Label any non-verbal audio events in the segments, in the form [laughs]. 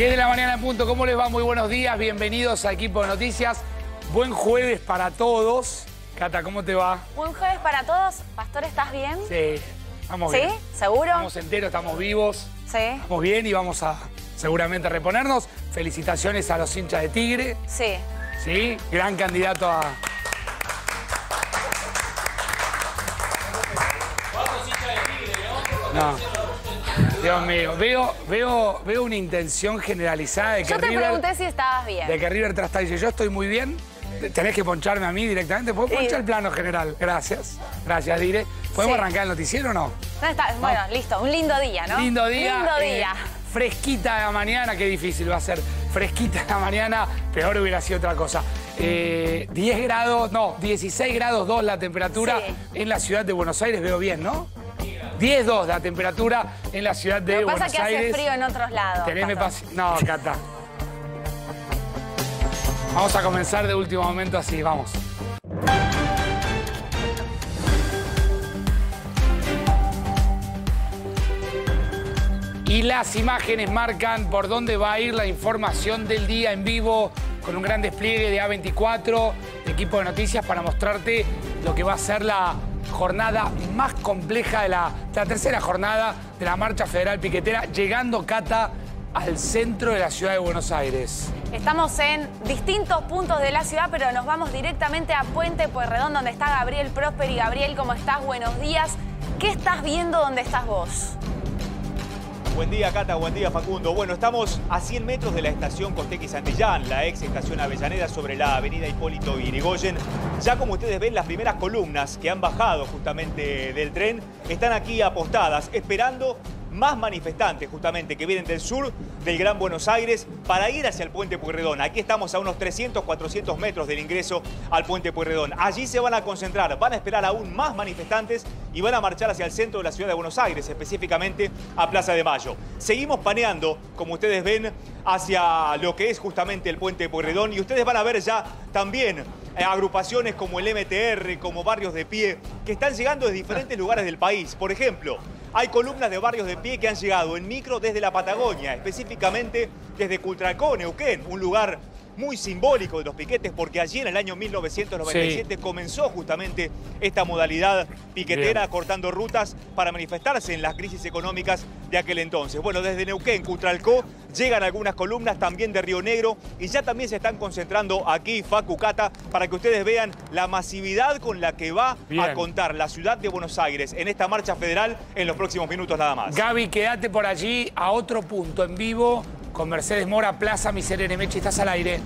10 de la mañana en punto, ¿cómo les va? Muy buenos días, bienvenidos a Equipo de Noticias. Buen jueves para todos. Cata, ¿cómo te va? Buen jueves para todos. Pastor, ¿estás bien? Sí, estamos ¿Sí? bien. ¿Seguro? Estamos enteros, estamos vivos, Sí. estamos bien y vamos a seguramente reponernos. Felicitaciones a los hinchas de Tigre, Sí. ¿sí? Gran candidato a... No. Dios mío, veo, veo, veo una intención generalizada de que Yo te River... pregunté si estabas bien. De que River Trastalle, yo estoy muy bien. Tenés que poncharme a mí directamente. ¿Puedo Sí. ponchar el plano general? Gracias. Gracias, Dire. ¿Podemos Sí. arrancar el noticiero o no? No está- Bueno, listo. Un lindo día, ¿no? Lindo día. Lindo eh, día. fresquita de la mañana, qué difícil va a ser. Fresquita de la mañana, peor hubiera sido otra cosa. Eh, 10 grados, no, 16 grados 2 la temperatura Sí. en la ciudad de Buenos Aires, veo bien, ¿no? 10 2 la temperatura en la ciudad de Lo que Buenos pasa es que hace Aires. frío en otros lados. Teneme. No, Cata. Vamos a comenzar de último momento así, vamos. Y las imágenes marcan por dónde va a ir la información del día en vivo con un gran despliegue de A24, de equipo de noticias, para mostrarte lo que va a ser la jornada más compleja de la, tercera jornada de la Marcha Federal Piquetera, llegando Cata al centro de la ciudad de Buenos Aires. Estamos en distintos puntos de la ciudad, pero nos vamos directamente a Puente Pueyrredón, donde está Gabriel Prosper. Y Gabriel, ¿cómo estás? Buenos días. ¿Qué estás viendo donde estás vos? Buen día, Cata. Buen día, Facundo. Bueno, estamos a 100 metros de la estación Costequi Santillán, la ex estación Avellaneda sobre la avenida Hipólito Yrigoyen. Ya como ustedes ven, las primeras columnas que han bajado justamente del tren están aquí apostadas, esperando más manifestantes justamente que vienen del sur del Gran Buenos Aires para ir hacia el puente Pueyrredón. Aquí estamos a unos 300, 400 metros del ingreso al puente Pueyrredón. Allí se van a concentrar, van a esperar aún más manifestantes y van a marchar hacia el centro de la ciudad de Buenos Aires, específicamente a Plaza de Mayo. Seguimos paneando, como ustedes ven, hacia lo que es justamente el puente Pueyrredón y ustedes van a ver ya también agrupaciones como el MTR, como Barrios de Pie, que están llegando de diferentes lugares del país. Por ejemplo, hay columnas de barrios de pie que han llegado en micro desde la Patagonia, específicamente desde Cultralcó, Neuquén, un lugar muy simbólico de los piquetes porque allí en el año 1997 comenzó justamente esta modalidad piquetera Bien. cortando rutas para manifestarse en las crisis económicas de aquel entonces. Bueno, desde Neuquén, Cultralcó, llegan algunas columnas también de Río Negro y ya también se están concentrando aquí, Facu Cata, para que ustedes vean la masividad con la que va a contar la ciudad de Buenos Aires en esta marcha federal en los próximos minutos nada más. Gaby, quédate por allí a otro punto en vivo con Mercedes Mora, Plaza Miserere Mechi. Estás al aire.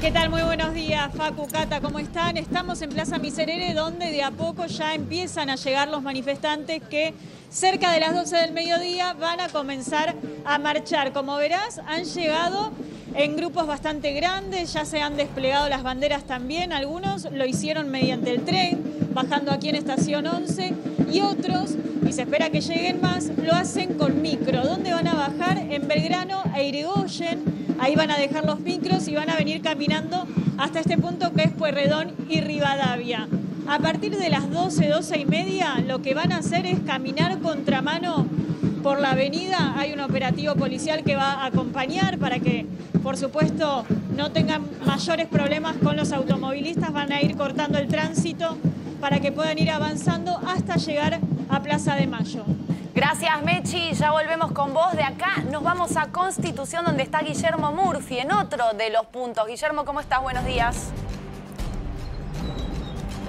¿Qué tal? Muy buenos días, Facu, Cata, ¿cómo están? Estamos en Plaza Miserere, donde de a poco ya empiezan a llegar los manifestantes que cerca de las 12 del mediodía van a comenzar a marchar. Como verás, han llegado en grupos bastante grandes, ya se han desplegado las banderas también, algunos lo hicieron mediante el tren, bajando aquí en Estación 11, y otros, y se espera que lleguen más, lo hacen con micro. ¿Dónde van a bajar? En Belgrano e Irigoyen. Ahí van a dejar los micros y van a venir caminando hasta este punto que es Pueyrredón y Rivadavia. A partir de las 12, 12 y media, lo que van a hacer es caminar contramano por la avenida. Hay un operativo policial que va a acompañar para que, por supuesto, no tengan mayores problemas con los automovilistas. Van a ir cortando el tránsito para que puedan ir avanzando hasta llegar a Plaza de Mayo. Gracias, Mechi. Ya volvemos con vos. De acá nos vamos a Constitución, donde está Guillermo Murphy, en otro de los puntos. Guillermo, ¿cómo estás? Buenos días.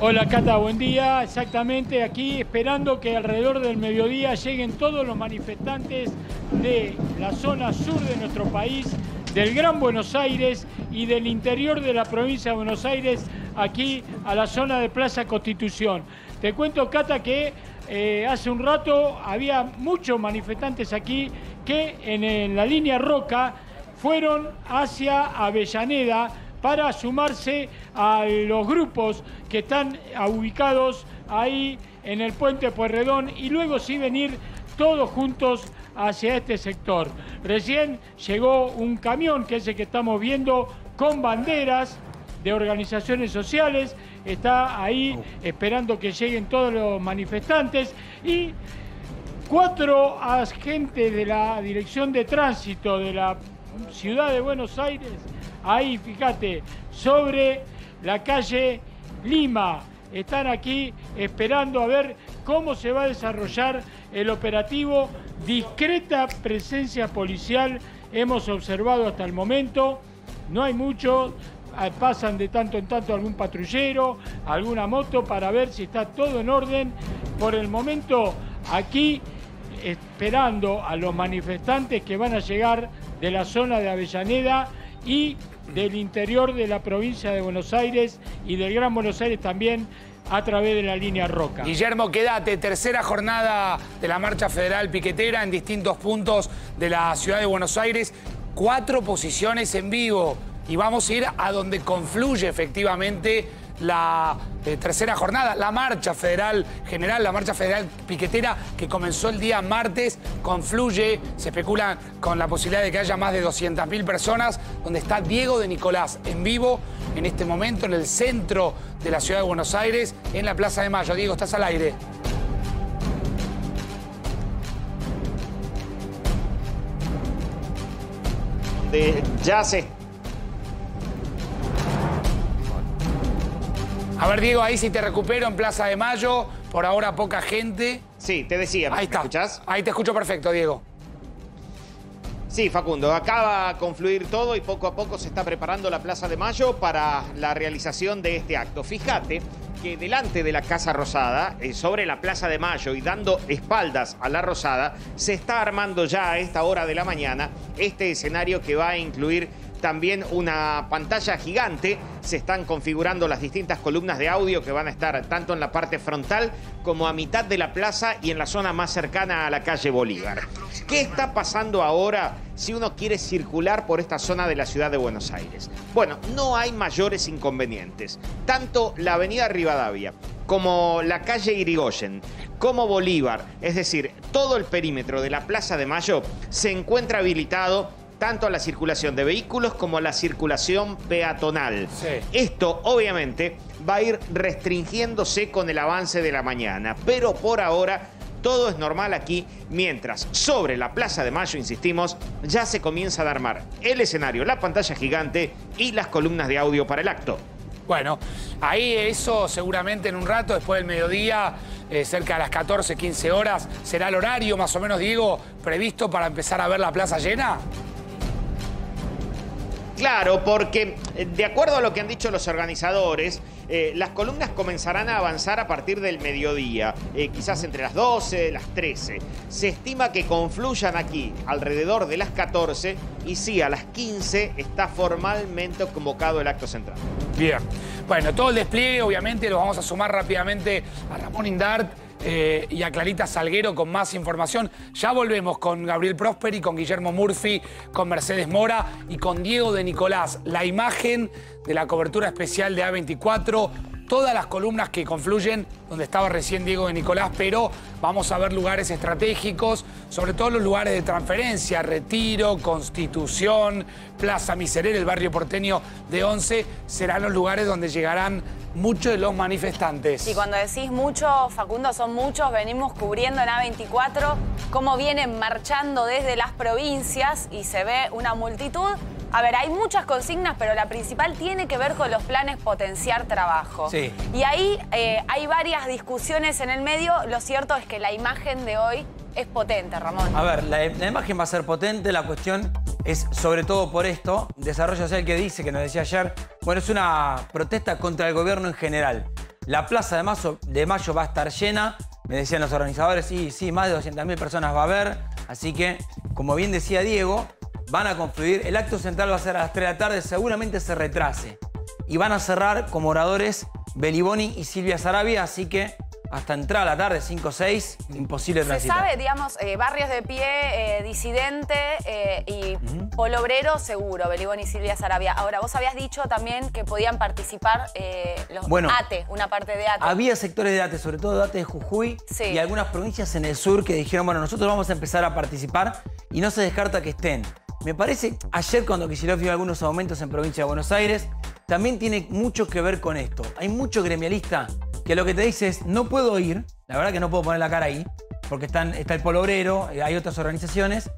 Hola Cata, buen día. Exactamente aquí esperando que alrededor del mediodía lleguen todos los manifestantes de la zona sur de nuestro país, del Gran Buenos Aires y del interior de la provincia de Buenos Aires, aquí a la zona de Plaza Constitución. Te cuento, Cata, que eh, hace un rato había muchos manifestantes aquí que en, en la línea Roca fueron hacia Avellaneda para sumarse a los grupos que están ah, ubicados ahí en el puente Pueyrredón y luego sí venir todos juntos hacia este sector. Recién llegó un camión, que es el que estamos viendo, con banderas de organizaciones sociales, está ahí esperando que lleguen todos los manifestantes y cuatro agentes de la Dirección de Tránsito de la Ciudad de Buenos Aires, ahí fíjate, sobre la calle Lima. Están aquí esperando a ver cómo se va a desarrollar el operativo. Discreta presencia policial hemos observado hasta el momento. No hay mucho, ah, pasan de tanto en tanto algún patrullero, alguna moto para ver si está todo en orden. Por el momento aquí esperando a los manifestantes que van a llegar de la zona de Avellaneda y del interior de la provincia de Buenos Aires y del Gran Buenos Aires también a través de la línea Roca. Guillermo, quédate, tercera jornada de la marcha federal piquetera en distintos puntos de la ciudad de Buenos Aires, cuatro posiciones en vivo. Y vamos a ir a donde confluye efectivamente la eh, tercera jornada, la marcha federal general, la marcha federal piquetera que comenzó el día martes, confluye, se especula con la posibilidad de que haya más de 200.000 personas, donde está Diego de Nicolás en vivo en este momento en el centro de la ciudad de Buenos Aires, en la Plaza de Mayo. Diego, estás al aire. ya se A ver, Diego, ahí si te recupero en Plaza de Mayo. Por ahora poca gente. Sí, te decía. Ahí está. escuchás? Ahí te escucho perfecto, Diego. Sí, Facundo, acaba de confluir todo y poco a poco se está preparando la Plaza de Mayo para la realización de este acto. Fíjate que delante de la Casa Rosada, eh, sobre la Plaza de Mayo y dando espaldas a la Rosada, se está armando ya a esta hora de la mañana este escenario que va a incluir también una pantalla gigante. Se están configurando las distintas columnas de audio que van a estar tanto en la parte frontal como a mitad de la plaza y en la zona más cercana a la calle Bolívar. ¿Qué está pasando ahora si uno quiere circular por esta zona de la ciudad de Buenos Aires? Bueno, no hay mayores inconvenientes. Tanto la avenida Rivadavia como la calle Irigoyen, como Bolívar, es decir, todo el perímetro de la Plaza de Mayo se encuentra habilitado tanto a la circulación de vehículos como a la circulación peatonal. Esto, obviamente, va a ir restringiéndose con el avance de la mañana, pero por ahora todo es normal aquí, mientras sobre la Plaza de Mayo, insistimos, ya se comienza a armar el escenario, la pantalla gigante y las columnas de audio para el acto. Bueno, ahí eso seguramente en un rato, después del mediodía, eh, cerca de las 14, 15 horas, será el horario más o menos, Diego, previsto para empezar a ver la plaza llena. Claro, porque eh, de acuerdo a lo que han dicho los organizadores, eh, las columnas comenzarán a avanzar a partir del mediodía, eh, quizás entre las 12, las 13. Se estima que confluyan aquí alrededor de las 14 y sí, a las 15 está formalmente convocado el acto central. Bien, bueno, todo el despliegue obviamente lo vamos a sumar rápidamente a Ramón Indart eh, y a Clarita Salguero con más información. Ya volvemos con Gabriel Prosperi, con Guillermo Murphy, con Mercedes Mora y con Diego de Nicolás. La imagen de la cobertura especial de A24 todas las columnas que confluyen donde estaba recién Diego de Nicolás, pero vamos a ver lugares estratégicos, sobre todo los lugares de transferencia, Retiro, Constitución, Plaza Miserere, el barrio porteño de Once, serán los lugares donde llegarán muchos de los manifestantes. Y cuando decís mucho, Facundo, son muchos, venimos cubriendo en A24 cómo vienen marchando desde las provincias y se ve una multitud a ver, hay muchas consignas, pero la principal tiene que ver con los planes potenciar trabajo. Sí. Y ahí eh, hay varias discusiones en el medio. Lo cierto es que la imagen de hoy es potente, Ramón. A ver, la, imagen va a ser potente, la cuestión es sobre todo por esto. Desarrollo el que dice, que nos decía ayer, bueno, es una protesta contra el gobierno en general. La plaza de Mayo, va a estar llena, me decían los organizadores, sí, sí, más de 200.000 personas va a haber. Así que, como bien decía Diego, van a confluir. El acto central va a ser a las 3 de la tarde, seguramente se retrase. Y van a cerrar como oradores Beliboni y Silvia Sarabia, así que hasta entrar a la tarde, 5 o 6, imposible transitar. Se sabe, digamos, eh, barrios de pie, eh, disidente eh, y polo obrero, seguro, Beliboni y Silvia Sarabia. Ahora, vos habías dicho también que podían participar los ATE, una parte de ATE. Había sectores de ATE, sobre todo de ATE de Jujuy y algunas provincias en el sur que dijeron, bueno, nosotros vamos a empezar a participar y no se descarta que estén. Me parece, ayer cuando Kicillof vio algunos aumentos en provincia de Buenos Aires, también tiene mucho que ver con esto. Hay mucho gremialista que lo que te dice es, no puedo ir, la verdad que no puedo poner la cara ahí, porque están, está el Polo Obrero, eh, hay otras organizaciones,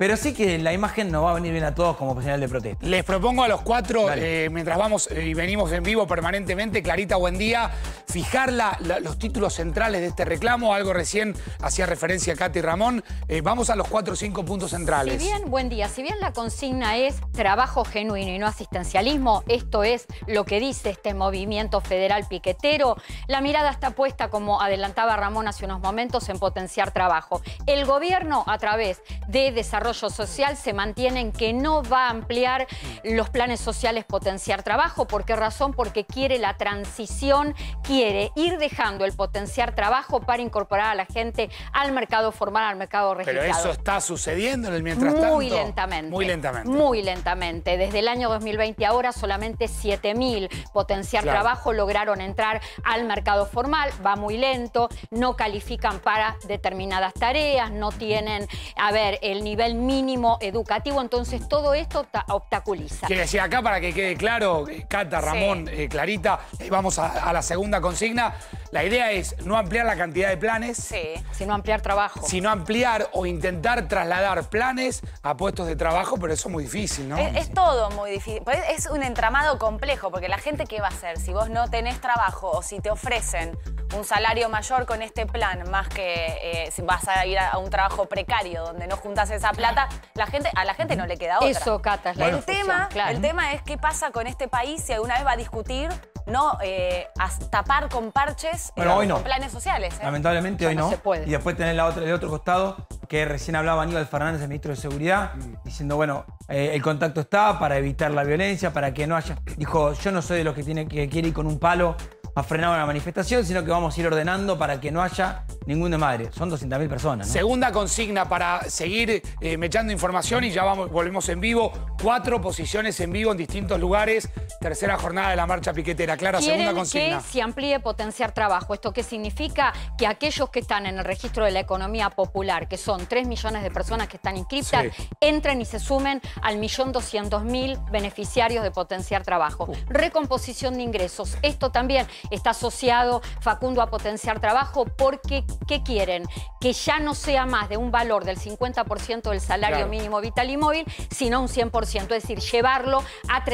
pero sí que la imagen nos va a venir bien a todos como señal de protesta. Les propongo a los cuatro, eh, mientras vamos eh, y venimos en vivo permanentemente, Clarita, buen día, fijar la- la- los títulos centrales de este reclamo, algo recién hacía referencia Katy Ramón. Eh, vamos a los cuatro o cinco puntos Si centrales. bien, buen día, si bien la consigna es trabajo genuino y no asistencialismo, esto es lo que dice este movimiento federal piquetero, la mirada está puesta, como adelantaba Ramón hace unos momentos, en potenciar trabajo. El gobierno, a través de desarrollo social, se mantiene en que no va a ampliar los planes sociales potenciar trabajo. ¿Por qué razón? Porque quiere la transición, quiere ir dejando el potenciar trabajo para incorporar a la gente al mercado formal, al mercado Pero registrado. eso está sucediendo en el mientras tanto. Muy lentamente. Muy lentamente. Muy lentamente. Desde el año 2020 ahora solamente 7.000 potenciar Claro. trabajo lograron entrar al mercado formal. Va muy lento, no califican para determinadas tareas, no tienen, a ver, el nivel mínimo educativo. Entonces todo esto ta- obstaculiza. Quiere decir acá para que quede claro, Cata, Ramón, eh, Clarita, eh, vamos a, a la segunda consigna. La idea es no ampliar la cantidad de planes, Sí. Sino ampliar trabajo. sino ampliar o intentar trasladar planes a puestos de trabajo, pero eso es muy difícil, ¿no? Es, es todo muy difícil. Pues Es un entramado complejo, porque la gente, ¿qué va a hacer? Si vos no tenés trabajo o si te ofrecen un salario mayor con este plan, más que eh, si vas a ir a, a un trabajo precario donde no juntas esa plata, la gente, a la gente no le queda otra. Eso, Cata, es la el tema, claro. el tema es qué pasa con este país si alguna vez va a discutir no eh, a tapar con parches eh, Bueno, hoy no. planes sociales. ¿eh? Lamentablemente hoy no no. se puede. Y después tener la otra, el otro costado, que recién hablaba Aníbal Fernández, el ministro de Seguridad, diciendo, bueno, eh, el contacto está para evitar la violencia, para que no haya. Dijo, yo no soy de los que, tiene, que quiere ir con un palo a frenar una manifestación, sino que vamos a ir ordenando para que no haya ningún desmadre. Son 200.000 personas, ¿no? Segunda consigna para seguir eh, mechando información y ya vamos, volvemos en vivo. Cuatro posiciones en vivo en distintos lugares. Tercera jornada de la marcha piquetera. Clara, segunda consigna. que se amplíe potenciar trabajo. ¿Esto qué significa? Que aquellos que están en el registro de la economía popular, que son 3 millones de personas que están inscritas, Sí. entren y se sumen al millón doscientos mil beneficiarios de potenciar trabajo. Recomposición de ingresos. Esto también está asociado, Facundo, a potenciar trabajo porque, ¿qué quieren? Que ya no sea más de un valor del 50% del salario Claro. mínimo vital y móvil, sino un 100%, es decir, llevarlo a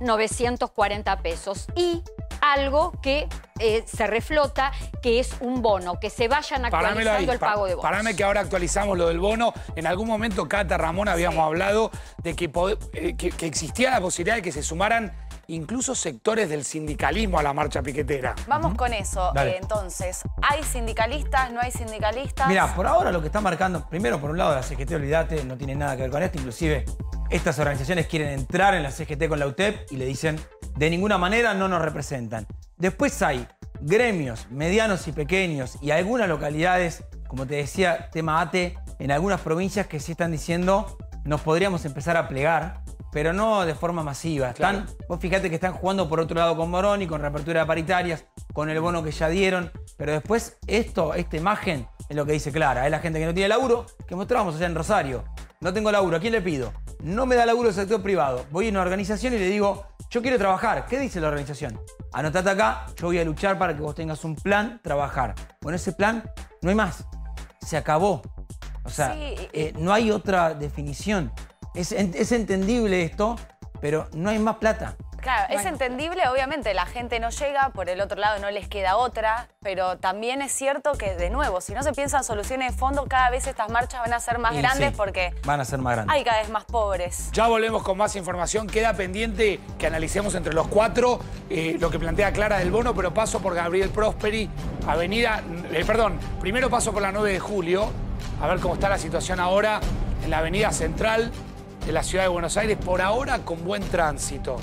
38.940 pesos. Y algo que eh, se reflota, que es un bono, que se vayan ahí. actualizando el pa- pago de bonos. Parame que ahora actualizamos lo del bono. En algún momento, Cata, Ramón, habíamos hablado de que, eh, que- que existía la posibilidad de que se sumaran incluso sectores del sindicalismo a la marcha piquetera. Vamos con eso. Eh, entonces, ¿hay sindicalistas? ¿No hay sindicalistas? Mira, por ahora lo que está marcando, primero por un lado la CGT, olvídate, no tiene nada que ver con esto, inclusive estas organizaciones quieren entrar en la CGT con la UTEP y le dicen, de ninguna manera no nos representan. Después hay gremios medianos y pequeños y algunas localidades, como te decía, tema ATE, en algunas provincias que sí están diciendo, nos podríamos empezar a plegar, pero no de forma masiva. Están, vos fíjate que están jugando por otro lado con Moroni, con reapertura de paritarias, con el bono que ya dieron, pero después esto, esta imagen, es lo que dice Clara, es la gente que no tiene laburo, que mostramos allá en Rosario. No tengo laburo, ¿a quién le pido? No me da laburo el sector privado. Voy a una organización y le digo, yo quiero trabajar. ¿Qué dice la organización? Anotate acá, yo voy a luchar para que vos tengas un plan, trabajar. Bueno, ese plan no hay más. Se acabó. O sea, Sí, eh, no hay otra definición. Es, en- es entendible esto, pero no hay más plata. Claro, es entendible, obviamente la gente no llega, por el otro lado no les queda otra, pero también es cierto que, de nuevo, si no se piensan soluciones de fondo, cada vez estas marchas van a ser más Y grandes sí, porque Van a ser más grandes. hay cada vez más pobres. Ya volvemos con más información. Queda pendiente que analicemos entre los cuatro eh, lo que plantea Clara del bono, pero paso por Gabriel Prosperi, Avenida. eh, perdón, primero paso por la 9 de julio, a ver cómo está la situación ahora en la Avenida Central de la ciudad de Buenos Aires, por ahora con buen tránsito.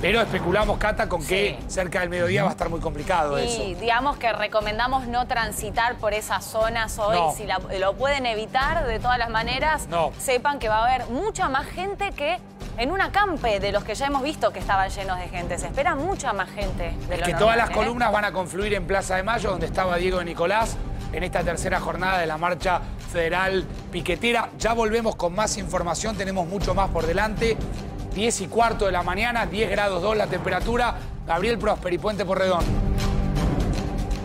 Pero especulamos, Cata, con que Sí. cerca del mediodía va a estar muy complicado Y eso. digamos que recomendamos no transitar por esas zonas hoy. No. Si la- lo pueden evitar de todas las maneras, No. sepan que va a haber mucha más gente que en un acampe de los que ya hemos visto que estaban llenos de gente. Se espera mucha más gente de Es lo que normal, todas las ¿eh? columnas van a confluir en Plaza de Mayo, donde estaba Diego de Nicolás, en esta tercera jornada de la marcha federal piquetera. Ya volvemos con más información, tenemos mucho más por delante. 10 y cuarto de la mañana, 10 grados 2 la temperatura. Gabriel Prosperi, Puente Porredón.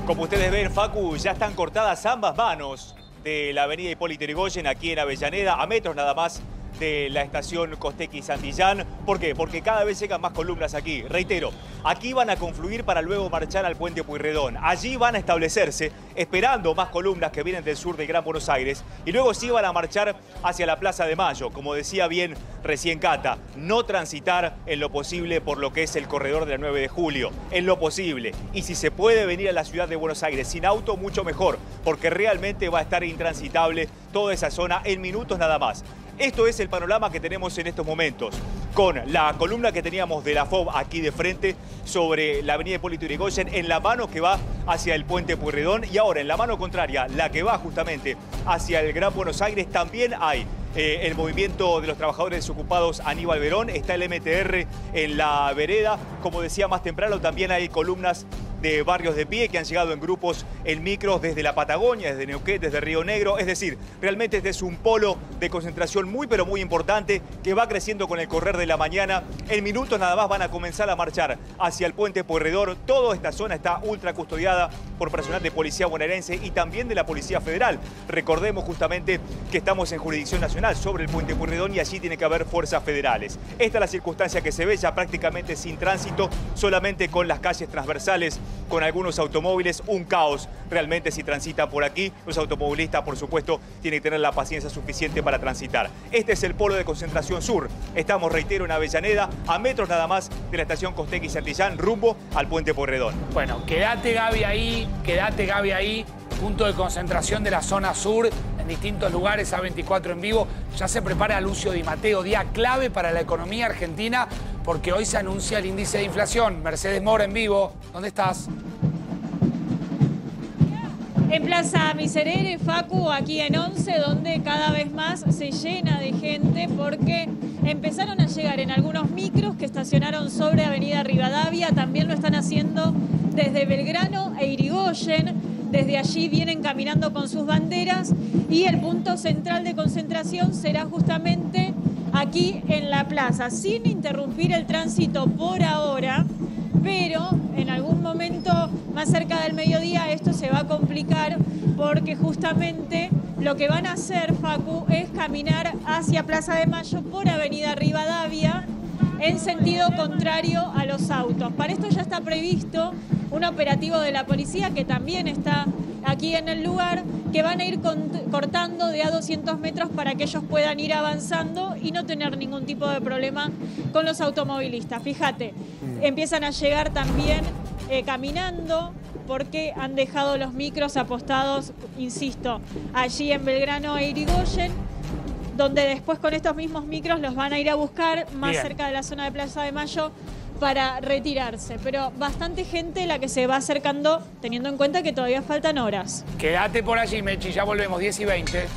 Como ustedes ven, Facu, ya están cortadas ambas manos de la avenida Hipólito Yrigoyen aquí en Avellaneda, a metros nada más de la estación Costequi Santillán. ¿Por qué? Porque cada vez llegan más columnas aquí. Reitero, aquí van a confluir para luego marchar al puente Puyredón. Allí van a establecerse, esperando más columnas que vienen del sur de Gran Buenos Aires. Y luego sí van a marchar hacia la Plaza de Mayo. Como decía bien recién Cata, no transitar en lo posible por lo que es el corredor de la 9 de julio. En lo posible. Y si se puede venir a la ciudad de Buenos Aires sin auto, mucho mejor. Porque realmente va a estar intransitable toda esa zona en minutos nada más. Esto es el panorama que tenemos en estos momentos, con la columna que teníamos de la FOB aquí de frente sobre la avenida Hipólito Yrigoyen, en la mano que va hacia el puente Purredón y ahora en la mano contraria, la que va justamente hacia el Gran Buenos Aires, también hay eh, el movimiento de los trabajadores desocupados Aníbal Verón, está el MTR en la vereda, como decía más temprano, también hay columnas de barrios de pie que han llegado en grupos en micros desde la Patagonia, desde Neuquén, desde Río Negro. Es decir, realmente este es un polo de concentración muy pero muy importante que va creciendo con el correr de la mañana. En minutos nada más van a comenzar a marchar hacia el puente Puerredor. Toda esta zona está ultra custodiada por personal de policía bonaerense y también de la Policía Federal. Recordemos justamente que estamos en jurisdicción nacional sobre el puente Puerredón y allí tiene que haber fuerzas federales. Esta es la circunstancia que se ve ya prácticamente sin tránsito, solamente con las calles transversales con algunos automóviles, un caos realmente si transitan por aquí. Los automovilistas, por supuesto, tienen que tener la paciencia suficiente para transitar. Este es el polo de concentración sur. Estamos, reitero, en Avellaneda, a metros nada más de la estación Costequi Santillán, rumbo al puente Porredón. Bueno, quédate Gaby ahí, quédate Gaby ahí, punto de concentración de la zona sur, en distintos lugares, A24 en vivo. Ya se prepara Lucio Di Mateo, día clave para la economía argentina, porque hoy se anuncia el índice de inflación. Mercedes Mora en vivo, ¿dónde estás? En Plaza Miserere, Facu, aquí en Once, donde cada vez más se llena de gente porque empezaron a llegar en algunos micros que estacionaron sobre Avenida Rivadavia, también lo están haciendo desde Belgrano e Irigoyen, desde allí vienen caminando con sus banderas y el punto central de concentración será justamente aquí en la plaza, sin interrumpir el tránsito por ahora pero en algún momento más cerca del mediodía esto se va a complicar porque justamente lo que van a hacer, Facu, es caminar hacia Plaza de Mayo por Avenida Rivadavia en sentido contrario a los autos. Para esto ya está previsto un operativo de la policía que también está aquí en el lugar, que van a ir cortando de a 200 metros para que ellos puedan ir avanzando y no tener ningún tipo de problema con los automovilistas. Fíjate, mm. empiezan a llegar también eh, caminando porque han dejado los micros apostados, insisto, allí en Belgrano e Irigoyen donde después con estos mismos micros los van a ir a buscar más cerca de la zona de Plaza de Mayo para retirarse. Pero bastante gente la que se va acercando teniendo en cuenta que todavía faltan horas. Quédate por allí, Mechi, ya volvemos, 10 y 20.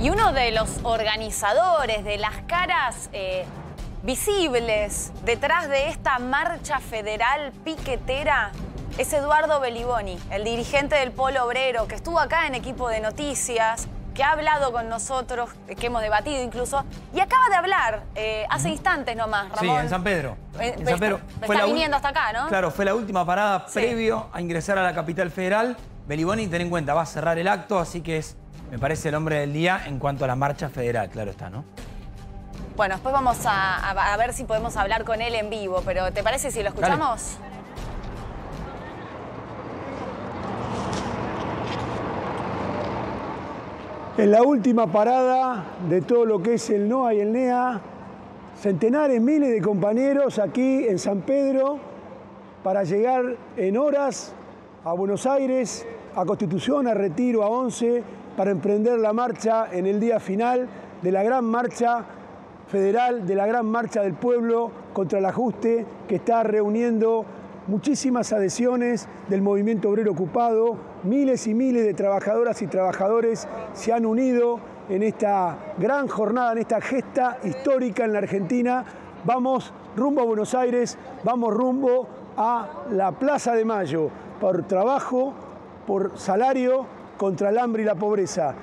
Y uno de los organizadores, de las caras eh, visibles detrás de esta marcha federal piquetera, es Eduardo Beliboni, el dirigente del Polo Obrero, que estuvo acá en equipo de noticias, que ha hablado con nosotros, que hemos debatido incluso, y acaba de hablar eh, hace instantes nomás, Ramón. Sí, en San Pedro. Eh, en San Pedro. está viniendo hasta acá, ¿no? Claro, fue la última parada previo a ingresar a la capital federal. Beliboni, ten en cuenta, va a cerrar el acto, así que es, me parece, el hombre del día en cuanto a la marcha federal, claro está, ¿no? Bueno, después vamos a, ver si podemos hablar con él en vivo, pero ¿te parece si lo escuchamos? En la última parada de todo lo que es el NOA y el NEA, centenares, miles de compañeros aquí en San Pedro para llegar en horas a Buenos Aires, a Constitución, a Retiro, a Once, para emprender la marcha en el día final de la gran marcha federal, de la gran marcha del pueblo contra el ajuste que está reuniendo muchísimas adhesiones del movimiento obrero ocupado, miles y miles de trabajadoras y trabajadores se han unido en esta gran jornada, en esta gesta histórica en la Argentina. Vamos rumbo a Buenos Aires, vamos rumbo a la Plaza de Mayo, por trabajo, por salario, contra el hambre y la pobreza.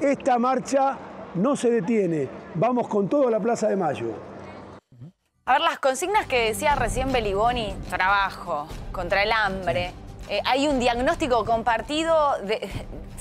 Esta marcha no se detiene, vamos con todo a la Plaza de Mayo. A ver, las consignas que decía recién Beliboni, trabajo, contra el hambre. Eh, hay un diagnóstico compartido de,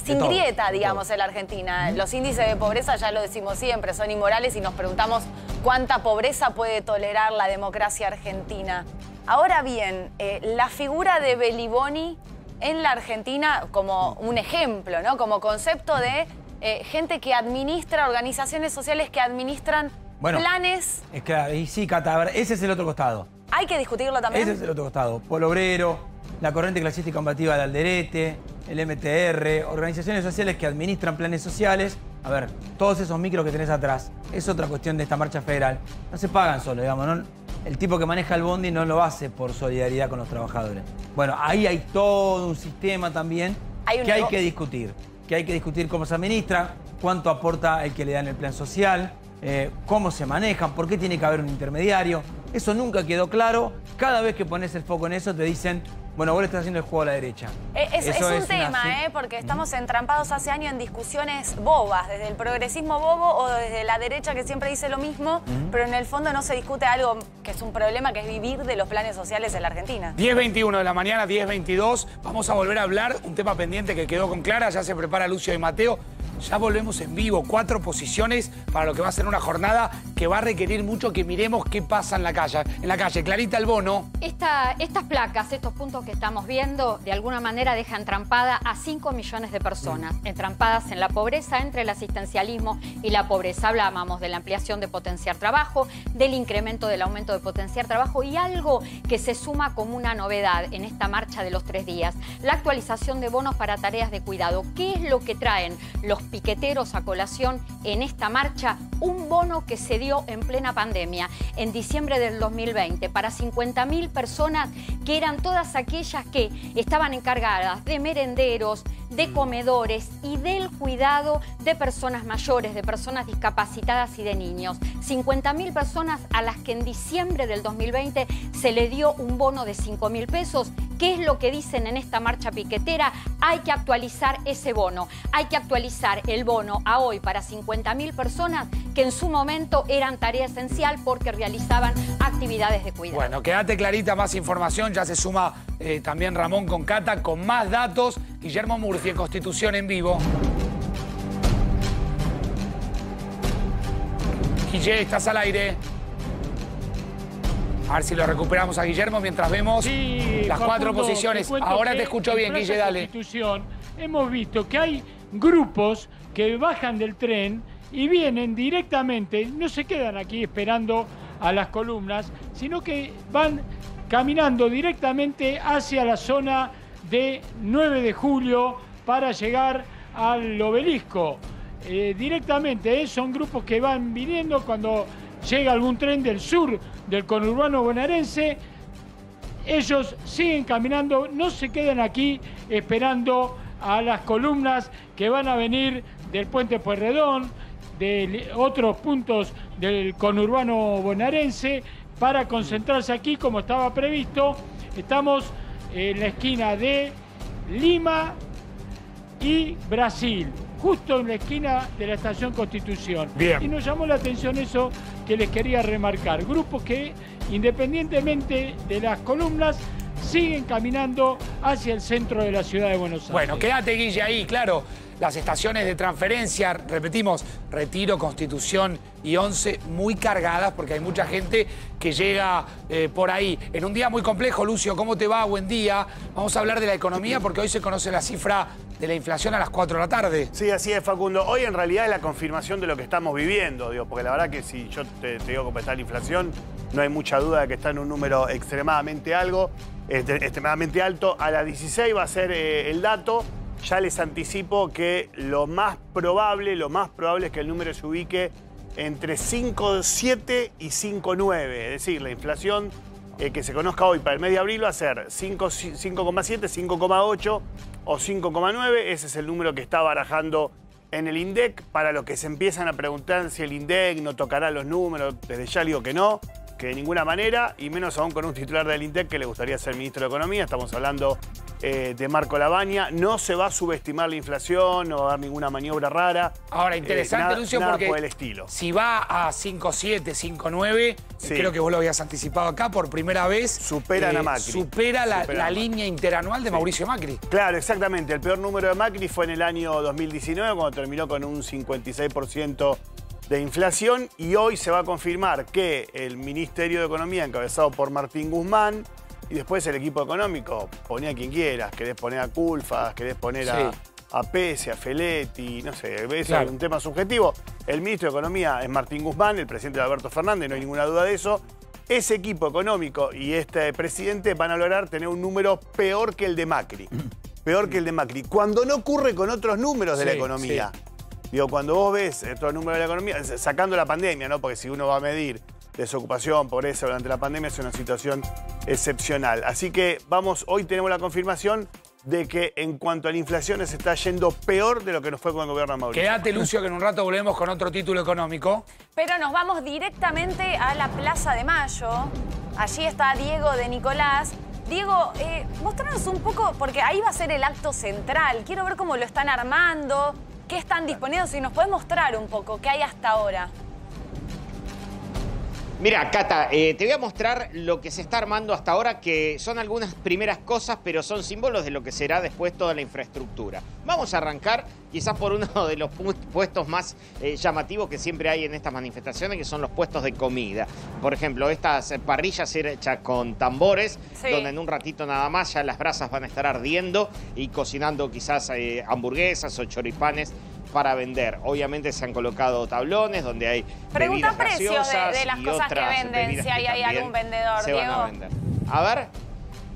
sin grieta, digamos, en la Argentina. Los índices de pobreza, ya lo decimos siempre, son inmorales y nos preguntamos cuánta pobreza puede tolerar la democracia argentina. Ahora bien, eh, la figura de Beliboni en la Argentina como un ejemplo, ¿no? Como concepto de eh, gente que administra, organizaciones sociales que administran Bueno. planes. Es claro, y sí, Cata, a ver, ese es el otro costado. Hay que discutirlo también. Ese es el otro costado. Polo Obrero, la Corriente Clasista y Combativa de Alderete, el MTR, organizaciones sociales que administran planes sociales. A ver, todos esos micros que tenés atrás, es otra cuestión de esta marcha federal. No se pagan solo, digamos. ¿no? El tipo que maneja el bondi no lo hace por solidaridad con los trabajadores. Bueno, ahí hay todo un sistema también Hay un que hay que discutir. Que hay que discutir cómo se administra, cuánto aporta el que le dan el plan social, eh, cómo se manejan, por qué tiene que haber un intermediario. Eso nunca quedó claro. Cada vez que pones el foco en eso te dicen, bueno, vos le estás haciendo el juego a la derecha. Eh, Es, un tema. ¿eh? porque estamos entrampados hace años en discusiones bobas, desde el progresismo bobo o desde la derecha que siempre dice lo mismo, pero en el fondo no se discute algo que es un problema, que es vivir de los planes sociales en la Argentina. 10.21 de la mañana, 10.22. Vamos a volver a hablar, un tema pendiente que quedó con Clara, ya se prepara Lucio y Mateo. Ya volvemos en vivo, cuatro posiciones para lo que va a ser una jornada que va a requerir mucho que miremos qué pasa en la calle. En la calle, Clarita el bono. Esta- estas placas, estos puntos que estamos viendo, de alguna manera dejan trampada a 5 millones de personas, entrampadas en la pobreza entre el asistencialismo y la pobreza. Hablábamos de la ampliación de potenciar trabajo, del incremento del aumento de potenciar trabajo y algo que se suma como una novedad en esta marcha de los tres días, la actualización de bonos para tareas de cuidado. ¿Qué es lo que traen los piqueteros a colación en esta marcha? Un bono que se dio en plena pandemia, en diciembre del 2020, para 50.000 personas que eran todas aquellas que estaban encargadas de merenderos, de comedores y del cuidado de personas mayores, de personas discapacitadas y de niños. 50.000 personas a las que en diciembre del 2020 se le dio un bono de 5.000 pesos. ¿Qué es lo que dicen en esta marcha piquetera? Hay que actualizar ese bono. Hay que actualizar el bono a hoy para 50.000 personas que en su momento eran tarea esencial porque realizaban actividades de cuidado. Bueno, quédate Clarita, más información. Ya se suma eh, también Ramón con Cata con más datos. Guillermo Murphy en Constitución en vivo. Guille, estás al aire. A ver si lo recuperamos a Guillermo mientras vemos Sí, las Facundo, cuatro posiciones. Ahora te escucho en bien, Guille, dale. Constitución hemos visto que hay grupos que bajan del tren y vienen directamente, no se quedan aquí esperando a las columnas, sino que van caminando directamente hacia la zona de 9 de julio para llegar al obelisco. Eh, directamente, ¿eh? son grupos que van viniendo cuando llega algún tren del sur del conurbano bonaerense, ellos siguen caminando, no se quedan aquí esperando a las columnas que van a venir del puente Pueyrredón, de otros puntos del conurbano bonaerense, para concentrarse aquí como estaba previsto. Estamos en la esquina de Lima y Brasil, justo en la esquina de la estación Constitución. Bien. Y nos llamó la atención eso que les quería remarcar. Grupos que, independientemente de las columnas, siguen caminando hacia el centro de la ciudad de Buenos Aires. Bueno, quédate, Guille, ahí, claro. Las estaciones de transferencia, repetimos, Retiro, Constitución y 11, muy cargadas porque hay mucha gente que llega eh, por ahí. En un día muy complejo, Lucio, ¿cómo te va? Buen día. Vamos a hablar de la economía porque hoy se conoce la cifra de la inflación a las 4 de la tarde. Sí, así es, Facundo. Hoy en realidad es la confirmación de lo que estamos viviendo, digo, porque la verdad que si yo te, te digo cómo está la inflación, no hay mucha duda de que está en un número extremadamente algo, este, extremadamente alto. A las 16 va a ser eh, el dato. Ya les anticipo que lo más probable, lo más probable es que el número se ubique entre 5,7 y 5,9. Es decir, la inflación eh, que se conozca hoy para el mes de abril va a ser 5 5,7, 5,8 o 5,9. Ese es el número que está barajando en el INDEC. Para los que se empiezan a preguntar si el INDEC no tocará los números, desde ya digo que no, que de ninguna manera, y menos aún con un titular del INTEC que le gustaría ser ministro de Economía. Estamos hablando eh, de Marco Labaña. No se va a subestimar la inflación, no va a dar ninguna maniobra rara. Ahora, Eh, interesante, nada- Lucio, nada porque por el estilo. si va a 5.7, 5.9, Sí. creo que vos lo habías anticipado acá, por primera vez eh, Superan a Macri. Supera la, línea interanual de Mauricio Macri. Claro, exactamente. El peor número de Macri fue en el año 2019, cuando terminó con un 56% de inflación. Y hoy se va a confirmar que el Ministerio de Economía, encabezado por Martín Guzmán, y después el equipo económico, ponía a quien quieras. Querés poner a Culfas, querés poner a, Sí. a Pese, a Feletti, no sé, es Claro. un tema subjetivo. El ministro de Economía es Martín Guzmán, el presidente de Alberto Fernández, no hay ninguna duda de eso. Ese equipo económico y este presidente van a lograr tener un número peor que el de Macri. [clears throat] Peor que el de Macri. Cuando no ocurre con otros números de la Sí, economía. Digo, cuando vos ves estos números de la economía, s- sacando la pandemia, ¿no? Porque si uno va a medir desocupación, pobreza durante la pandemia, es una situación excepcional. Así que vamos, hoy tenemos la confirmación de que en cuanto a la inflación se está yendo peor de lo que nos fue con el gobierno de Mauricio. Quédate, Lucio, que en un rato volvemos con otro título económico. Pero nos vamos directamente a la Plaza de Mayo. Allí está Diego de Nicolás. Diego, eh, mostranos un poco, porque ahí va a ser el acto central. Quiero ver cómo lo están armando, qué están disponiendo. Si nos puedes mostrar un poco, qué hay hasta ahora. Mira, Cata, eh, te voy a mostrar lo que se está armando hasta ahora, que son algunas primeras cosas, pero son símbolos de lo que será después toda la infraestructura. Vamos a arrancar quizás por uno de los pu- puestos más eh, llamativos que siempre hay en estas manifestaciones, que son los puestos de comida. Por ejemplo, estas parrillas hechas con tambores, Sí. donde en un ratito nada más ya las brasas van a estar ardiendo y cocinando quizás eh, hamburguesas o choripanes para vender. Obviamente se han colocado tablones donde hay Pregunta precios de- las y cosas que venden, si hay algún vendedor, se van Diego. a vender. A ver,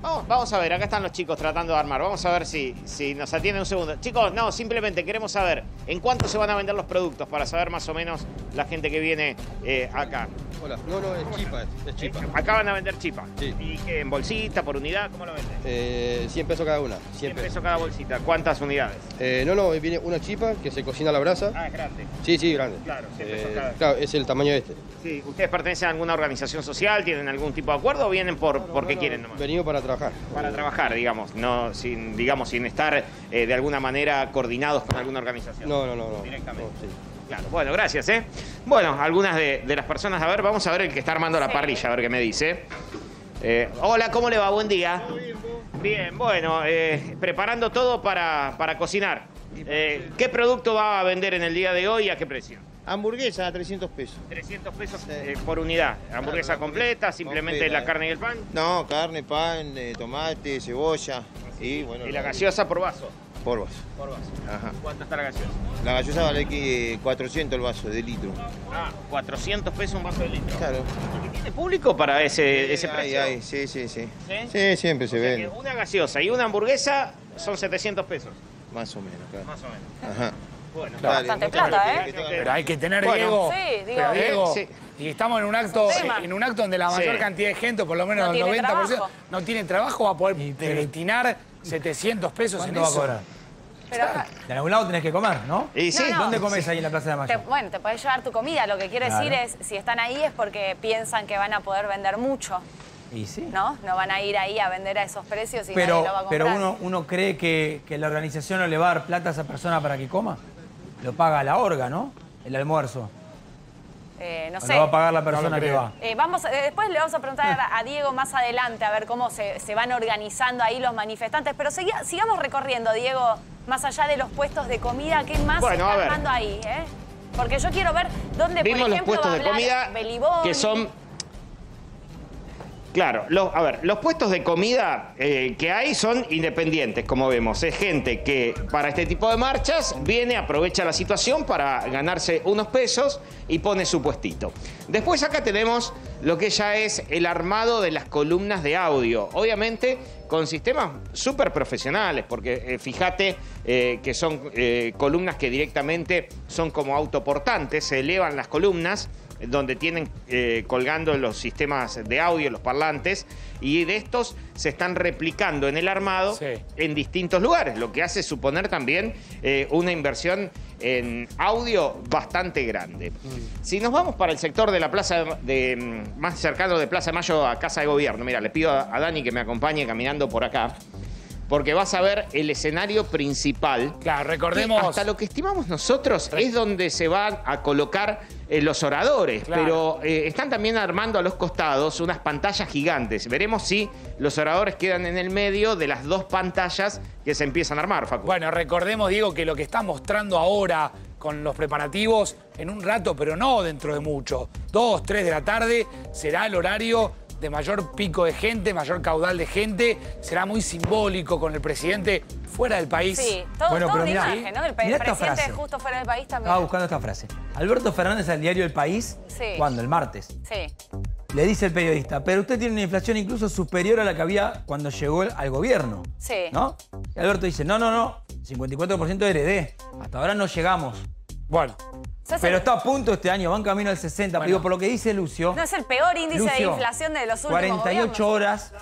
vamos, vamos a ver, acá están los chicos tratando de armar. Vamos a ver si, si nos atienden un segundo. Chicos, no, simplemente queremos saber en cuánto se van a vender los productos para saber más o menos la gente que viene eh, acá. Hola, no, no, es chipa, es, es chipa. Eh, Acá van a vender chipa. Sí. ¿Y qué, en bolsita, por unidad? ¿Cómo lo venden? Eh, 100 pesos cada una. 100 100 pesos. cada bolsita. ¿Cuántas unidades? Eh, no, no, viene una chipa que se cocina a la brasa. Ah, es grande. Sí, sí, grande. Claro, 100 pesos Eh, cada. claro, es el tamaño este. Sí. ¿Ustedes pertenecen a alguna organización social? ¿Tienen algún tipo de acuerdo o vienen por, porque No, no, quieren nomás? Venimos para trabajar. Para trabajar, digamos, no sin, digamos, sin estar eh, de alguna manera coordinados con alguna organización. No, no, no. no. Directamente. No, sí. Claro, bueno, gracias, ¿eh? Bueno, algunas de, de las personas, a ver, vamos a ver el que está armando la parrilla, a ver qué me dice. Eh, hola, ¿cómo le va? Buen día. Bien, bueno, eh, preparando todo para, para cocinar. Eh, ¿Qué producto va a vender en el día de hoy y a qué precio? Hamburguesa a 300 pesos. 300 pesos Sí. eh, por unidad. ¿Hamburguesa Claro, completa? ¿Simplemente completa, la carne y el pan? No, carne, pan, eh, tomate, cebolla y bueno. ¿Y la gaseosa por vaso? Por vaso. Por vaso. Ajá. ¿Cuánto está la gaseosa? La gaseosa vale que 400 el vaso de litro. Ah, 400 pesos un vaso de litro. Claro. ¿Y tiene público para ese, ese Ay, precio? ay, sí, sí, sí. ¿Sí? Sí, siempre O se ven. una gaseosa y una hamburguesa son 700 pesos, Más o menos, claro. más o menos. Ajá. Bueno, Bastante plata. ¿eh? Pero hay que tener, Bueno. Diego. Sí, digo, pero, Diego, sí. y estamos en un acto, tema. en un acto donde la mayor Sí. cantidad de gente, por lo menos No el tiene 90%, trabajo. no tiene trabajo, va a poder destinar 700 pesos en ¿Cuánto va a eso. cobrar? Pero, De algún lado tenés que comer, ¿no? Y sí, No, no. ¿Dónde comes ahí en la Plaza de Mayo? te- bueno, te podés llevar tu comida. Lo que quiero decir es, si están ahí es porque piensan que van a poder vender mucho, Y sí. ¿no? No van a ir ahí a vender a esos precios y Pero, nadie lo va a comprar. pero uno, uno cree que, que la organización no le va a dar plata a esa persona para que coma. Lo paga la orga, ¿no? El almuerzo. Eh, no sé. lo va a pagar la persona que va. Eh, vamos, eh, después le vamos a preguntar a, a Diego más adelante a ver cómo se, se van organizando ahí los manifestantes. Pero segui- sigamos recorriendo, Diego, más allá de los puestos de comida, ¿qué más Bueno, se está armando ahí? eh? Porque yo quiero ver dónde, Vimos por los ejemplo, puestos va a de hablar comida Beliboni. que son... Claro, a ver, los puestos de comida eh, que hay son independientes, como vemos. Es gente que para este tipo de marchas viene, aprovecha la situación para ganarse unos pesos y pone su puestito. Después acá tenemos lo que ya es el armado de las columnas de audio. Obviamente con sistemas súper profesionales, porque eh, fíjate eh, que son columnas que directamente son como autoportantes, se elevan las columnas donde tienen eh, colgando los sistemas de audio, los parlantes, y de estos se están replicando en el armado Sí. en distintos lugares, lo que hace suponer también eh, una inversión en audio bastante grande. Si nos vamos para el sector de la plaza de, mm, más cercano de Plaza de Mayo a Casa de Gobierno, mira, le pido a a Dani que me acompañe caminando por acá. Porque vas a ver el escenario principal. Claro, recordemos- hasta lo que estimamos nosotros es donde se van a colocar eh, los oradores. Claro. Pero eh, están también armando a los costados unas pantallas gigantes. Veremos si los oradores quedan en el medio de las dos pantallas que se empiezan a armar, Facu. Bueno, recordemos, Diego, que lo que está mostrando ahora con los preparativos en un rato, pero no dentro de mucho, dos, tres de la tarde, será el horario de mayor pico de gente, mayor caudal de gente. Será muy simbólico con el presidente fuera del país. Sí, todo, Bueno, todo pero de mirá, imagen, ¿no? El mirá presidente frase. justo fuera del país también. Estaba buscando esta frase. Alberto Fernández al diario El País, Sí. ¿cuándo? El martes. Sí. Le dice el periodista, pero usted tiene una inflación incluso superior a la que había cuando llegó al gobierno. Sí. ¿No? Y Alberto dice, no, no, no, 54% de heredé. Hasta ahora no llegamos. Bueno, ¿Sos Pero el- está a punto este año, van camino al 60. Digo, por lo que dice Lucio. No es el peor índice de inflación de los últimos 48 gobiernos. horas.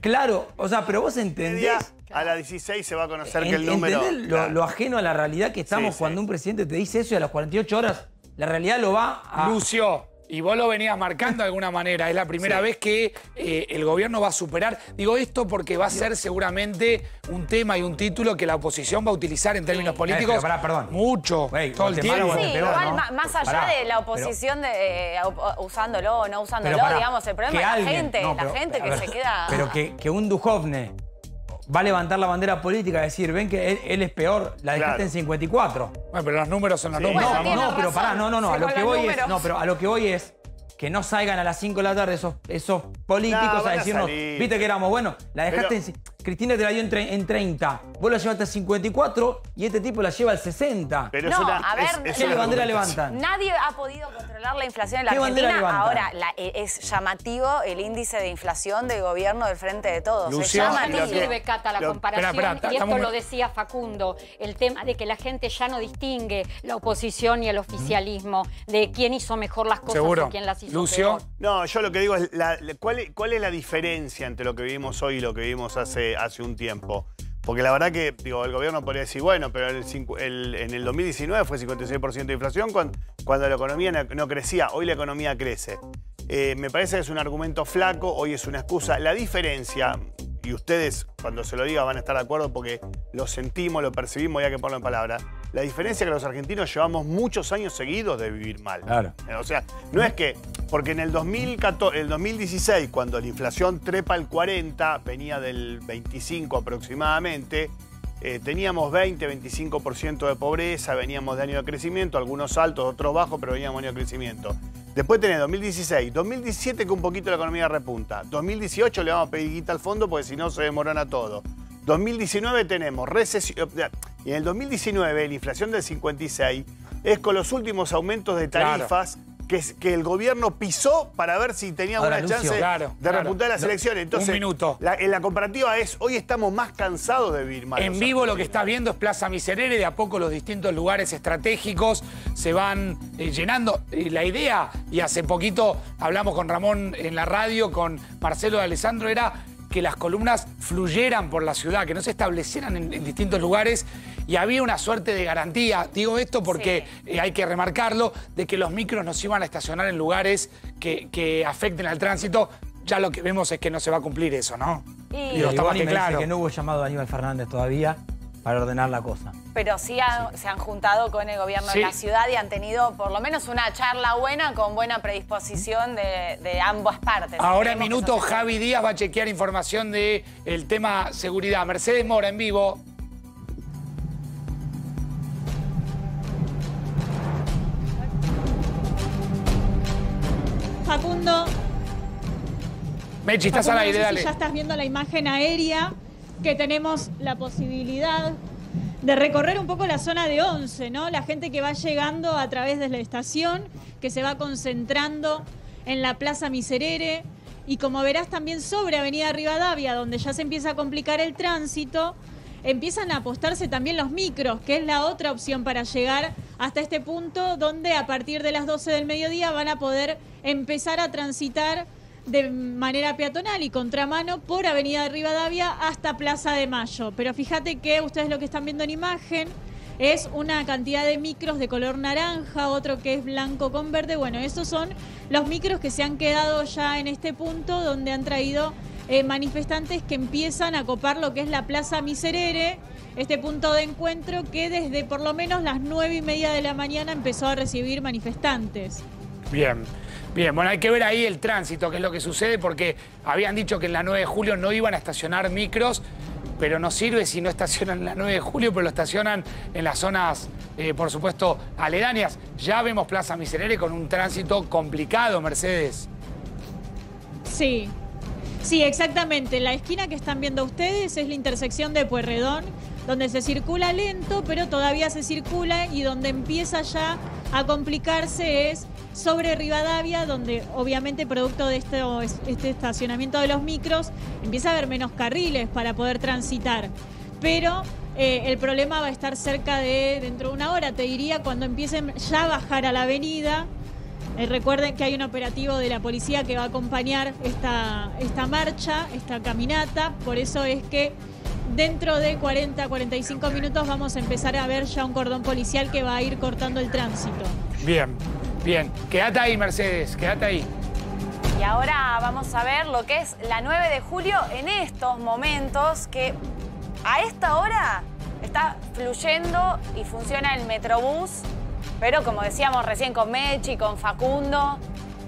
Claro, o sea, pero vos entendés. A las 16 se va a conocer que el número. ¿Entendés lo, lo ajeno a la realidad que estamos Sí, sí. cuando un presidente te dice eso y a las 48 horas la realidad lo va a. Lucio, y vos lo venías marcando de alguna manera. Es la primera Sí. vez que eh, el gobierno va a superar. Digo esto porque va a ser seguramente un tema y un título que la oposición va a utilizar en términos políticos. pero pará, perdón. Mucho. Todo el tiempo. Sí, más allá Pará, de la pero- oposición de, eh, usándolo o no usándolo, pará, digamos, el problema es la alguien- gente, no, la gente que ver, se queda... Pero que, que un Duhovne va a levantar la bandera política y decir, ven que él, él es peor, la dejaste Claro. en 54. Bueno, pero los números son los Sí. números. Bueno, no, tiene no, pero pará, no, no, no. A lo que voy es. No, pero a lo que voy es que no salgan a las 5 de la tarde esos, esos políticos No, a decirnos, viste que éramos, bueno, la dejaste Pero- en. Cristina te la dio en, tre- en 30, vos la llevaste a 54 y este tipo la lleva al 60. Pero No, es una, a ver, es- es ¿Qué una bandera levantan? Nadie ha podido controlar la inflación en la ¿Qué bandera Argentina. Ahora, la- eh, es llamativo el índice de inflación del gobierno del Frente de Todos. Es Lucio, Ya no llamativo. sirve, Cata, la lo- comparación. Espera, espera, y esto estamos- lo decía Facundo, el tema de que la gente ya no distingue la oposición y el oficialismo, de quién hizo mejor las cosas Seguro. o quién las hizo Lucio. peor. No, yo lo que digo es, la- la- ¿cuál, es- cuál es la diferencia entre lo que vivimos hoy y lo que vivimos hace, hace un tiempo? Porque la verdad que, digo, el gobierno podría decir, bueno, pero el el- en el 2019 fue 56% de inflación cuando, cuando la economía no, no crecía. Hoy la economía crece. Eh, me parece que es un argumento flaco, hoy es una excusa. La diferencia, y ustedes cuando se lo diga van a estar de acuerdo porque lo sentimos, lo percibimos y hay que ponerlo en palabras. La diferencia es que los argentinos llevamos muchos años seguidos de vivir mal. Claro. Eh, O sea, no es que, porque en el 2014, el 2016, cuando la inflación trepa al 40, venía del 25 aproximadamente, eh, teníamos 20, 25% de pobreza, veníamos de año de crecimiento, algunos altos, otros bajos, pero veníamos de año de crecimiento. Después tenés 2016, 2017 que un poquito la economía repunta, 2018 le vamos a pedir guita al fondo porque si no se demorona todo. 2019 tenemos recesión. Y en el 2019 la inflación del 56 es con los últimos aumentos de Claro. Que, el gobierno pisó para ver si tenía Ahora, alguna Lucio, chance claro, de claro. repuntar las Lo- elecciones. Entonces, un minuto. La, en la comparativa es, hoy estamos más cansados de vivir mal. En vivo lo que estás viendo es Plaza Miserere, de a poco los distintos lugares estratégicos se van eh, llenando. La idea, y hace poquito hablamos con Ramón en la radio, con Marcelo de Alessandro, era que las columnas fluyeran por la ciudad, que no se establecieran en, en distintos lugares y había una suerte de garantía. Digo esto porque eh, hay que remarcarlo, de que los micros no se iban a estacionar en lugares que, que afecten al tránsito. Ya lo que vemos es que no se va a cumplir eso, ¿no? Y- Digo, Y está más que claro. que no hubo llamado de Aníbal Fernández todavía para ordenar la cosa. Pero sí, se han juntado con el gobierno Sí. de la ciudad y han tenido por lo menos una charla buena con buena predisposición de, de ambas partes. Ahora en se- Javi Díaz va a chequear información del el tema seguridad. Mercedes Mora en vivo. Facundo, Mechi, estás al aire, no sé dale. si ya estás viendo la imagen aérea, que tenemos la posibilidad de recorrer un poco la zona de Once, ¿no? La gente que va llegando a través de la estación, que se va concentrando en la Plaza Miserere y como verás también sobre Avenida Rivadavia, donde ya se empieza a complicar el tránsito, empiezan a apostarse también los micros, que es la otra opción para llegar hasta este punto donde a partir de las 12 del mediodía van a poder empezar a transitar de manera peatonal y contramano por Avenida Rivadavia hasta Plaza de Mayo. Pero fíjate que ustedes lo que están viendo en imagen es una cantidad de micros de color naranja, otro que es blanco con verde. Bueno, esos son los micros que se han quedado ya en este punto donde han traído eh, manifestantes que empiezan a copar lo que es la Plaza Miserere, este punto de encuentro que desde por lo menos las nueve y media de la mañana empezó a recibir manifestantes. Bien. Bien, bueno, hay que ver ahí el tránsito, qué es lo que sucede, porque habían dicho que en la 9 de julio no iban a estacionar micros, pero no sirve si no estacionan en la 9 de julio, pero lo estacionan en las zonas, eh, por supuesto, aledañas. Ya vemos Plaza Miserere con un tránsito complicado, Mercedes. Sí, sí, exactamente. La esquina que están viendo ustedes es la intersección de Pueyrredón, donde se circula lento, pero todavía se circula y donde empieza ya a complicarse es sobre Rivadavia, donde obviamente producto de este, estacionamiento de los micros empieza a haber menos carriles para poder transitar. Pero eh, el problema va a estar cerca de dentro de una hora, te diría, cuando empiecen ya a bajar a la avenida. Eh, recuerden que hay un operativo de la policía que va a acompañar esta, esta marcha, esta caminata, por eso es que dentro de 40, 45 minutos vamos a empezar a ver ya un cordón policial que va a ir cortando el tránsito. Bien. Bien, quédate ahí, Mercedes, quédate ahí. Y ahora vamos a ver lo que es la 9 de julio en estos momentos que a esta hora está fluyendo y funciona el Metrobús, pero como decíamos recién con Mechi, con Facundo,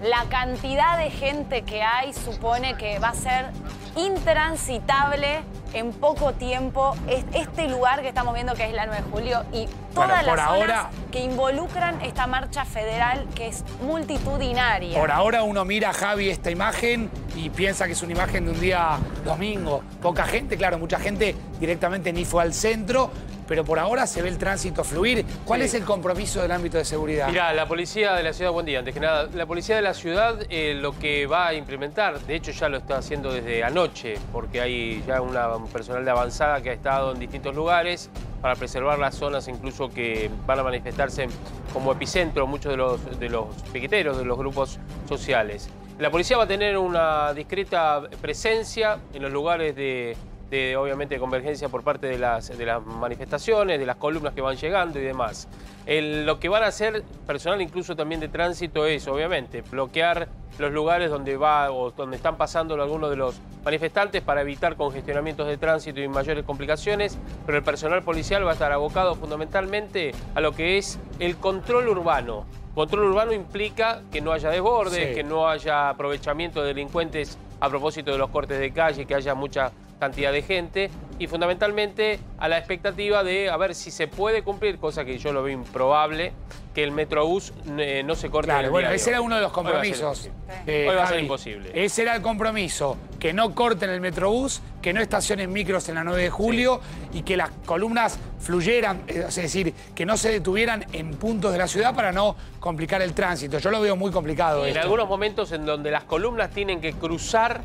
la cantidad de gente que hay supone que va a ser intransitable en poco tiempo este lugar que estamos viendo que es la 9 de julio y todas las zonas que involucran esta marcha federal que es multitudinaria. Por ahora uno mira, Javi, esta imagen y piensa que es una imagen de un día domingo. Poca gente, claro, mucha gente directamente ni fue al centro, pero por ahora se ve el tránsito fluir. ¿Cuál es el compromiso del ámbito de seguridad? Mira, la policía de la ciudad, buen día, antes que nada, la policía de la ciudad eh, lo que va a implementar, de hecho ya lo está haciendo desde anoche, porque hay ya una, un personal de avanzada que ha estado en distintos lugares para preservar las zonas incluso que van a manifestarse como epicentro muchos de los, de los piqueteros, de los grupos sociales. La policía va a tener una discreta presencia en los lugares de de obviamente convergencia por parte de las, de las manifestaciones, de las columnas que van llegando y demás. lo que van a hacer personal incluso también de tránsito es obviamente bloquear los lugares donde va o donde están pasando algunos de los manifestantes para evitar congestionamientos de tránsito y mayores complicaciones, pero el personal policial va a estar abocado fundamentalmente a lo que es el control urbano. Control urbano implica que no haya desbordes, que no haya aprovechamiento de delincuentes a propósito de los cortes de calle, que haya mucha cantidad de gente y fundamentalmente a la expectativa de a ver si se puede cumplir, cosa que yo lo veo improbable, que el Metrobús eh, no se corte. Claro, bueno, ese era uno de los compromisos. Hoy va a ser, imposible. Ese era el compromiso, que no corten el Metrobús, que no estacionen micros en la 9 de julio y que las columnas fluyeran, eh, es decir, que no se detuvieran en puntos de la ciudad para no complicar el tránsito. Yo lo veo muy complicado. En algunos momentos en donde las columnas tienen que cruzar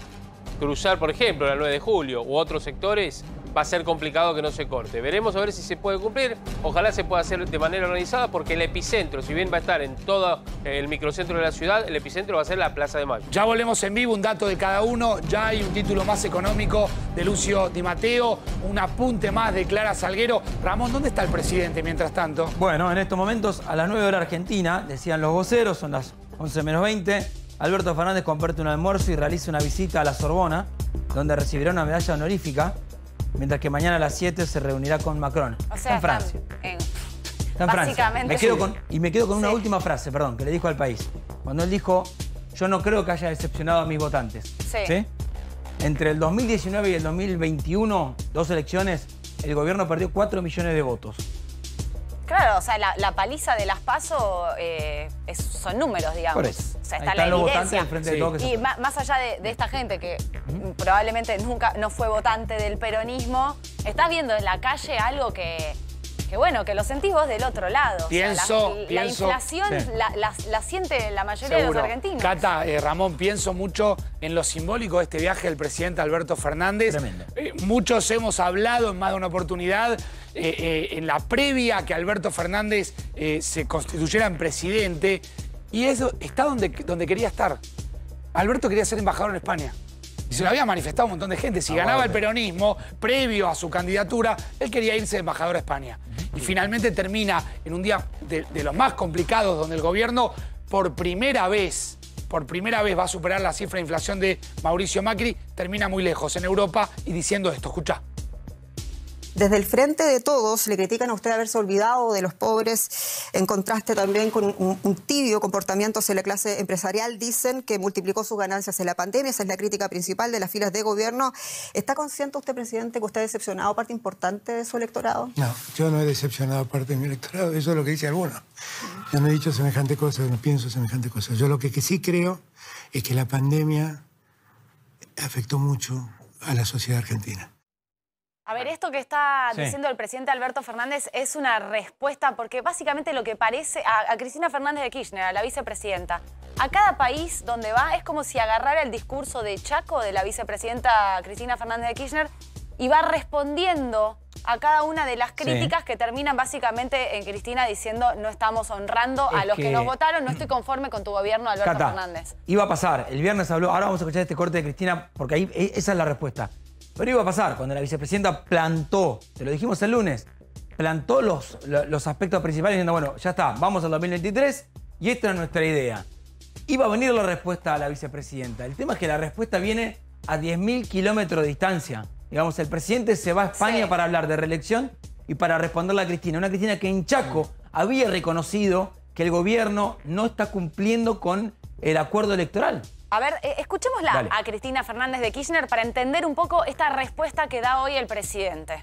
cruzar, por ejemplo, la 9 de julio u otros sectores, va a ser complicado que no se corte. Veremos a ver si se puede cumplir. Ojalá se pueda hacer de manera organizada porque el epicentro, si bien va a estar en todo el microcentro de la ciudad, el epicentro va a ser la Plaza de Mayo. Ya volvemos en vivo, un dato de cada uno. Ya hay un título más económico de Lucio Di Matteo, un apunte más de Clara Salguero. Ramón, ¿dónde está el presidente mientras tanto? Bueno, en estos momentos, a las 9 horas Argentina, decían los voceros, son las 11 menos 20. Alberto Fernández comparte un almuerzo y realiza una visita a la Sorbona, donde recibirá una medalla honorífica, mientras que mañana a las 7 se reunirá con Macron. O sea, en Francia. En, está en Francia. Me quedo con, y me quedo con una última frase, perdón, que le dijo al país. Cuando él dijo, yo no creo que haya decepcionado a mis votantes. Sí. Entre el 2019 y el 2021, dos elecciones, el gobierno perdió 4 millones de votos. Claro, o sea, la, paliza de las PASO eh, son números, digamos. Por eso. O sea, está la evidencia. y más, allá de, esta gente que probablemente nunca no fue votante del peronismo, estás viendo en la calle algo que que bueno, que lo sentís vos del otro lado. Pienso, la, inflación la, siente la mayoría de los argentinos. Cata, eh, Ramón, pienso mucho en lo simbólico de este viaje del presidente Alberto Fernández. Tremendo. Eh, muchos hemos hablado en más de una oportunidad eh, en la previa que Alberto Fernández se constituyera en presidente. Y eso está donde, donde quería estar. Alberto quería ser embajador en España. Y se lo había manifestado un montón de gente. Si ah, ganaba el peronismo, previo a su candidatura, él quería irse de embajador a España. y finalmente termina en un día de, de los más complicados donde el gobierno por primera vez por primera vez va a superar la cifra de inflación de Mauricio Macri, termina muy lejos en Europa y diciendo esto, escucha. Desde el frente de todos le critican a usted haberse olvidado de los pobres, en contraste también con un, tibio comportamiento hacia la clase empresarial. Dicen que multiplicó sus ganancias en la pandemia, esa es la crítica principal de las filas de gobierno. ¿Está consciente usted, presidente, que usted ha decepcionado parte importante de su electorado? No, yo no he decepcionado parte de mi electorado, eso es lo que dice alguno. Yo no he dicho semejante cosa, no pienso semejante cosa. Yo lo que sí creo es que la pandemia afectó mucho a la sociedad argentina. A ver, esto que está Sí. diciendo el presidente Alberto Fernández es una respuesta, porque básicamente lo que parece a, a Cristina Fernández de Kirchner, a la vicepresidenta, a cada país donde va es como si agarrara el discurso de Chaco, de la vicepresidenta Cristina Fernández de Kirchner, y va respondiendo a cada una de las Sí. críticas que terminan básicamente en Cristina diciendo no estamos honrando a los que... que- nos votaron, no estoy conforme con tu gobierno, Alberto Cata, Fernández. Iba a pasar. El viernes habló. Ahora vamos a escuchar este corte de Cristina porque ahí e- esa es la respuesta. Pero iba a pasar cuando la vicepresidenta plantó, te lo dijimos el lunes, plantó los, lo- los aspectos principales diciendo, bueno, ya está, vamos al 2023 y esta es nuestra idea. Iba a venir la respuesta a la vicepresidenta. El tema es que la respuesta viene a 10.000 kilómetros de distancia. Digamos, el presidente se va a España para hablar de reelección y para responderle a Cristina. Una Cristina que en Chaco había reconocido que el gobierno no está cumpliendo con el acuerdo electoral. A ver, eh, escuchémosla Dale. a Cristina Fernández de Kirchner para entender un poco esta respuesta que da hoy el presidente.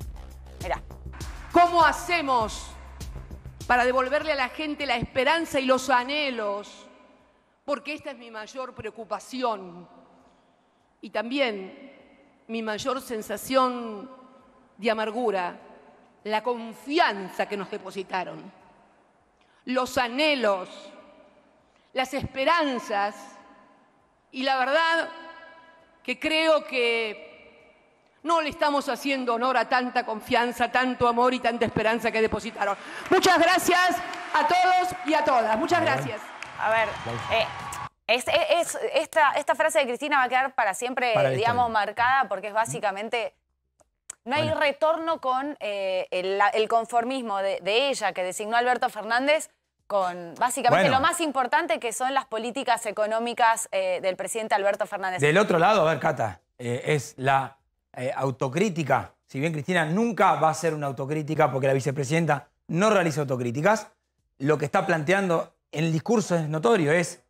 Mira. ¿Cómo hacemos para devolverle a la gente la esperanza y los anhelos? Porque esta es mi mayor preocupación y también mi mayor sensación de amargura, la confianza que nos depositaron, los anhelos, las esperanzas y la verdad que creo que no le estamos haciendo honor a tanta confianza, tanto amor y tanta esperanza que depositaron. Muchas gracias a todos y a todas. Muchas gracias. A ver, eh, es- es- esta, esta frase de Cristina va a quedar para siempre, Para digamos, historia. marcada porque es básicamente... No hay Bueno. retorno con eh, el conformismo de, de ella que designó Alberto Fernández con básicamente Bueno. lo más importante que son las políticas económicas eh, del presidente Alberto Fernández. Del otro lado, a ver, Cata, eh, es la eh, autocrítica. Si bien Cristina nunca va a ser una autocrítica porque la vicepresidenta no realiza autocríticas, lo que está planteando en el discurso es notorio, es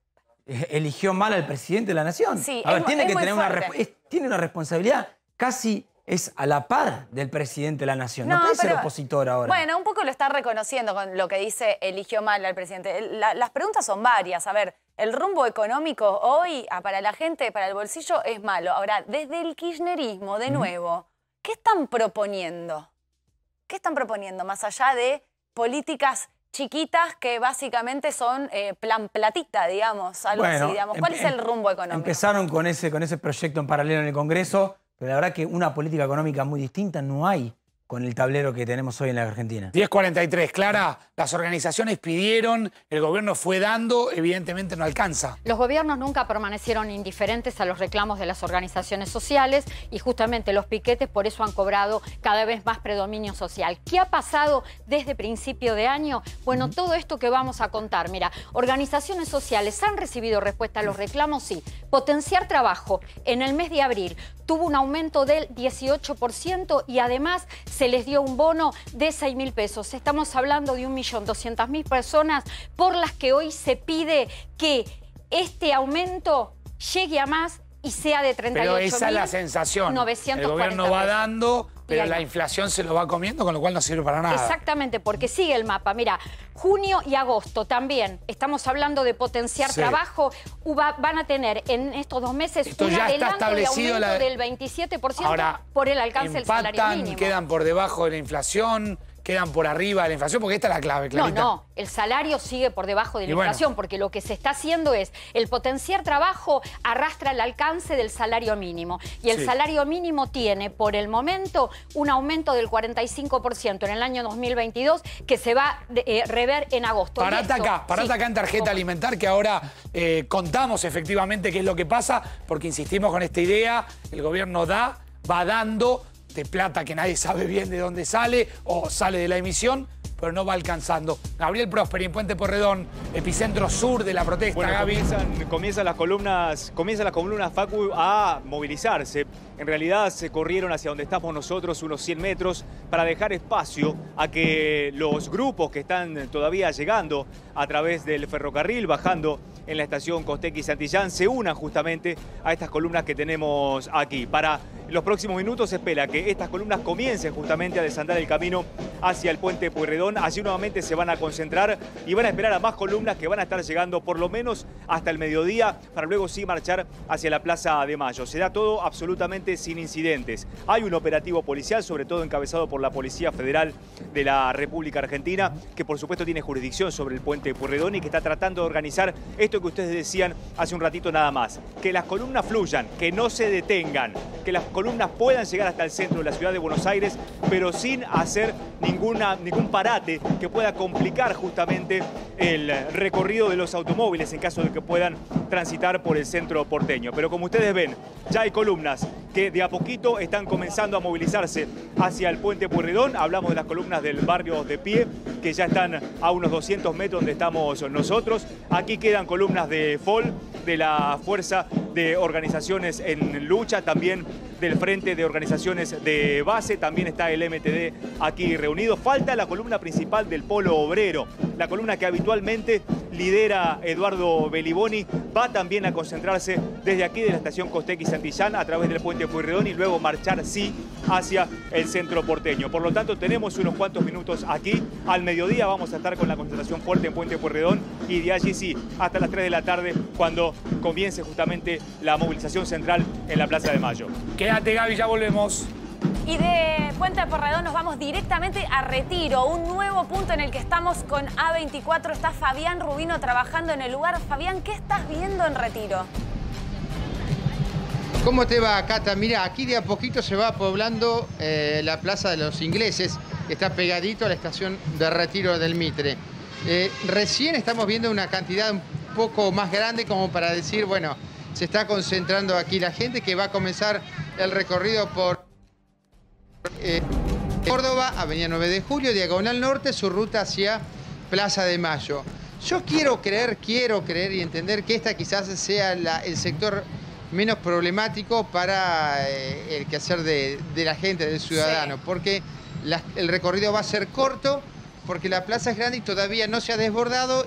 eligió mal al presidente de la nación. Sí, a ver, es tiene es que tener una, fuerte. resp- es- tiene una responsabilidad casi es a la par del presidente de la nación. No, No, puede ser opositor ahora. Bueno, un poco lo está reconociendo con lo que dice eligió mal al presidente. La- las preguntas son varias. A ver, el rumbo económico hoy ah, para la gente, para el bolsillo, es malo. Ahora, desde el kirchnerismo, de nuevo, ¿qué están proponiendo? ¿Qué están proponiendo más allá de políticas chiquitas que básicamente son eh, plan platita, digamos, algo Bueno, así, digamos? ¿Cuál empe- es el rumbo económico? Empezaron con ese, con ese proyecto en paralelo en el Congreso, pero la verdad que una política económica muy distinta no hay con el tablero que tenemos hoy en la Argentina. 10.43, Clara, las organizaciones pidieron, el gobierno fue dando, evidentemente no alcanza. Los gobiernos nunca permanecieron indiferentes a los reclamos de las organizaciones sociales y justamente los piquetes por eso han cobrado cada vez más predominio social. ¿Qué ha pasado desde principio de año? Bueno, todo esto que vamos a contar. Mira, organizaciones sociales han recibido respuesta a los reclamos, sí. Potenciar trabajo en el mes de abril tuvo un aumento del 18% y además se les dio un bono de 6 mil pesos. Estamos hablando de 1.200.000 personas por las que hoy se pide que este aumento llegue a más y sea de 38 Pero esa es la sensación. 940 el gobierno va dando, pero la inflación se lo va comiendo, con lo cual no sirve para nada. Exactamente, porque sigue el mapa. Mira, junio y agosto también. Estamos hablando de potenciar Sí. trabajo. Uva- van a tener en estos dos meses Esto un ya está de aumento la- del 27% Ahora, por el alcance del salario mínimo. quedan por debajo de la inflación, quedan por arriba de la inflación, porque esta es la clave, No, Clarita. no, el salario sigue por debajo de la Y bueno. inflación, porque lo que se está haciendo es el potenciar trabajo arrastra el alcance del salario mínimo. Y el Sí. salario mínimo tiene, por el momento, un aumento del 45% en el año 2022 que se va a eh, rever en agosto. Parate acá, parate sí. acá en tarjeta alimentar, que ahora eh, contamos efectivamente qué es lo que pasa, porque insistimos con esta idea, el gobierno da, va dando de plata que nadie sabe bien de dónde sale o sale de la emisión, pero no va alcanzando. Gabriel Prosperi en Puente Porredón, epicentro sur de la protesta, Bueno, Gaby. comienzan, comienzan las columnas, comienzan las columnas Facu a movilizarse. En realidad se corrieron hacia donde estamos nosotros, unos 100 metros, para dejar espacio a que los grupos que están todavía llegando a través del ferrocarril, bajando en la estación Costequi Santillán, se unan justamente a estas columnas que tenemos aquí. Para los próximos minutos se espera que estas columnas comiencen justamente a desandar el camino hacia el puente Pueyrredón. Allí nuevamente se van a concentrar y van a esperar a más columnas que van a estar llegando por lo menos hasta el mediodía para luego sí marchar hacia la Plaza de Mayo. Se da todo absolutamente sin incidentes. Hay un operativo policial, sobre todo encabezado por la Policía Federal de la República Argentina, que por supuesto tiene jurisdicción sobre el puente Pueyrredón y que está tratando de organizar esto que ustedes decían hace un ratito nada más. Que las columnas fluyan, que no se detengan, que las columnas puedan llegar hasta el centro de la ciudad de Buenos Aires, pero sin hacer ninguna, ningún parate que pueda complicar justamente el recorrido de los automóviles en caso de que puedan transitar por el centro porteño. Pero como ustedes ven, ya hay columnas que de a poquito están comenzando a movilizarse hacia el puente Pueyrredón. Hablamos de las columnas del barrio de pie, que ya están a unos 200 metros donde estamos nosotros. Aquí quedan columnas de FOL, de la Fuerza de Organizaciones en Lucha, también del Frente de Organizaciones de Base, también está el MTD aquí reunido. Falta la columna principal del Polo Obrero, la columna que habitualmente lidera Eduardo Beliboni, va también a concentrarse desde aquí de la estación Costequi Santillán a través del puente Pueyrredón y luego marchar sí hacia el centro porteño. Por lo tanto, tenemos unos cuantos minutos aquí. Al mediodía vamos a estar con la concentración fuerte en Puente Pueyrredón y de allí sí hasta las 3 de la tarde cuando comience justamente la movilización central en la Plaza de Mayo. Quédate, Gaby, ya volvemos. Y de Puente Porredón nos vamos directamente a Retiro, un nuevo punto en el que estamos con A24. Está Fabián Rubino trabajando en el lugar. Fabián, ¿qué estás viendo en Retiro? ¿Cómo te va, Cata? Mira, aquí de a poquito se va poblando eh, la Plaza de los Ingleses, que está pegadito a la estación de retiro del Mitre. Eh, recién estamos viendo una cantidad un poco más grande como para decir, bueno, se está concentrando aquí la gente que va a comenzar el recorrido por eh, Córdoba, Avenida 9 de Julio, Diagonal Norte, su ruta hacia Plaza de Mayo. Yo quiero creer, quiero creer y entender que esta quizás sea el sector menos problemático para eh, el quehacer de, de la gente, del ciudadano, porque la- el recorrido va a ser corto, porque la plaza es grande y todavía no se ha desbordado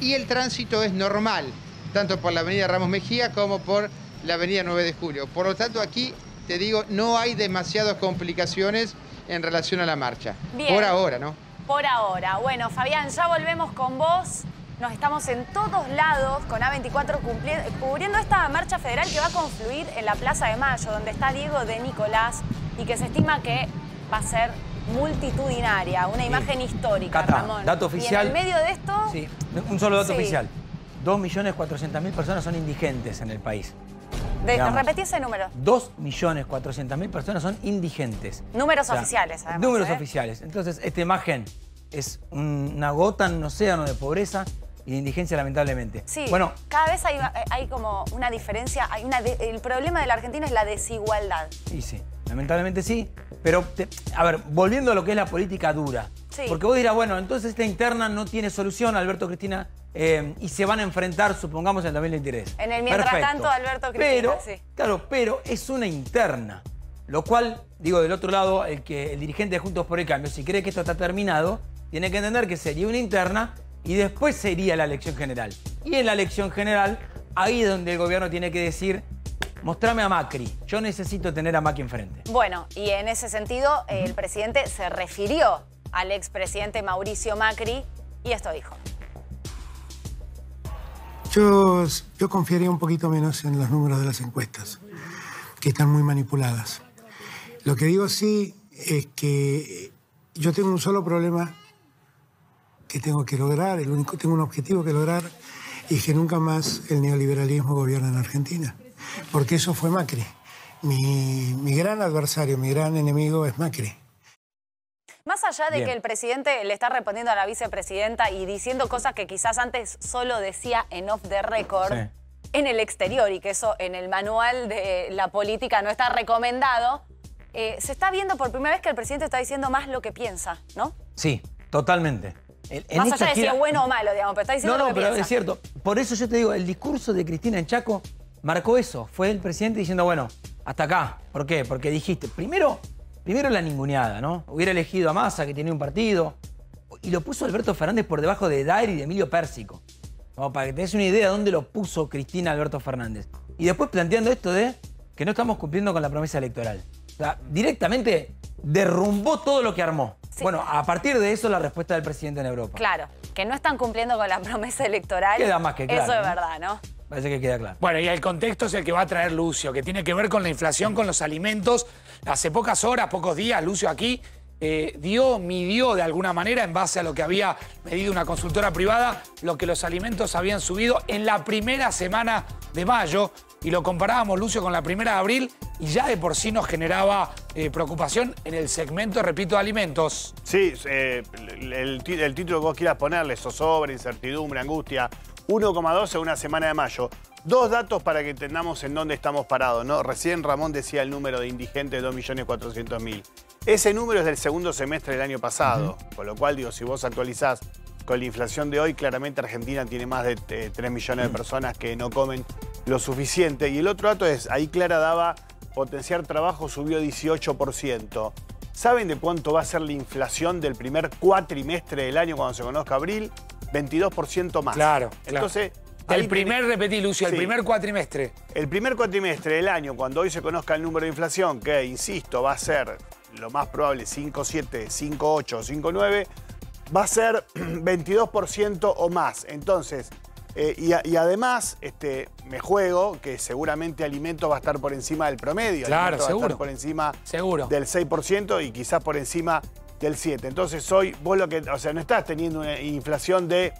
y el tránsito es normal, tanto por la avenida Ramos Mejía como por la avenida 9 de Julio. Por lo tanto, aquí te digo, no hay demasiadas complicaciones en relación a la marcha. Bien. Por ahora, ¿no? Por ahora. Bueno, Fabián, ya volvemos con vos. Nos estamos en todos lados con A24 cumpli- cubriendo esta marcha federal que va a confluir en la Plaza de Mayo, donde está Diego de Nicolás y que se estima que va a ser multitudinaria, una imagen histórica, Cata, Ramón. dato Y oficial. en el medio de esto, Sí, un solo dato Sí. oficial. 2.400.000 personas son indigentes en el país. de- Digamos. repetí ese número. 2.400.000 personas son indigentes. Números O sea, oficiales, además. Números ¿eh? oficiales. Entonces, esta imagen es un- una gota en un océano de pobreza y de indigencia, lamentablemente. Sí, Bueno, cada vez hay, hay como una diferencia, hay una de- el problema de la Argentina es la desigualdad. y sí, lamentablemente sí. Pero, te- a ver, volviendo a lo que es la política dura. Sí. Porque vos dirás, bueno, entonces esta interna no tiene solución, Alberto Cristina, eh, y se van a enfrentar, supongamos, en el 2023. En el mientras Perfecto. tanto, Alberto Cristina, Pero, sí. claro, pero es una interna. Lo cual, digo, del otro lado, el que el dirigente de Juntos por el Cambio, si cree que esto está terminado, tiene que entender que sería una interna y después sería la elección general. Y en la elección general, ahí es donde el gobierno tiene que decir, mostrame a Macri, yo necesito tener a Macri enfrente. Bueno, y en ese sentido, el presidente se refirió al expresidente Mauricio Macri y esto dijo. Yo, yo confiaría un poquito menos en los números de las encuestas, que están muy manipuladas. Lo que digo sí es que yo tengo un solo problema que tengo que lograr, el único, tengo un objetivo que lograr, y que nunca más el neoliberalismo gobierna en Argentina. Porque eso fue Macri. Mi, mi gran adversario, mi gran enemigo es Macri. Más allá de Bien. que el presidente le está respondiendo a la vicepresidenta y diciendo cosas que quizás antes solo decía en off the record, Sí. en el exterior y que eso en el manual de la política no está recomendado, eh, se está viendo por primera vez que el presidente está diciendo más lo que piensa, ¿no? Sí, Totalmente. En Más allá de si es bueno o malo, digamos, pero está diciendo No, no, lo que pero piensa. es cierto. Por eso yo te digo, el discurso de Cristina en Chaco marcó eso. Fue el presidente diciendo, bueno, hasta acá. ¿Por qué? Porque dijiste, primero, primero la ninguneada, ¿no? Hubiera elegido a Massa, que tenía un partido, y lo puso Alberto Fernández por debajo de Dair y de Emilio Pérsico. Como para que tengas una idea de dónde lo puso Cristina Alberto Fernández. Y después planteando esto de que no estamos cumpliendo con la promesa electoral. O sea, directamente derrumbó todo lo que armó. Bueno, a partir de eso la respuesta del presidente en Europa. Claro, que no están cumpliendo con la [laughs] promesa electoral. Queda más que claro, Eso es ¿no? verdad, ¿no? Parece que queda claro. Bueno, y el contexto es el que va a traer Lucio, que tiene que ver con la inflación, con los alimentos. Hace pocas horas, pocos días, Lucio aquí eh, dio, midió de alguna manera, en base a lo que había medido una consultora privada, lo que los alimentos habían subido en la primera semana de mayo. Y lo comparábamos, Lucio, con la primera de abril, y ya de por sí nos generaba eh, preocupación en el segmento, repito, de alimentos. Sí, eh, el, el ti- el título que vos quieras ponerle, zozobra, incertidumbre, angustia, 1,2 en una semana de mayo. Dos datos para que entendamos en dónde estamos parados, ¿no? Recién Ramón decía el número de indigentes de 2.400.000. Ese número es del segundo semestre del año pasado, con lo cual, digo, si vos actualizás con la inflación de hoy, claramente Argentina tiene más de eh, 3 millones de personas que no comen lo suficiente. Y el otro dato es, ahí Clara daba, potenciar trabajo subió 18%. ¿Saben de cuánto va a ser la inflación del primer cuatrimestre del año cuando se conozca abril? 22% más. Claro. Entonces, ahí primer, repetí, Lucio, el primer cuatrimestre. el primer cuatrimestre del año, cuando hoy se conozca el número de inflación, que, insisto, va a ser lo más probable 5,7, 5,8, 5,9, va a ser [clears throat] 22% o más. Entonces, eh, y, a- y además, este, me juego que seguramente alimento va a estar por encima del promedio. Claro, Alimento va a seguro. estar por encima Seguro. del 6% y quizás por encima del 7%. Entonces, hoy vos lo que, o sea, no estás teniendo una inflación de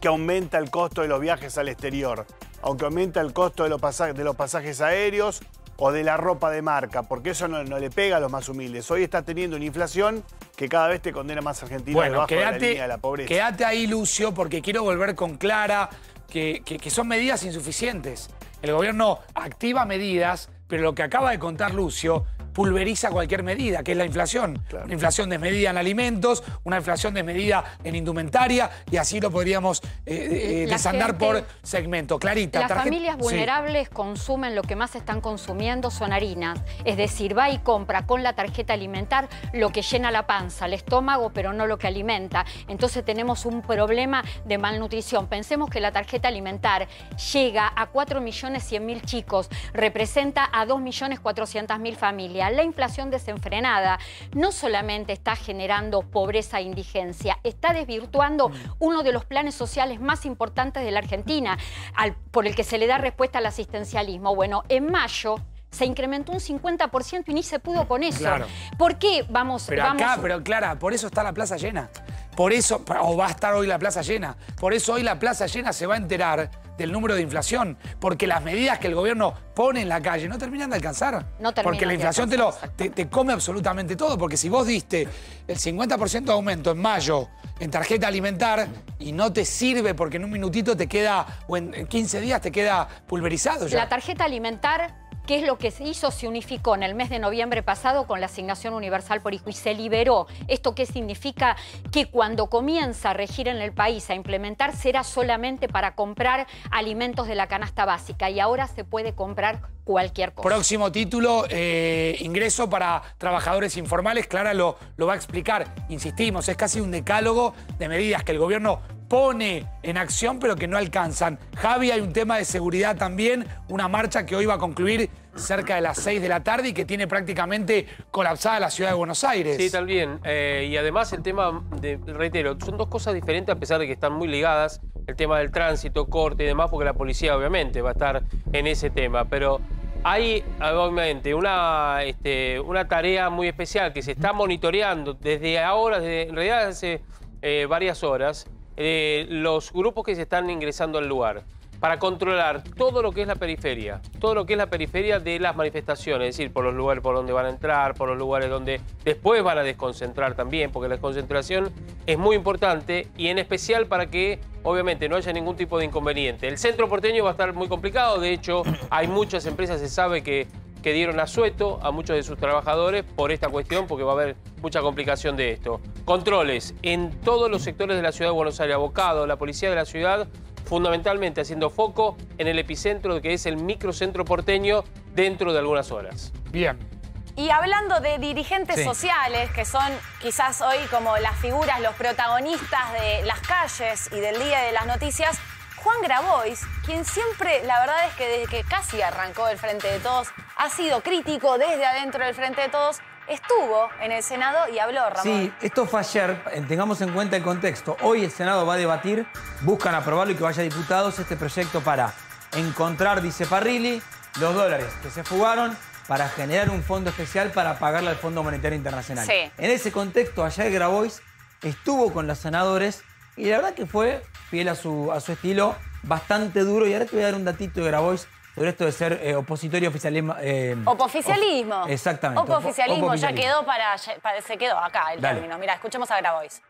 que aumenta el costo de los viajes al exterior, aunque aumenta el costo de los, de los pasajes aéreos o de la ropa de marca, porque eso no, no le pega a los más humildes. Hoy estás teniendo una inflación que cada vez te condena más a Argentina Bueno, debajo de la línea de la pobreza. quédate ahí, Lucio, porque quiero volver con Clara, que, que- que son medidas insuficientes. El gobierno activa medidas, pero lo que acaba de contar Lucio pulveriza cualquier medida, que es la inflación. Una inflación desmedida en alimentos, una inflación desmedida en indumentaria, y así lo podríamos eh, eh, desandar gente- por segmento. Clarita, Las tarjeta- familias Sí. vulnerables consumen lo que más están consumiendo son harinas. Es decir, va y compra con la tarjeta alimentar lo que llena la panza, el estómago, pero no lo que alimenta. Entonces tenemos un problema de malnutrición. Pensemos que la tarjeta alimentar llega a 4.100.000 chicos, representa a 2.400.000 familias. La inflación desenfrenada no solamente está generando pobreza e indigencia, está desvirtuando uno de los planes sociales más importantes de la Argentina, al- por el que se le da respuesta al asistencialismo. Bueno, en mayo se incrementó un 50% y ni se pudo con eso. Claro. ¿Por qué vamos, Pero vamos acá, pero Clara, por eso está la plaza llena. Por eso, o va a estar hoy la plaza llena. Por eso hoy la plaza llena se va a enterar del número de inflación. Porque las medidas que el gobierno pone en la calle no terminan de alcanzar. No terminan porque la inflación te, lo, te, te come absolutamente todo. Porque si vos diste el 50% de aumento en mayo en tarjeta alimentar y no te sirve porque en un minutito te queda, o en 15 días te queda pulverizado ya. La tarjeta alimentar, ¿qué es lo que se hizo? Se unificó en el mes de noviembre pasado con la asignación universal por hijo y se liberó. ¿Esto qué significa? Que cuando comienza a regir en el país, a implementar, será solamente para comprar alimentos de la canasta básica y ahora se puede comprar cualquier cosa. Próximo título, eh, ingreso para trabajadores informales. Clara lo, lo va a explicar. Insistimos, es casi un decálogo de medidas que el gobierno pone en acción pero que no alcanzan. Javi, hay un tema de seguridad también, una marcha que hoy va a concluir cerca de las 6 de la tarde y que tiene prácticamente colapsada la ciudad de Buenos Aires. Sí, también. Eh, y además el tema, de, reitero, son dos cosas diferentes a pesar de que están muy ligadas. El tema del tránsito, corte y demás, porque la policía obviamente va a estar en ese tema. Pero hay obviamente una, este, una tarea muy especial que se está monitoreando desde ahora, desde, en realidad hace eh, varias horas, eh, los grupos que se están ingresando al lugar para controlar todo lo que es la periferia, todo lo que es la periferia de las manifestaciones, es decir, por los lugares por donde van a entrar, por los lugares donde después van a desconcentrar también, porque la desconcentración es muy importante y en especial para que obviamente no haya ningún tipo de inconveniente. El centro porteño va a estar muy complicado, de hecho hay muchas empresas, se sabe que, que dieron a sueto a muchos de sus trabajadores por esta cuestión, porque va a haber mucha complicación de esto. Controles en todos los sectores de la ciudad de Buenos Aires, abocado, la policía de la ciudad, fundamentalmente haciendo foco en el epicentro de que es el microcentro porteño dentro de algunas horas. Bien. Y hablando de dirigentes Sí. sociales, que son quizás hoy como las figuras, los protagonistas de las calles y del día de las noticias, Juan Grabois, quien siempre, la verdad es que desde que casi arrancó el Frente de Todos, ha sido crítico desde adentro del Frente de Todos, estuvo en el Senado y habló, Ramón. Sí, esto fue ayer, eh, tengamos en cuenta el contexto. Hoy el Senado va a debatir, buscan aprobarlo y que vaya a diputados este proyecto para encontrar, dice Parrilli, los dólares que se fugaron para generar un fondo especial para pagarle al Fondo Monetario Internacional. Sí. En ese contexto, ayer Grabois estuvo con los senadores y la verdad que fue, fiel a su, a su estilo, bastante duro. Y ahora te voy a dar un datito de Grabois sobre esto de ser eh, opositor y oficialismo. eh, Opoficialismo. of- exactamente. Opoficialismo, Opo- ya quedó para, para- se quedó acá el Dale. término. Mira, escuchemos a Grabois.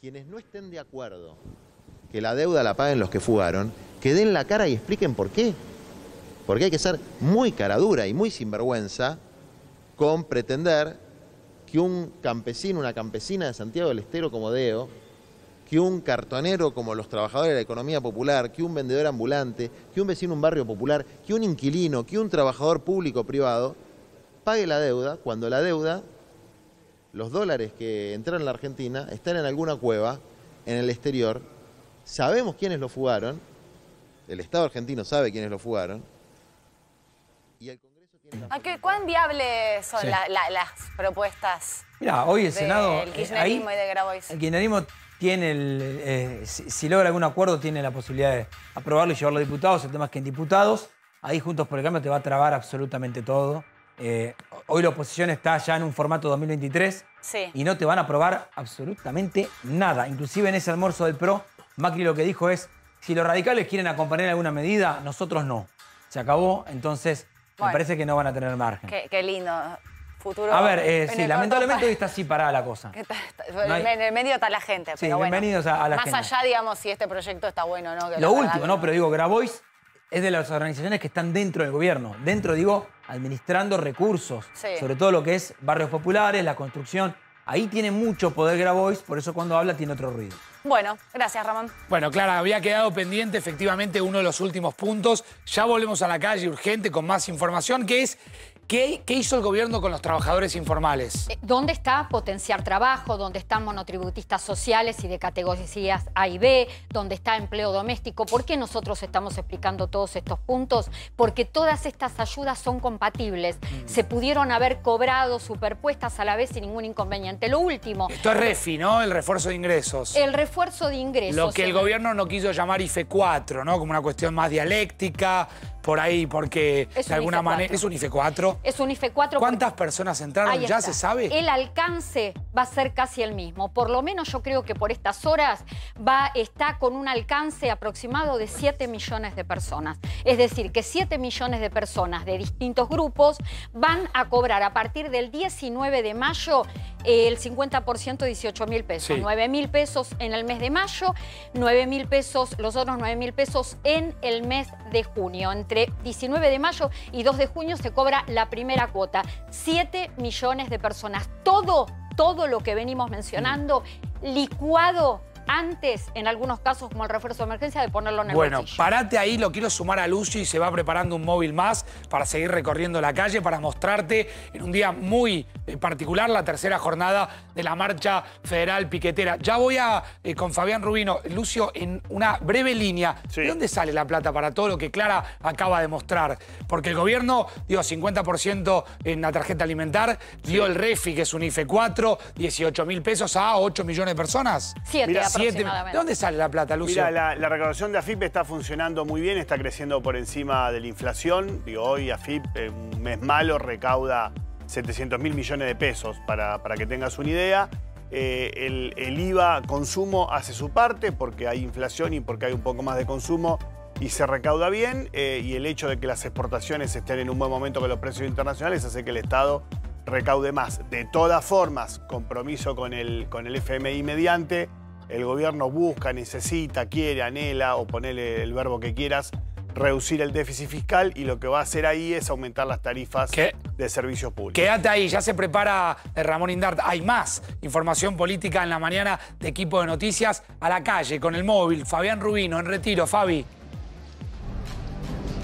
Quienes no estén de acuerdo que la deuda la paguen los que fugaron, que den la cara y expliquen por qué. Porque hay que ser muy caradura y muy sinvergüenza con pretender que un campesino, una campesina de Santiago del Estero como Deo, que un cartonero como los trabajadores de la economía popular, que un vendedor ambulante, que un vecino de un barrio popular, que un inquilino, que un trabajador público o privado, pague la deuda cuando la deuda los dólares que entraron en la Argentina están en alguna cueva en el exterior. Sabemos quiénes lo fugaron. El Estado argentino sabe quiénes lo fugaron. ¿A qué- ¿Cuán viables son Sí. la- la- las propuestas Mira, hoy el Senado. eh, kirchnerismo ahí- y de Grabois? El kirchnerismo tiene, el, eh, si, si logra algún acuerdo, tiene la posibilidad de aprobarlo y llevarlo a diputados. El tema es que en diputados, ahí Juntos por el Cambio te va a trabar absolutamente todo. Eh, hoy la oposición está ya en un formato 2023 Sí. y no te van a aprobar absolutamente nada. Inclusive en ese almuerzo del PRO, Macri lo que dijo es, si los radicales quieren acompañar alguna medida, nosotros no. Se acabó, entonces Bueno. me parece que no van a tener margen. Qué, qué lindo. Futuro. A ver, eh, sí, lamentablemente hoy está así parada la cosa. pa- está- No hay- En el medio está la gente, Sí, pero bueno. bienvenidos a- a la Más allá, digamos, si este proyecto está bueno o no. que Lo verdad último, ¿no? Pero digo, Grabois es de las organizaciones que están dentro del gobierno. Dentro, digo, administrando recursos. Sí. Sobre todo lo que es barrios populares, la construcción. Ahí tiene mucho poder Grabois, por eso cuando habla tiene otro ruido. Bueno, gracias, Ramón. Bueno, Clara, había quedado pendiente efectivamente uno de los últimos puntos. Ya volvemos a la calle urgente con más información, que es ¿qué, qué hizo el gobierno con los trabajadores informales? Eh, ¿Dónde está potenciar trabajo? ¿Dónde están monotributistas sociales y de categorías A y B? ¿Dónde está empleo doméstico? ¿Por qué nosotros estamos explicando todos estos puntos? Porque todas estas ayudas son compatibles. Mm. Se pudieron haber cobrado superpuestas a la vez sin ningún inconveniente. Lo último, Esto es REFI, ¿no? El refuerzo de ingresos. el refuerzo de ingresos. Lo que el gobierno no quiso llamar IFE 4, ¿no? Como una cuestión más dialéctica, por ahí, porque Es de un alguna manera. 4. Es un IFE 4. Es un IFE 4. ¿Cuántas personas entraron? ¿Ya se sabe? El alcance va a ser casi el mismo. Por lo menos yo creo que por estas horas va, está con un alcance aproximado de 7 millones de personas. Es decir, que 7 millones de personas de distintos grupos van a cobrar a partir del 19 de mayo eh, el 50% 18 mil pesos. Sí. 9 mil pesos en el mes de mayo, 9 mil pesos, los otros 9 mil pesos en el mes de junio. Entre 19 de mayo y 2 de junio se cobra la primera cuota. 7 millones de personas. Todo, todo lo que venimos mencionando, licuado antes, en algunos casos, como el refuerzo de emergencia, de ponerlo en el Bueno, bolsillo. parate ahí, lo quiero sumar a Lucio y se va preparando un móvil más para seguir recorriendo la calle, para mostrarte en un día muy eh, particular la tercera jornada de la marcha federal piquetera. Ya voy a eh, con Fabián Rubino. Lucio, en una breve línea, ¿de dónde sale la plata para todo lo que Clara acaba de mostrar? Porque el gobierno dio 50% en la tarjeta alimentar, dio el REFI, que es un IFE 4, 18 mil pesos a 8 millones de personas. Siete ¿De dónde sale la plata, Lucio? Mira, la, la recaudación de AFIP está funcionando muy bien, está creciendo por encima de la inflación. Digo, hoy AFIP, en un mes malo, recauda 700 mil millones de pesos, para, para que tengas una idea. Eh, el, el IVA consumo hace su parte porque hay inflación y porque hay un poco más de consumo y se recauda bien. eh, y el hecho de que las exportaciones estén en un buen momento con los precios internacionales hace que el Estado recaude más. De todas formas, compromiso con el, con el FMI mediante, el gobierno busca, necesita, quiere, anhela, o ponele el verbo que quieras, reducir el déficit fiscal y lo que va a hacer ahí es aumentar las tarifas de servicios públicos. Quédate ahí, ya se prepara eh, Ramón Indart. Hay más información política en la mañana de equipo de noticias a la calle con el móvil. Fabián Rubino, en retiro. Fabi.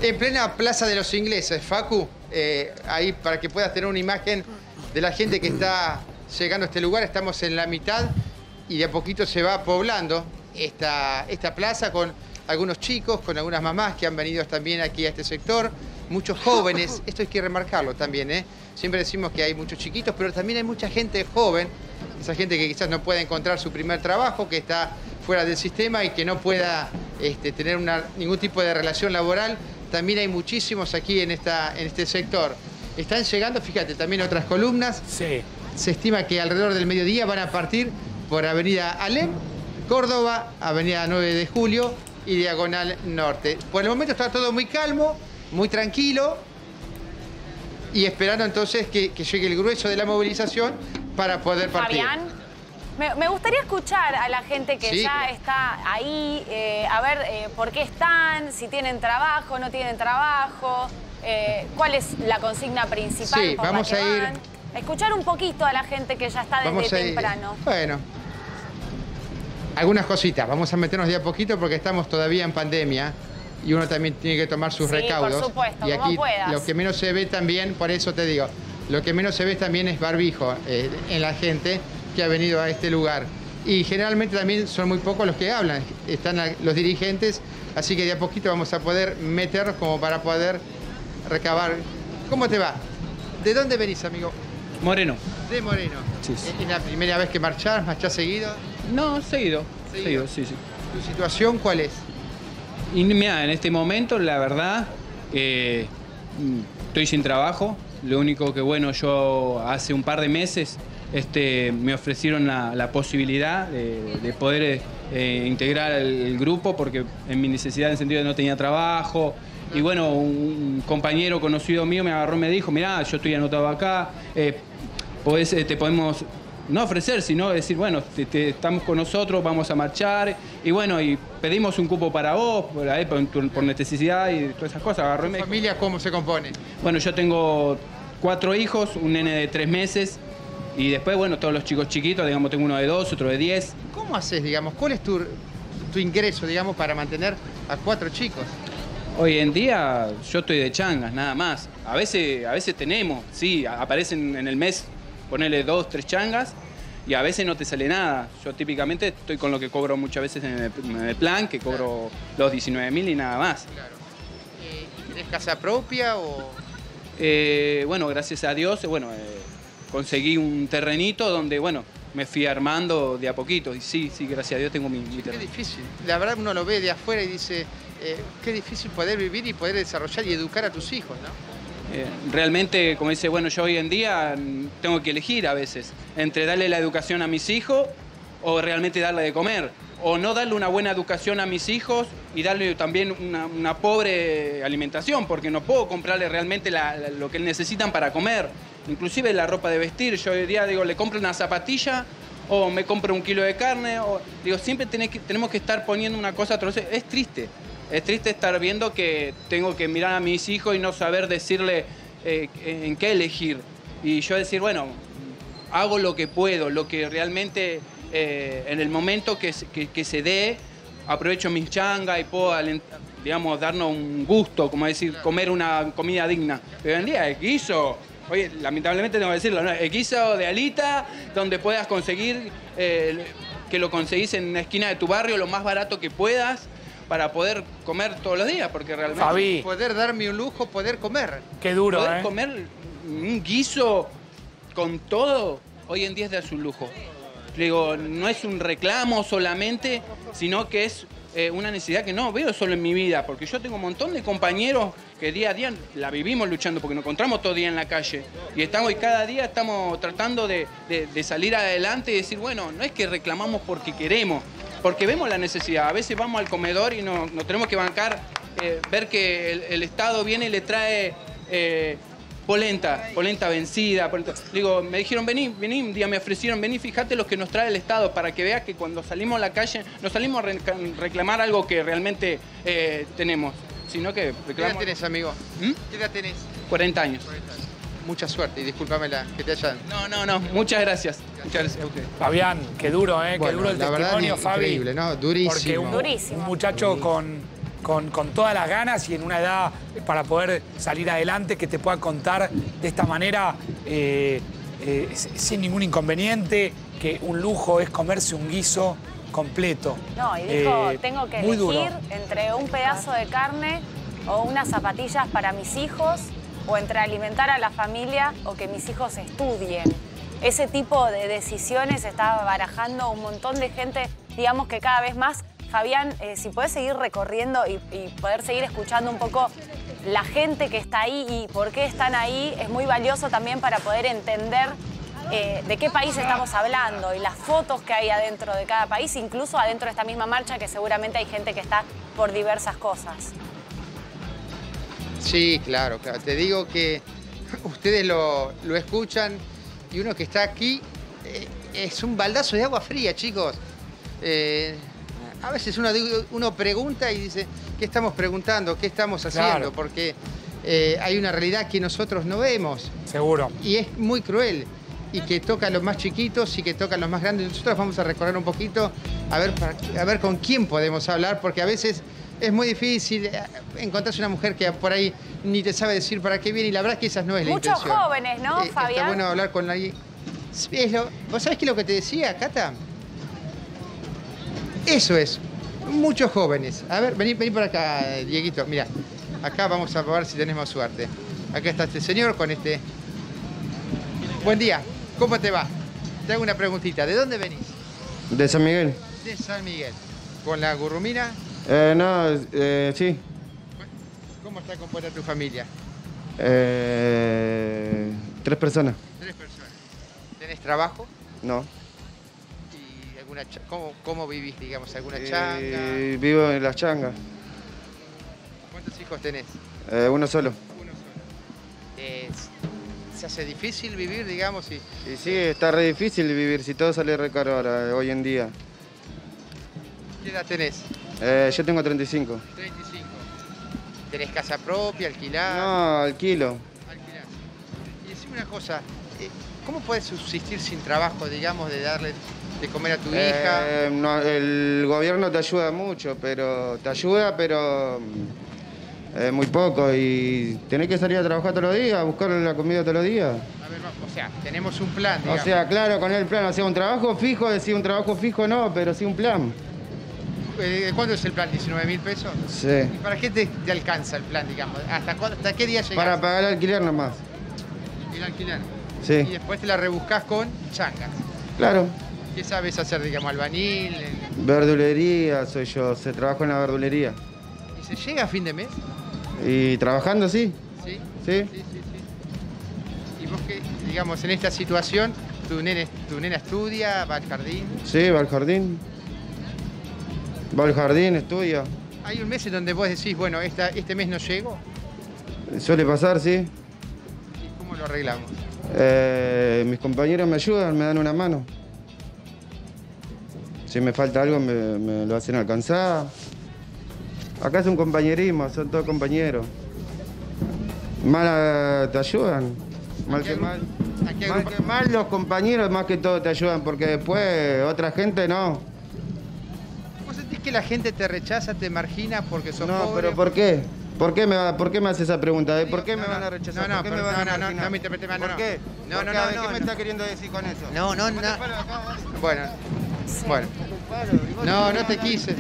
En plena Plaza de los Ingleses, Facu, eh, ahí para que puedas tener una imagen de la gente que está llegando a este lugar, estamos en la mitad y de a poquito se va poblando esta, esta plaza con algunos chicos, con algunas mamás que han venido también aquí a este sector, muchos jóvenes, [laughs] esto hay que remarcarlo también, ¿eh? siempre decimos que hay muchos chiquitos, pero también hay mucha gente joven, esa gente que quizás no puede encontrar su primer trabajo, que está fuera del sistema y que no pueda este, tener ningún tipo de relación laboral, también hay muchísimos aquí en, esta, en este sector. Están llegando, fíjate, también otras columnas. Sí. Se estima que alrededor del mediodía van a partir por Avenida Alem, Córdoba, Avenida 9 de Julio y Diagonal Norte. Por el momento está todo muy calmo, muy tranquilo y esperando entonces que, llegue el grueso de la movilización para poder partir. Me, gustaría escuchar a la gente que ya está ahí, eh, a ver eh, por qué están, si tienen trabajo, no tienen trabajo, eh, cuál es la consigna principal. Sí, vamos a ir. Escuchar un poquito a la gente que ya está desde temprano. Bueno, algunas cositas. Vamos a meternos de a poquito porque estamos todavía en pandemia y uno también tiene que tomar sus sí, recaudos. Por supuesto, y aquí puedas. lo que menos se ve también, por eso te digo, lo que menos se ve también es barbijo en la gente que ha venido a este lugar. Y generalmente también son muy pocos los que hablan, están los dirigentes, así que de a poquito vamos a poder meternos como para poder recabar. ¿Cómo te va? ¿De dónde venís, amigo? Moreno. De Moreno. Sí, sí. ¿Es la primera vez que marchás? ¿Marchás seguido? No, seguido. Seguido, sí, sí. ¿Tu situación cuál es? Y mira, en este momento, la verdad, eh, estoy sin trabajo. Lo único que, bueno, yo hace un par de meses este, me ofrecieron la, posibilidad de, poder eh, integrar el, grupo porque en mi necesidad en el sentido de no tenía trabajo. Y bueno, un compañero conocido mío me agarró y me dijo, mirá, yo estoy anotado acá, eh, eh, te podemos no ofrecer, sino decir, bueno, estamos con nosotros, vamos a marchar, y bueno, y pedimos un cupo para vos, por, necesidad y todas esas cosas. Agarró familia cómo se compone? Bueno, yo tengo cuatro hijos, un nene de tres meses, y después, bueno, todos los chicos chiquitos, digamos, tengo uno de dos, otro de diez. ¿Cómo haces, digamos? ¿Cuál es tu, tu ingreso, digamos, para mantener a cuatro chicos? Hoy en día yo estoy de changas, nada más. A veces, a veces tenemos, sí, aparecen en el mes, ponerle dos, tres changas, y a veces no te sale nada. Yo típicamente estoy con lo que cobro muchas veces en el, plan, que cobro los 19 mil y nada más. Claro. Eh, ¿Tienes casa propia o...? Eh, bueno, gracias a Dios, bueno, eh, conseguí un terrenito donde, bueno, me fui armando de a poquito. Y sí, sí, gracias a Dios tengo mi, mi terreno. Qué difícil. La verdad uno lo ve de afuera y dice, qué difícil poder vivir y poder desarrollar y educar a tus hijos, ¿no? Eh, realmente, como dice, bueno, yo hoy en día tengo que elegir a veces entre darle la educación a mis hijos o realmente darle de comer. O no darle una buena educación a mis hijos y darle también una, pobre alimentación, porque no puedo comprarle realmente lo que necesitan para comer inclusive la ropa de vestir. Yo hoy día digo, le compro una zapatilla o me compro un kilo de carne. O, digo, siempre tenemos que estar poniendo una cosa. Es triste. Es triste estar viendo que tengo que mirar a mis hijos y no saber decirle eh, en qué elegir. Y yo decir, bueno, hago lo que puedo, lo que realmente eh, en el momento que, se dé, aprovecho mis changas y puedo, digamos, darnos un gusto, como decir, comer una comida digna. Pero en día, guiso, Oye, lamentablemente tengo que decirlo, ¿no? El guiso de alita, donde puedas conseguir, eh, que lo conseguís en una esquina de tu barrio lo más barato que puedas para poder comer todos los días, porque realmente... Poder darme un lujo, poder comer. Qué duro, Poder ¿eh? comer un guiso con todo, hoy en día es de su lujo. Digo, no es un reclamo solamente, sino que es eh, una necesidad que no veo solo en mi vida, porque yo tengo un montón de compañeros que día a día la vivimos luchando, porque nos encontramos todo día en la calle. Y estamos y cada día estamos tratando de, salir adelante y decir, bueno, no es que reclamamos porque queremos, porque vemos la necesidad. A veces vamos al comedor y nos, tenemos que bancar, eh, ver que el, Estado viene y le trae eh, polenta, polenta vencida. Digo, me dijeron, vení, vení, un día me ofrecieron, vení, fíjate lo que nos trae el Estado para que veas que cuando salimos a la calle, no salimos a reclamar algo que realmente eh, tenemos. sino que ¿Qué edad tenés, amigo? ¿Mm? ¿Qué edad tenés? 40 años. Mucha suerte y discúlpame la que te hayan... No, no, no, muchas gracias. Muchas gracias a usted. Fabián, qué duro, ¿eh? qué duro el la verdad, testimonio, Fabi. increíble, ¿no? Durísimo. Porque un, Durísimo. un muchacho con, con, con todas las ganas y en una edad para poder salir adelante, que te pueda contar de esta manera eh, eh, sin ningún inconveniente, que un lujo es comerse un guiso completo. No, y dijo, Eh, tengo que elegir duro. entre un pedazo de carne o unas zapatillas para mis hijos, o entre alimentar a la familia o que mis hijos estudien. Ese tipo de decisiones está barajando un montón de gente, digamos que cada vez más. Fabián, eh, si puedes seguir recorriendo y, poder seguir escuchando un poco la gente que está ahí y por qué están ahí, es muy valioso también para poder entender eh, de qué país estamos hablando y las fotos que hay adentro de cada país, incluso adentro de esta misma marcha, que seguramente hay gente que está por diversas cosas. Sí, claro, claro. Te digo que [laughs] ustedes lo, lo escuchan y uno que está aquí eh, es un baldazo de agua fría, chicos. Eh, a veces uno, uno pregunta y dice, ¿qué estamos preguntando? ¿Qué estamos haciendo? Claro. Porque eh, hay una realidad que nosotros no vemos. Seguro. Y es muy cruel. Y que toca a los más chiquitos y que toca a los más grandes. Nosotros vamos a recorrer un poquito a ver, a ver con quién podemos hablar, porque a veces es muy difícil eh, encontrarse una mujer que por ahí ni te sabe decir para qué viene y la verdad es que esa no es la Muchos intención. jóvenes, ¿no, Eh, Está Fabián? bueno hablar con alguien. Es lo- ¿Vos sabés qué es lo que te decía, Cata? Eso es. Muchos jóvenes. A ver, vení, vení por acá, Dieguito. Mira, acá vamos a ver si tenemos suerte. Acá está este señor con este. Buen día. ¿Cómo te va? Te hago una preguntita. ¿De dónde venís? ¿De San Miguel? De San Miguel. ¿Con la gurrumina? Eh, no, eh, sí. ¿Cómo está compuesta tu familia? Eh, tres personas. Tres personas. ¿Tenés trabajo? No. ¿Y alguna ¿Cómo, ¿Cómo vivís, digamos? ¿Alguna Eh, changa? vivo en las changas. ¿Cuántos hijos tenés? Eh, uno solo. Eh, ¿Se hace difícil vivir, digamos? Y, Y sí, está re difícil vivir si todo sale re caro ahora, hoy en día. ¿Qué edad tenés? Eh, yo tengo 35. 35. ¿Tenés casa propia, alquilada? No, alquilo. Alquilás. Y decime una cosa, eh, ¿cómo puedes subsistir sin trabajo, digamos, de darle de comer a tu hija? Eh, no, el gobierno te ayuda mucho, pero te ayuda, pero mm, eh, muy poco. Y tenés que salir a trabajar todos los días, a buscar la comida todos los días. A ver, o sea, tenemos un plan, O sea, claro, con el plan, o sea, un trabajo fijo, decir un trabajo fijo no, pero sí un plan. Eh, ¿Cuánto es el plan? ¿19 mil pesos? Sí. ¿Y para qué te, te alcanza el plan, digamos? ¿Hasta, cuándo- hasta qué día llegas? Para pagar el alquiler nomás. el alquiler. Sí. Y después te la rebuscás con changas. Claro. ¿Qué sabes hacer, digamos, albanil? eh, Verdulería soy yo, se trabajo en la verdulería. ¿Y se llega a fin de mes? Y trabajando, sí. ¿Sí? Sí. Sí, sí, sí. ¿Y vos qué, digamos, en esta situación, tu, nene, tu nena estudia, va al jardín? Sí, va al jardín. Va al jardín, estudia. ¿Hay un mes en donde vos decís, bueno, esta, este mes no llego? Suele pasar, sí. ¿Y cómo lo arreglamos? Eh, mis compañeros me ayudan, me dan una mano. Si me falta algo, me, me lo hacen alcanzar. Acá es un compañerismo, son todos compañeros. Mal eh, te ayudan. Mal que mal. Mal que mal los compañeros más que todo te ayudan, porque después otra gente no. ¿Vos sentís que la gente te rechaza, te margina porque sos No, pobre? pero ¿por qué? ¿Por qué me, va- por qué me hace esa pregunta? ¿De ¿Por qué me van a rechazar? No, no, ¿Por qué pero me van no, a no, no, no me interpretes mal, no, ¿Por no. qué? No, ¿Por no, qué? no, A ver, no, ¿Qué me no. está queriendo decir con eso? No, no, no. Bueno, bueno. No, no te quise.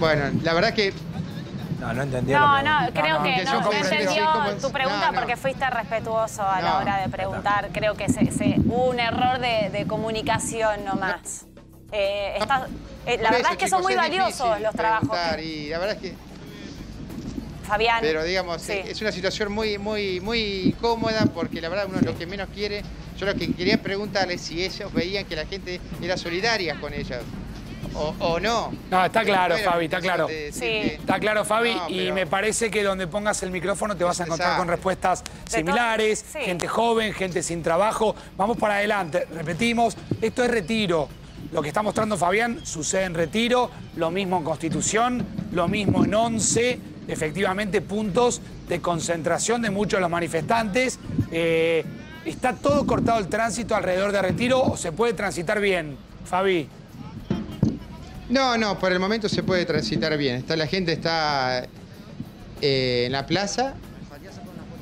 Bueno, la verdad que... No, no entendí. No, no, creo no, que no, no entendió tu pregunta no, no. porque fuiste respetuoso a la No. hora de preguntar. Creo que hubo un error de, de comunicación nomás. Eh, está- eh, la verdad eso, es que son muy valiosos los trabajos. Y la verdad es que... Fabián. Pero digamos, sí. es una situación muy, muy, muy incómoda porque la verdad uno lo que menos quiere, yo lo que quería preguntarles si ellos veían que la gente era solidaria con ellos. O, o no. No, está claro, Bueno, Fabi, está claro. de Está claro, Fabi, No, y me parece que donde pongas el micrófono te vas a encontrar con respuestas De similares, sí. gente joven, gente sin trabajo. Vamos para adelante, repetimos, esto es retiro. Lo que está mostrando Fabián sucede en retiro, lo mismo en Constitución, lo mismo en 11. efectivamente puntos de concentración de muchos de los manifestantes. Eh, ¿Está todo cortado el tránsito alrededor de Retiro o se puede transitar bien, Fabi? No, no, por el momento se puede transitar bien. Está, la gente está eh, en la plaza,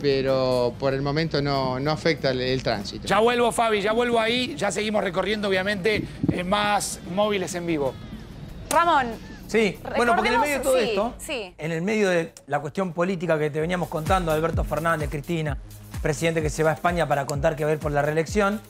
pero por el momento no, no afecta el, el tránsito. Ya vuelvo, Fabi, ya vuelvo ahí. Ya seguimos recorriendo, obviamente, eh, más móviles en vivo. Ramón. Sí, bueno, porque en el medio de todo sí, esto, sí. en el medio de la cuestión política que te veníamos contando, Alberto Fernández, Cristina, presidente que se va a España para contar que va a ir por la reelección,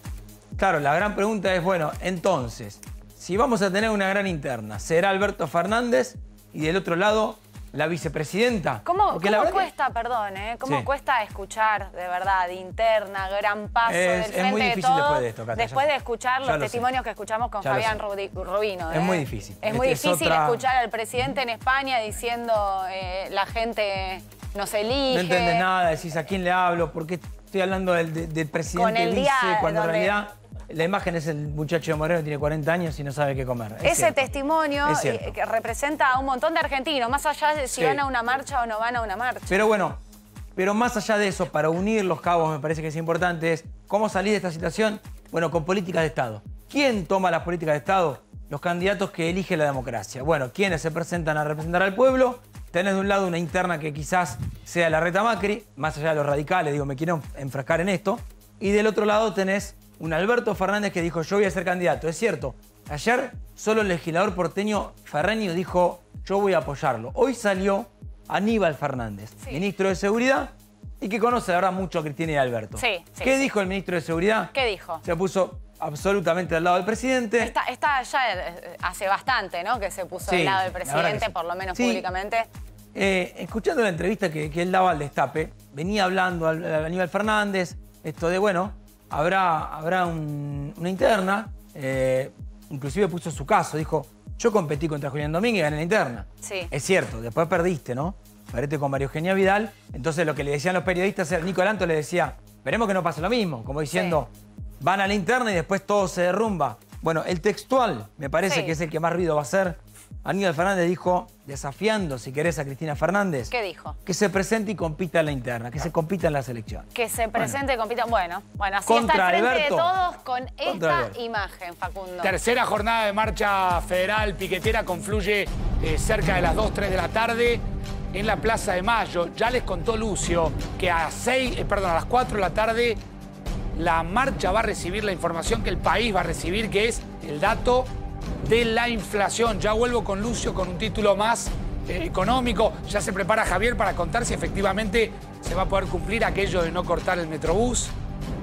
claro, la gran pregunta es, bueno, entonces, si vamos a tener una gran interna, ¿será Alberto Fernández y del otro lado la vicepresidenta? ¿Cómo, cómo que- cuesta, perdón, eh? ¿Cómo Sí. cuesta escuchar de verdad, interna, gran paso Es- del es muy frente de difícil todos? después de esto, Cata, ya- después de escuchar los sé. testimonios que escuchamos con Ya Fabián Rubino. Es eh. muy difícil. Es muy Este es difícil otra- escuchar al presidente en España diciendo eh, la gente nos elige. No entendés nada, decís a quién le hablo, por qué estoy hablando del, de- del presidente Con el vice, día cuando en realidad la imagen es el muchacho de Moreno tiene 40 años y no sabe qué comer. Es Ese cierto. testimonio Es eh, que representa a un montón de argentinos, más allá de si Sí. van a una marcha o no van a una marcha. Pero bueno, pero más allá de eso, para unir los cabos me parece que es importante, es cómo salir de esta situación, bueno, con políticas de Estado. ¿Quién toma las políticas de Estado? Los candidatos que elige la democracia. Bueno, ¿quiénes se presentan a representar al pueblo? Tenés de un lado una interna que quizás sea la reta Macri, más allá de los radicales, digo, me quiero enfrascar en esto. Y del otro lado tenés un Alberto Fernández que dijo, yo voy a ser candidato. Es cierto, ayer solo el legislador porteño Ferreño dijo, yo voy a apoyarlo. Hoy salió Aníbal Fernández, ministro de Seguridad, y que conoce, la verdad, mucho a Cristina y a Alberto. Sí, sí, ¿Qué dijo el ministro de Seguridad? ¿Qué dijo? Se puso absolutamente al lado del presidente. Está, está ya eh, hace bastante, ¿no? Que se puso del lado del presidente, por lo menos públicamente. Eh, escuchando la entrevista que, que él daba al Destape, venía hablando al, al Aníbal Fernández, esto de, bueno, habrá, habrá un- una interna, eh, inclusive puso su caso, dijo, yo competí contra Julián Domínguez y gané la interna. Sí. Es cierto, después perdiste, ¿no? Perdiste con Mario Eugenia Vidal, entonces lo que le decían los periodistas era, Nico Lanto le decía, veremos que no pase lo mismo, como diciendo, van a la interna y después todo se derrumba. Bueno, el textual me parece Sí. que es el que más ruido va a hacer. Aníbal Fernández dijo, desafiando, si querés, a Cristina Fernández, ¿Qué dijo? que se presente y compita en la interna, que se compita en las elecciones. Que se presente y compita. Bueno, bueno, así Contra está al frente Alberto. de todos con esta Alberto. imagen, Facundo. Tercera jornada de marcha federal piquetera confluye eh, cerca de las 2, 3 de la tarde en la Plaza de Mayo. Ya les contó Lucio que a, 6, eh, perdón, a las 4 de la tarde la marcha va a recibir la información que el país va a recibir, que es el dato de la inflación. Ya vuelvo con Lucio con un título más eh, económico. Ya se prepara Javier para contar si efectivamente se va a poder cumplir aquello de no cortar el metrobús,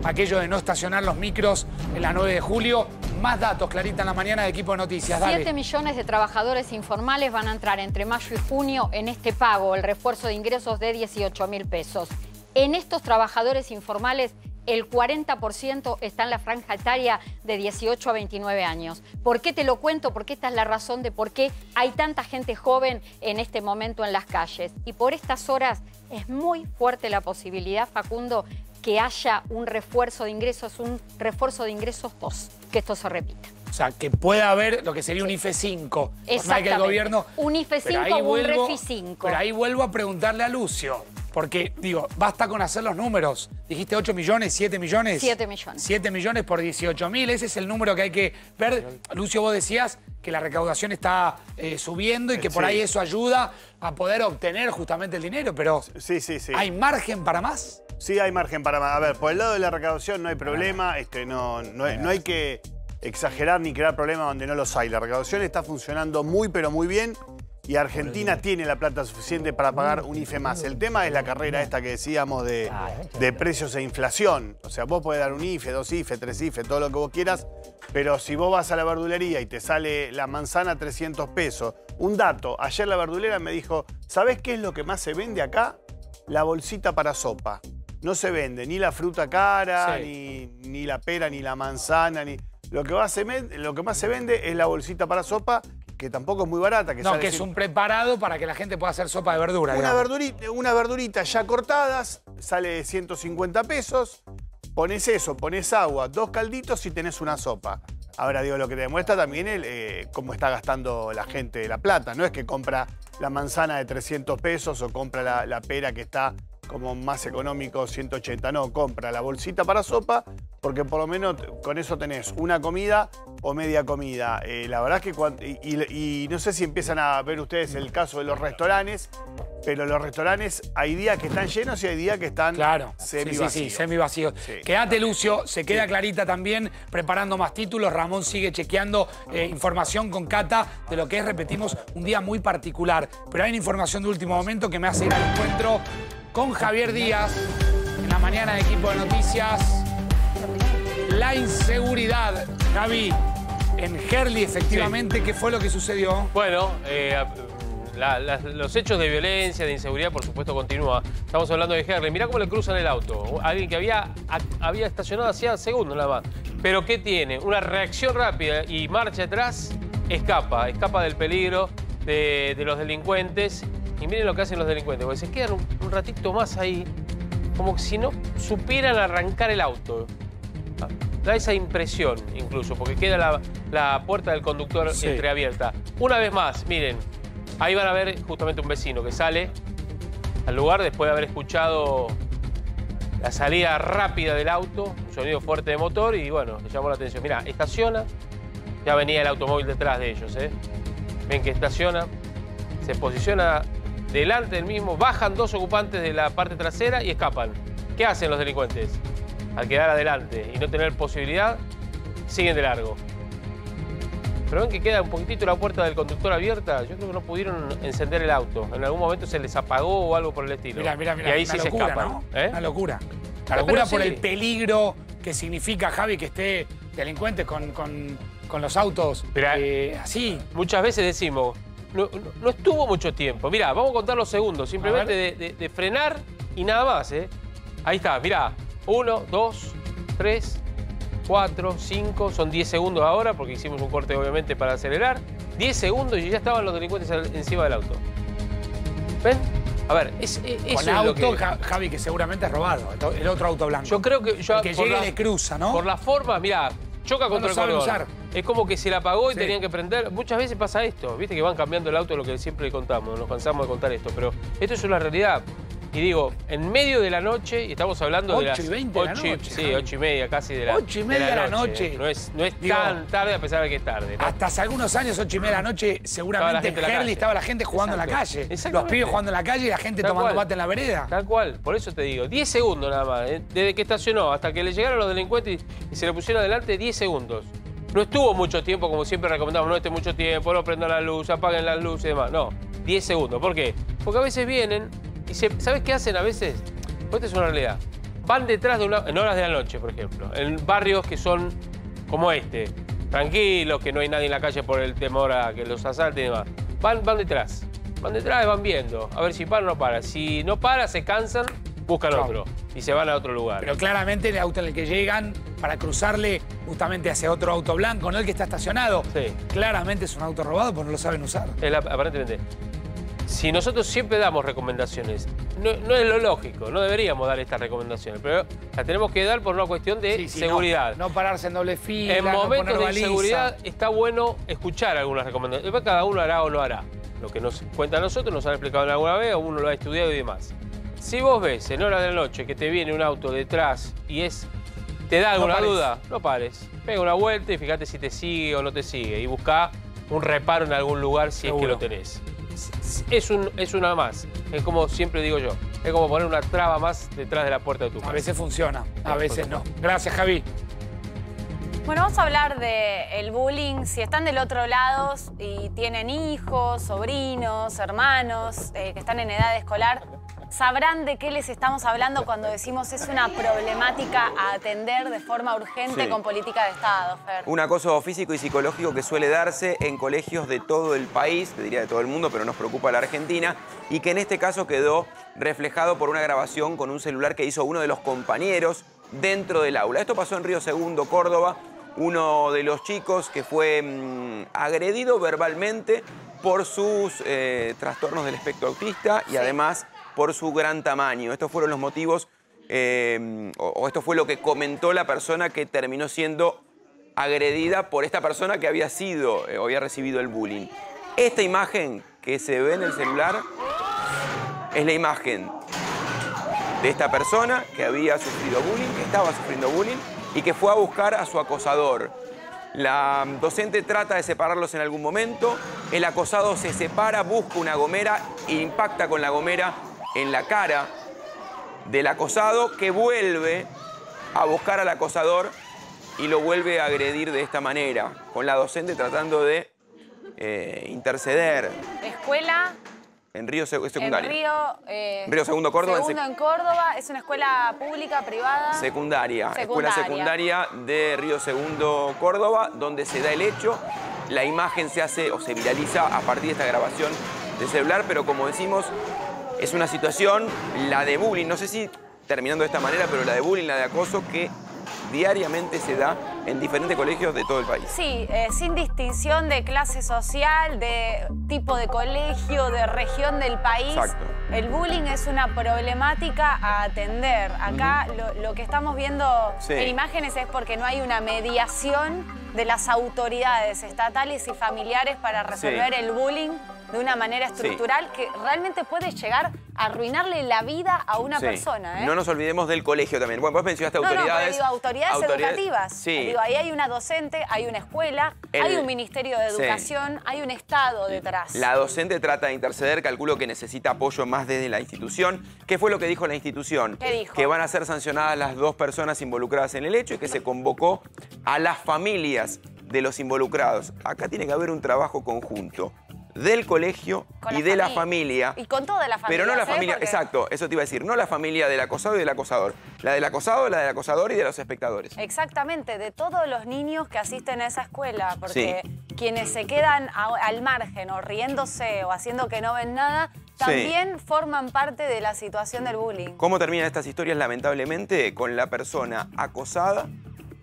aquello de no estacionar los micros en la 9 de julio. Más datos, Clarita, en la mañana de equipo de noticias. Dale. 7 millones de trabajadores informales van a entrar entre mayo y junio en este pago, el refuerzo de ingresos de 18 mil pesos. En estos trabajadores informales, el 40% está en la franja etaria de 18 a 29 años. ¿Por qué te lo cuento? Porque esta es la razón de por qué hay tanta gente joven en este momento en las calles. Y por estas horas es muy fuerte la posibilidad, Facundo, que haya un refuerzo de ingresos, un refuerzo de ingresos 2, que esto se repita. O sea, que pueda haber lo que sería un IFE 5. Por más que el Exactamente. gobierno. Un IFE Pero 5 ahí o un REFI 5. Pero ahí vuelvo a preguntarle a Lucio. Porque, digo, basta con hacer los números. Dijiste 8 millones, 7 millones. 7 millones. 7 millones por 18 mil. Ese es el número que hay que ver. Lucio, vos decías que la recaudación está eh, subiendo y que por Sí. ahí eso ayuda a poder obtener justamente el dinero. Pero, Sí, sí, sí. ¿hay margen para más? Sí, hay margen para más. A ver, por el lado de la recaudación no hay problema, este, no, no hay que exagerar ni crear problemas donde no los hay. La recaudación está funcionando muy, pero muy bien y Argentina tiene la plata suficiente para pagar un IFE más. El tema es la carrera esta que decíamos de, de precios e inflación. O sea, vos podés dar un IFE, dos IFE, tres IFE, todo lo que vos quieras, pero si vos vas a la verdulería y te sale la manzana 300 pesos, un dato, ayer la verdulera me dijo, ¿sabés qué es lo que más se vende acá? La bolsita para sopa. No se vende ni la fruta cara, Sí. ni, ni la pera, ni la manzana, ni... Lo que, más se ven- lo que más se vende es la bolsita para sopa, que tampoco es muy barata. Que No, sale que es un preparado para que la gente pueda hacer sopa de verdura. una, verdurita, una verdurita ya cortadas, sale 150 pesos. Pones eso, pones agua, dos calditos y tenés una sopa. Ahora digo, lo que demuestra también el, eh, cómo está gastando la gente la plata. No es que compra la manzana de 300 pesos o compra la, la pera que está como más económico, 180. No, compra la bolsita para sopa, porque por lo menos con eso tenés una comida o media comida. Eh, la verdad es que cuando, y, y- y no sé si empiezan a ver ustedes el caso de los restaurantes, pero los restaurantes hay días que están llenos y hay días que están Claro. semi Sí, sí, sí, semi vacíos. Sí. Quédate, Lucio. Se queda Clarita también preparando más títulos. Ramón sigue chequeando eh, información con Cata de lo que es, repetimos, un día muy particular. Pero hay una información de último momento que me hace ir al encuentro con Javier Díaz en la mañana de equipo de noticias. La inseguridad, Javi, en Herli, efectivamente, ¿qué fue lo que sucedió? Bueno, eh, la- la- los hechos de violencia, de inseguridad, por supuesto, continúa. Estamos hablando de Herley. Mirá cómo le cruzan el auto. Alguien que había, a- había estacionado hacía segundos nada más. Pero ¿qué tiene? Una reacción rápida y marcha atrás, escapa. Escapa del peligro de, de los delincuentes. Y miren lo que hacen los delincuentes. Porque se quedan un, un ratito más ahí, como si no supieran arrancar el auto. Da esa impresión incluso, porque queda la, la puerta del conductor Sí. entreabierta. Una vez más, miren, ahí van a ver justamente un vecino que sale al lugar después de haber escuchado la salida rápida del auto, un sonido fuerte de motor y bueno, le llamó la atención. Mira, estaciona, ya venía el automóvil detrás de ellos, ¿eh? Ven que estaciona, se posiciona delante del mismo, bajan dos ocupantes de la parte trasera y escapan. ¿Qué hacen los delincuentes? Al quedar adelante y no tener posibilidad, siguen de largo. Pero ven que queda un poquitito la puerta del conductor abierta. Yo creo que no pudieron encender el auto. En algún momento se les apagó o algo por el estilo. Mira, mira, mira. Y ahí una sí locura, se escapan. ¿no? ¿eh? Una locura. La Pero locura sí. por el peligro que significa, Javi, que esté delincuentes con, con- con los autos eh, así. Muchas veces decimos, no, no- no estuvo mucho tiempo. Mirá, vamos a contar los segundos, simplemente de, de- de frenar y nada más, ¿eh? Ahí está, mirá. Uno, dos, tres, cuatro, cinco, son 10 segundos ahora, porque hicimos un corte obviamente para acelerar. 10 segundos y ya estaban los delincuentes encima del auto. ¿Ven? A ver, es, es- eso Con es lo auto, que- Ja- Javi, que seguramente es robado. El otro auto blanco. Yo creo que yo El que llegue la- le cruza, ¿no? Por la forma, mira, choca No contra el usar. Es como que se la apagó y Sí. tenían que prender. Muchas veces pasa esto, viste que van cambiando el auto, lo que siempre le contamos, nos cansamos de contar esto, pero esto es una realidad. Y digo, en medio de la noche, y estamos hablando de las Ocho y veinte de la noche, Sí, Javi. ocho y media casi de la Ocho y media de la noche. No es, no es Digo, tan tarde a pesar de que es tarde. ¿no? Hasta hace algunos años, ocho y media de la noche, seguramente en Herli estaba la gente jugando en la Exacto. calle. Los Exactamente. pibes jugando en la calle y la gente Tal tomando cual. mate en la vereda. Tal cual, por eso te digo, 10 segundos nada más, ¿eh? desde que estacionó hasta que le llegaron los delincuentes y, y se le pusieron adelante 10 segundos. No estuvo mucho tiempo, como siempre recomendamos, no esté mucho tiempo, no prendan la luz, apaguen las luces y demás. No, 10 segundos. ¿Por qué? Porque a veces vienen y se, ¿sabes qué hacen a veces? Pues esta es una realidad. Van detrás de una, en horas de la noche, por ejemplo, en barrios que son como este, tranquilos, que no hay nadie en la calle por el temor a que los asalten y demás. Van, van detrás, van detrás y van viendo, a ver si para o no para. Si no para, se cansan, buscan otro y se van a otro lugar. Pero claramente el auto en el que llegan para cruzarle justamente hacia otro auto blanco, no el que está estacionado. Claramente es un auto robado porque no lo saben usar. Aparentemente. Si nosotros siempre damos recomendaciones, no, no es lo lógico, no deberíamos dar estas recomendaciones, pero las tenemos que dar por una cuestión de Sí, seguridad. No, no pararse en doble fila, En momentos de inseguridad está bueno escuchar algunas recomendaciones. Después cada uno hará o no hará. Lo que nos cuenta a nosotros nos han explicado alguna vez o uno lo ha estudiado y demás. Si vos ves en hora de la noche que te viene un auto detrás y es te da alguna duda, no pares. Pega una vuelta y fíjate si te sigue o no te sigue. Y busca un reparo en algún lugar si es que lo tenés. Es, un, es una más. Es como siempre digo yo. Es como poner una traba más detrás de la puerta de tu casa. A veces funciona, a veces no. Gracias, Javi. Bueno, vamos a hablar del bullying. Si están del otro lado y tienen hijos, sobrinos, hermanos eh, que están en edad escolar, sabrán de qué les estamos hablando cuando decimos es una problemática a atender de forma urgente Sí. con política de Estado, Fer. Un acoso físico y psicológico que suele darse en colegios de todo el país, te diría de todo el mundo, pero nos preocupa la Argentina, y que en este caso quedó reflejado por una grabación con un celular que hizo uno de los compañeros dentro del aula. Esto pasó en Río Segundo, Córdoba. Uno de los chicos que fue mm, agredido verbalmente por sus eh, trastornos del espectro autista y además por su gran tamaño. Estos fueron los motivos, eh, o, esto fue lo que comentó la persona que terminó siendo agredida por esta persona que había sido eh, o había recibido el bullying. Esta imagen que se ve en el celular es la imagen de esta persona que había sufrido bullying, que estaba sufriendo bullying y que fue a buscar a su acosador. La docente trata de separarlos en algún momento, el acosado se separa, busca una gomera e impacta con la gomera en la cara del acosado que vuelve a buscar al acosador y lo vuelve a agredir de esta manera, con la docente tratando de eh, interceder Escuela en Río Sec- Secundaria. en Río... eh, Río Segundo Córdoba, en sec- en Córdoba. Es una escuela pública, privada. Secundaria, escuela Secundaria. secundaria de Río Segundo, Córdoba, donde se da el hecho. La imagen se hace o se viraliza a partir de esta grabación de celular, pero como decimos, es una situación, la de bullying, no sé si terminando de esta manera, pero la de bullying, la de acoso, que diariamente se da en diferentes colegios de todo el país. Sí, eh, sin distinción de clase social, de tipo de colegio, de región del país. Exacto. El bullying es una problemática a atender. Acá lo, lo que estamos viendo Sí. en imágenes es porque no hay una mediación de las autoridades estatales y familiares para resolver Sí. el bullying de una manera estructural que realmente puede llegar a arruinarle la vida a una Sí. persona. ¿eh? No nos olvidemos del colegio también. Bueno, vos mencionaste No, no, pero autoridades. digo, autoridades, educativas. Sí. Digo, ahí hay una docente, hay una escuela, El- hay un ministerio de Sí. educación, hay un Estado detrás. La docente trata de interceder, calculo que necesita apoyo más desde la institución. ¿Qué fue lo que dijo la institución? ¿Qué dijo? Que van a ser sancionadas las dos personas involucradas en el hecho y que se convocó a las familias de los involucrados. Acá tiene que haber un trabajo conjunto del colegio y de la familia. Y con toda la familia. Pero no la ¿sabes? familia, Porque- exacto, eso te iba a decir, no la familia del acosado y del acosador. La del acosado, la del acosador y de los espectadores. Exactamente, de todos los niños que asisten a esa escuela, porque quienes se quedan a- al margen o riéndose o haciendo que no ven nada, también forman parte de la situación del bullying. ¿Cómo terminan estas historias? Lamentablemente con la persona acosada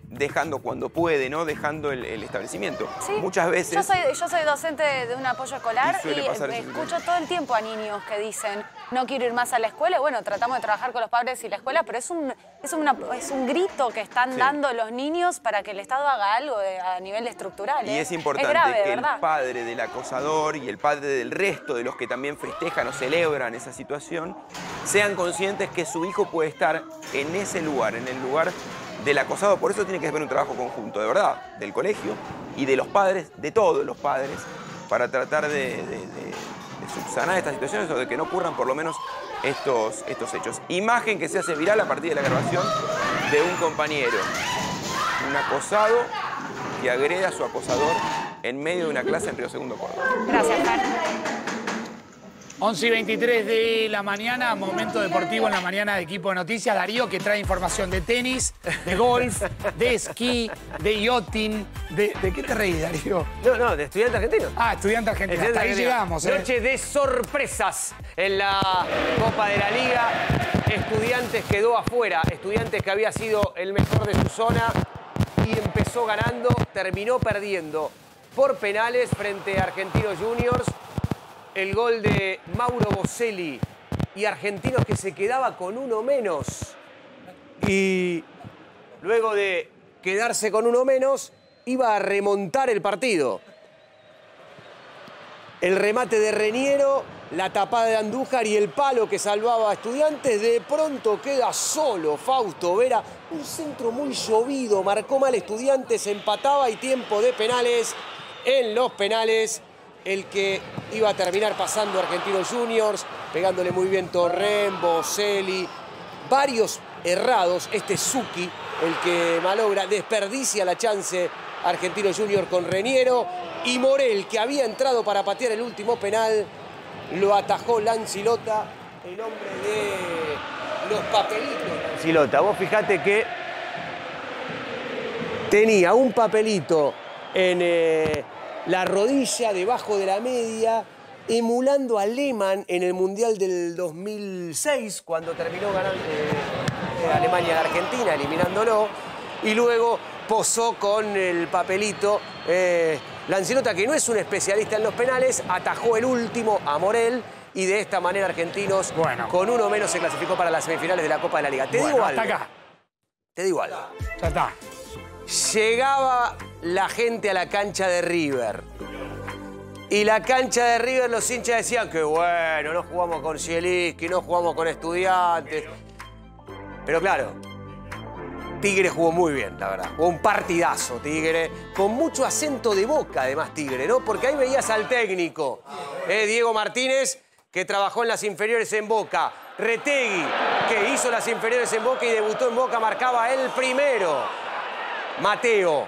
dejando cuando puede, ¿no? Dejando el, el establecimiento. Sí. Muchas veces... Yo soy, yo soy docente de un apoyo escolar Y y, escucho todo el tiempo a niños que dicen no quiero ir más a la escuela. Bueno, tratamos de trabajar con los padres y la escuela, pero es un, es una- es un grito que están Sí. dando los niños para que el Estado haga algo de- a nivel estructural. Y ¿eh? es importante grave, que el padre del acosador y el padre del resto de los que también festejan o celebran esa situación sean conscientes que su hijo puede estar en ese lugar, en el lugar del acosado. Por eso tiene que haber un trabajo conjunto, de verdad, del colegio y de los padres, de todos los padres, para tratar de, subsanar estas situaciones o de que no ocurran por lo menos estos, estos hechos. Imagen que se hace viral a partir de la grabación de un compañero, un acosado que agrede a su acosador en medio de una clase en Río Segundo Córdoba. Gracias, Fran. 11 y 23 de la mañana, momento deportivo en la mañana de equipo de noticias. Darío que trae información de tenis, de golf, de esquí, de yachting. ¿De, de qué te reís, Darío? No, no, de estudiante argentino. Ah, estudiante argentino. Estudiante Hasta ahí llegamos, ¿eh? Noche de sorpresas en la Copa de la Liga. Estudiantes quedó afuera. Estudiantes que había sido el mejor de su zona y empezó ganando, terminó perdiendo por penales frente a Argentinos Juniors. El gol de Mauro Boselli y Argentinos que se quedaba con uno menos. Y luego de quedarse con uno menos, iba a remontar el partido. El remate de Reniero, la tapada de Andújar y el palo que salvaba a estudiantes. De pronto queda solo Fausto Vera. Un centro muy llovido. Marcó mal estudiantes, empataba y tiempo de penales. En los penales, el que iba a terminar pasando a Argentinos Juniors, pegándole muy bien Torren, Boselli. Varios errados. Este Suki, el que malogra, desperdicia la chance Argentino Junior con Reniero. Y Morel, que había entrado para patear el último penal, lo atajó Lancilota, el hombre de los papelitos. Lancilota, vos fijate que tenía un papelito en eh, la rodilla, debajo de la media, emulando a Lehmann en el Mundial del 2006, cuando terminó ganando eh, Alemania a Argentina, eliminándolo. Y luego posó con el papelito. Eh, Lancilota, que no es un especialista en los penales, atajó el último a Morel. Y de esta manera Argentinos, con uno menos, se clasificó para las semifinales de la Copa de la Liga. Te Bueno, digo hasta algo. acá. Te digo algo. Ya está. Llegaba la gente a la cancha de River. Y la cancha de River, los hinchas decían que bueno, no jugamos con Zielinski, no jugamos con estudiantes. Pero claro, Tigre jugó muy bien, la verdad. Jugó un partidazo, Tigre. Con mucho acento de boca, además, Tigre, ¿no? Porque ahí veías al técnico, eh, Diego Martínez, que trabajó en las inferiores en Boca. Retegui, que hizo las inferiores en Boca y debutó en Boca, marcaba el primero. Mateo,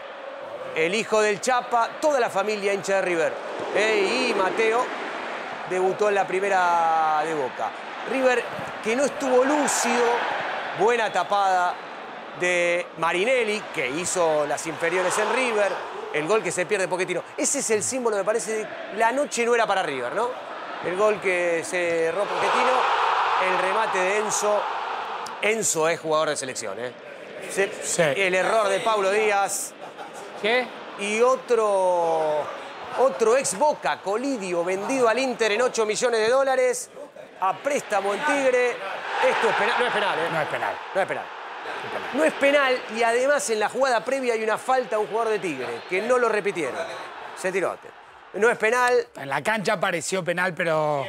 el hijo del Chapa, toda la familia hincha de River. Eh, y Mateo debutó en la primera de Boca. River, que no estuvo lúcido, buena tapada de Marinelli, que hizo las inferiores en River, el gol que se pierde Poquetino. Ese es el símbolo, me parece, de la noche no era para River, ¿no? El gol que se erró Poquetino, el remate de Enzo. Enzo es jugador de selección, ¿eh? Se- El error de Pablo Díaz. ¿Qué? Y otro, otro ex Boca, Colidio, vendido al Inter en 8 millones de dólares, a préstamo en Tigre. Esto es penal, no es penal, ¿eh? No es penal. No es penal. No es penal y además en la jugada previa hay una falta a un jugador de Tigre, que no lo repitieron. Se tiró. No es penal. En la cancha pareció penal, pero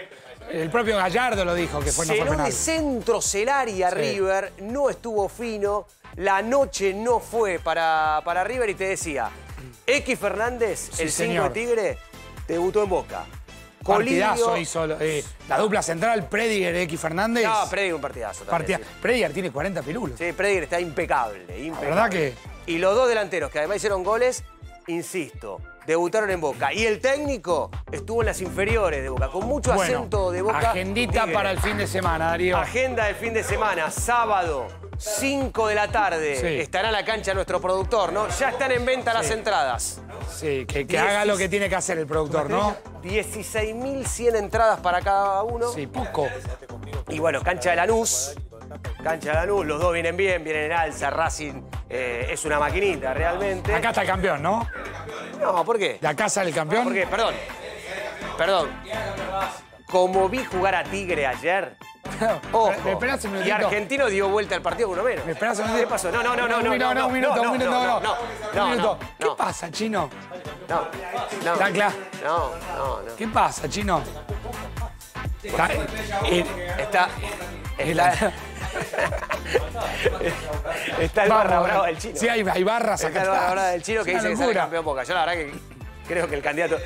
el propio Gallardo lo dijo que fue, no fue penal. de centros el área Sí. River, no estuvo fino, la noche no fue para, para River y te decía, X Fernández, Sí, el 5 de. Tigre, debutó en Boca. Partidazo hizo eh, la dupla central, Prediger, X Fernández. No, Prediger un partidazo también, Partida- Prediger tiene 40 pirulos. Sí, Prediger está impecable, impecable. verdad que- Y los dos delanteros que además hicieron goles, insisto, debutaron en Boca. Y el técnico estuvo en las inferiores de Boca, con mucho Bueno, acento de Boca. agendita Tigre. para el fin de semana, Darío. Agenda del fin de semana, sábado, 5 de la tarde. Sí. Estará en la cancha nuestro productor, ¿no? Ya están en venta las entradas. Sí, que, que haga lo que tiene que hacer el productor, ¿no? 16.100 entradas para cada uno. Sí, poco. Y bueno, cancha de Lanús. Cancha de Lanús, los dos vienen bien, vienen en alza. Racing eh, es una maquinita realmente. Acá está el campeón, ¿no? No, ¿por qué? ¿De acá sale el campeón? ¿Por qué? Perdón. Perdón. Como vi jugar a Tigre ayer. [laughs] Ojo. ¿Me y? Argentino dio vuelta al partido uno menos. ¿Me esperás un ¿Qué pasó? No, no, no, no, Un minuto, no, un minuto, un minuto, no, Un minuto. ¿Qué pasa, Chino? No, no. No, no, no. ¿Qué pasa, Chino? Está, Está. [laughs] Está. Está el barra brava del chino. Sí, hay, hay barras acá Está el barra brava del chino que dice que sale locura. campeón Boca. Yo la verdad que creo que el candidato.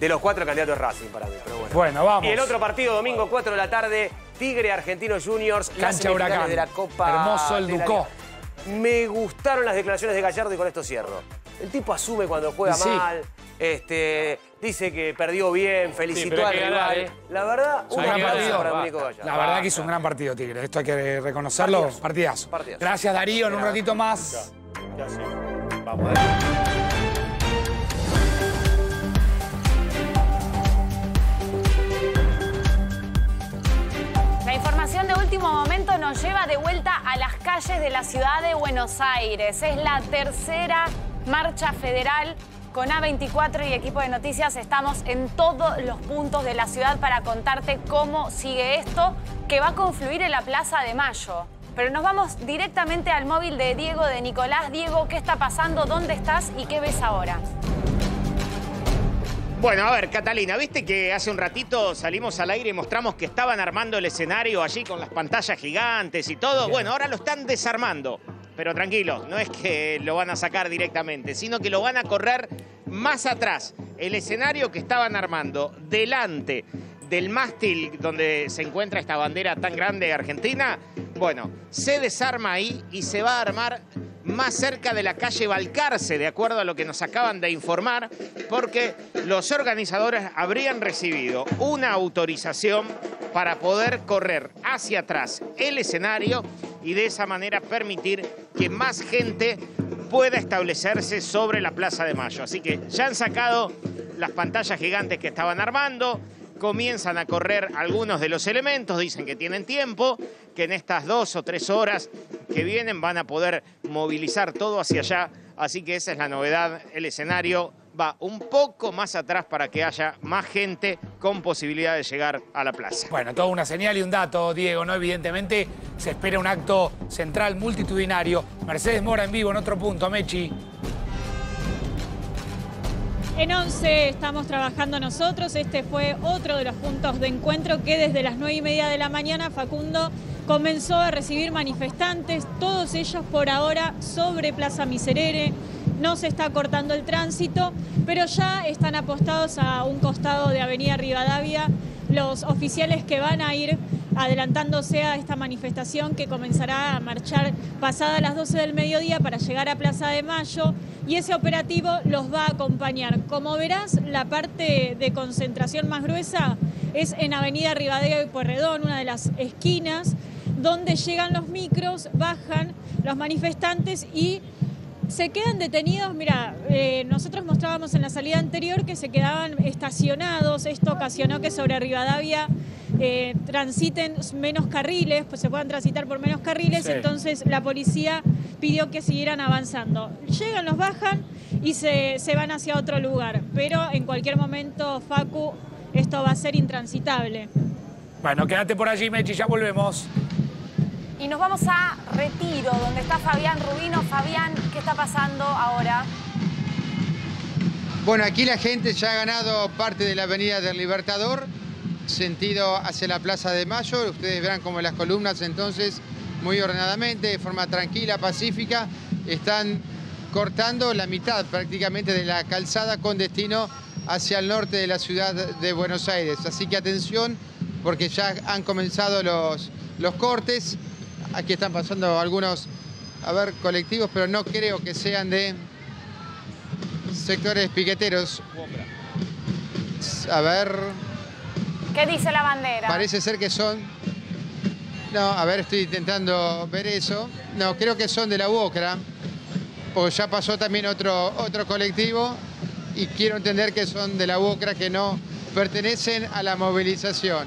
De los cuatro candidatos es Racing para mí, pero bueno. Bueno, vamos. Y el otro partido, domingo 4 de la tarde, Tigre Argentino Juniors, Cancha Huracán. de la Copa. Hermoso el Ducó. Me gustaron las declaraciones de Gallardo y con esto cierro. El tipo asume cuando juega sí. mal, este, dice que perdió bien, felicitó pero hay al que rival. ¿eh? La verdad, Un un gran partido. para Gallardo. La verdad que hizo un gran partido, Tigre. Esto hay que reconocerlo. Partidazo. Partidazo. Gracias, Darío. En un ratito más. Vamos, dale. La información de último momento nos lleva de vuelta a las calles de la ciudad de Buenos Aires. Es la tercera marcha federal con A24 y equipo de noticias. Estamos en todos los puntos de la ciudad para contarte cómo sigue esto, que va a confluir en la Plaza de Mayo. Pero nos vamos directamente al móvil de Diego de Nicolás. Diego, ¿qué está pasando? ¿Dónde estás y qué ves ahora? Bueno, a ver, Catalina, viste que hace un ratito salimos al aire y mostramos que estaban armando el escenario allí con las pantallas gigantes y todo. Bueno, ahora lo están desarmando. Pero tranquilos, no es que lo van a sacar directamente, sino que lo van a correr más atrás. El escenario que estaban armando delante del mástil donde se encuentra esta bandera tan grande de Argentina, bueno, se desarma ahí y se va a armar más cerca de la calle Balcarce, de acuerdo a lo que nos acaban de informar, porque los organizadores habrían recibido una autorización para poder correr hacia atrás el escenario y de esa manera permitir que más gente pueda establecerse sobre la Plaza de Mayo. Así que ya han sacado las pantallas gigantes que estaban armando, comienzan a correr algunos de los elementos, dicen que tienen tiempo, que en estas dos o tres horas que vienen van a poder movilizar todo hacia allá, así que esa es la novedad, el escenario va un poco más atrás para que haya más gente con posibilidad de llegar a la plaza. Bueno, toda una señal y un dato, Diego, ¿no? Evidentemente se espera un acto central multitudinario. Mercedes Mora en vivo en otro punto, Mechi. En 11 estamos trabajando nosotros. Este fue otro de los puntos de encuentro que desde las 9 y media de la mañana Facundo comenzó a recibir manifestantes, todos ellos por ahora sobre Plaza Miserere. No se está cortando el tránsito, pero ya están apostados a un costado de Avenida Rivadavia los oficiales que van a ir adelantándose a esta manifestación que comenzará a marchar pasada las 12 del mediodía para llegar a Plaza de Mayo. Y ese operativo los va a acompañar. Como verás, la parte de concentración más gruesa es en Avenida Rivadavia y Porredón, una de las esquinas donde llegan los micros, bajan los manifestantes y se quedan detenidos, mira, eh, nosotros mostrábamos en la salida anterior que se quedaban estacionados, esto ocasionó que sobre Rivadavia eh, transiten menos carriles, pues se puedan transitar por menos carriles, Sí. entonces la policía pidió que siguieran avanzando. Llegan, los bajan y se, se van hacia otro lugar, pero en cualquier momento, Facu, esto va a ser intransitable. Bueno, quédate por allí, Mechi, ya volvemos. Y nos vamos a Retiro, donde está Fabián Rubino. Fabián, ¿qué está pasando ahora? Bueno, aquí la gente ya ha ganado parte de la Avenida del Libertador, sentido hacia la Plaza de Mayo. Ustedes verán como las columnas entonces, muy ordenadamente, de forma tranquila, pacífica, están cortando la mitad prácticamente de la calzada con destino hacia el norte de la ciudad de Buenos Aires. Así que atención, porque ya han comenzado los, los cortes. Aquí están pasando algunos, a ver, colectivos, pero no creo que sean de sectores piqueteros. A ver, ¿Qué dice la bandera? parece ser que son... No, a ver, estoy intentando ver eso. No, creo que son de la UOCRA, pues ya pasó también otro, otro colectivo y quiero entender que son de la UOCRA que no pertenecen a la movilización.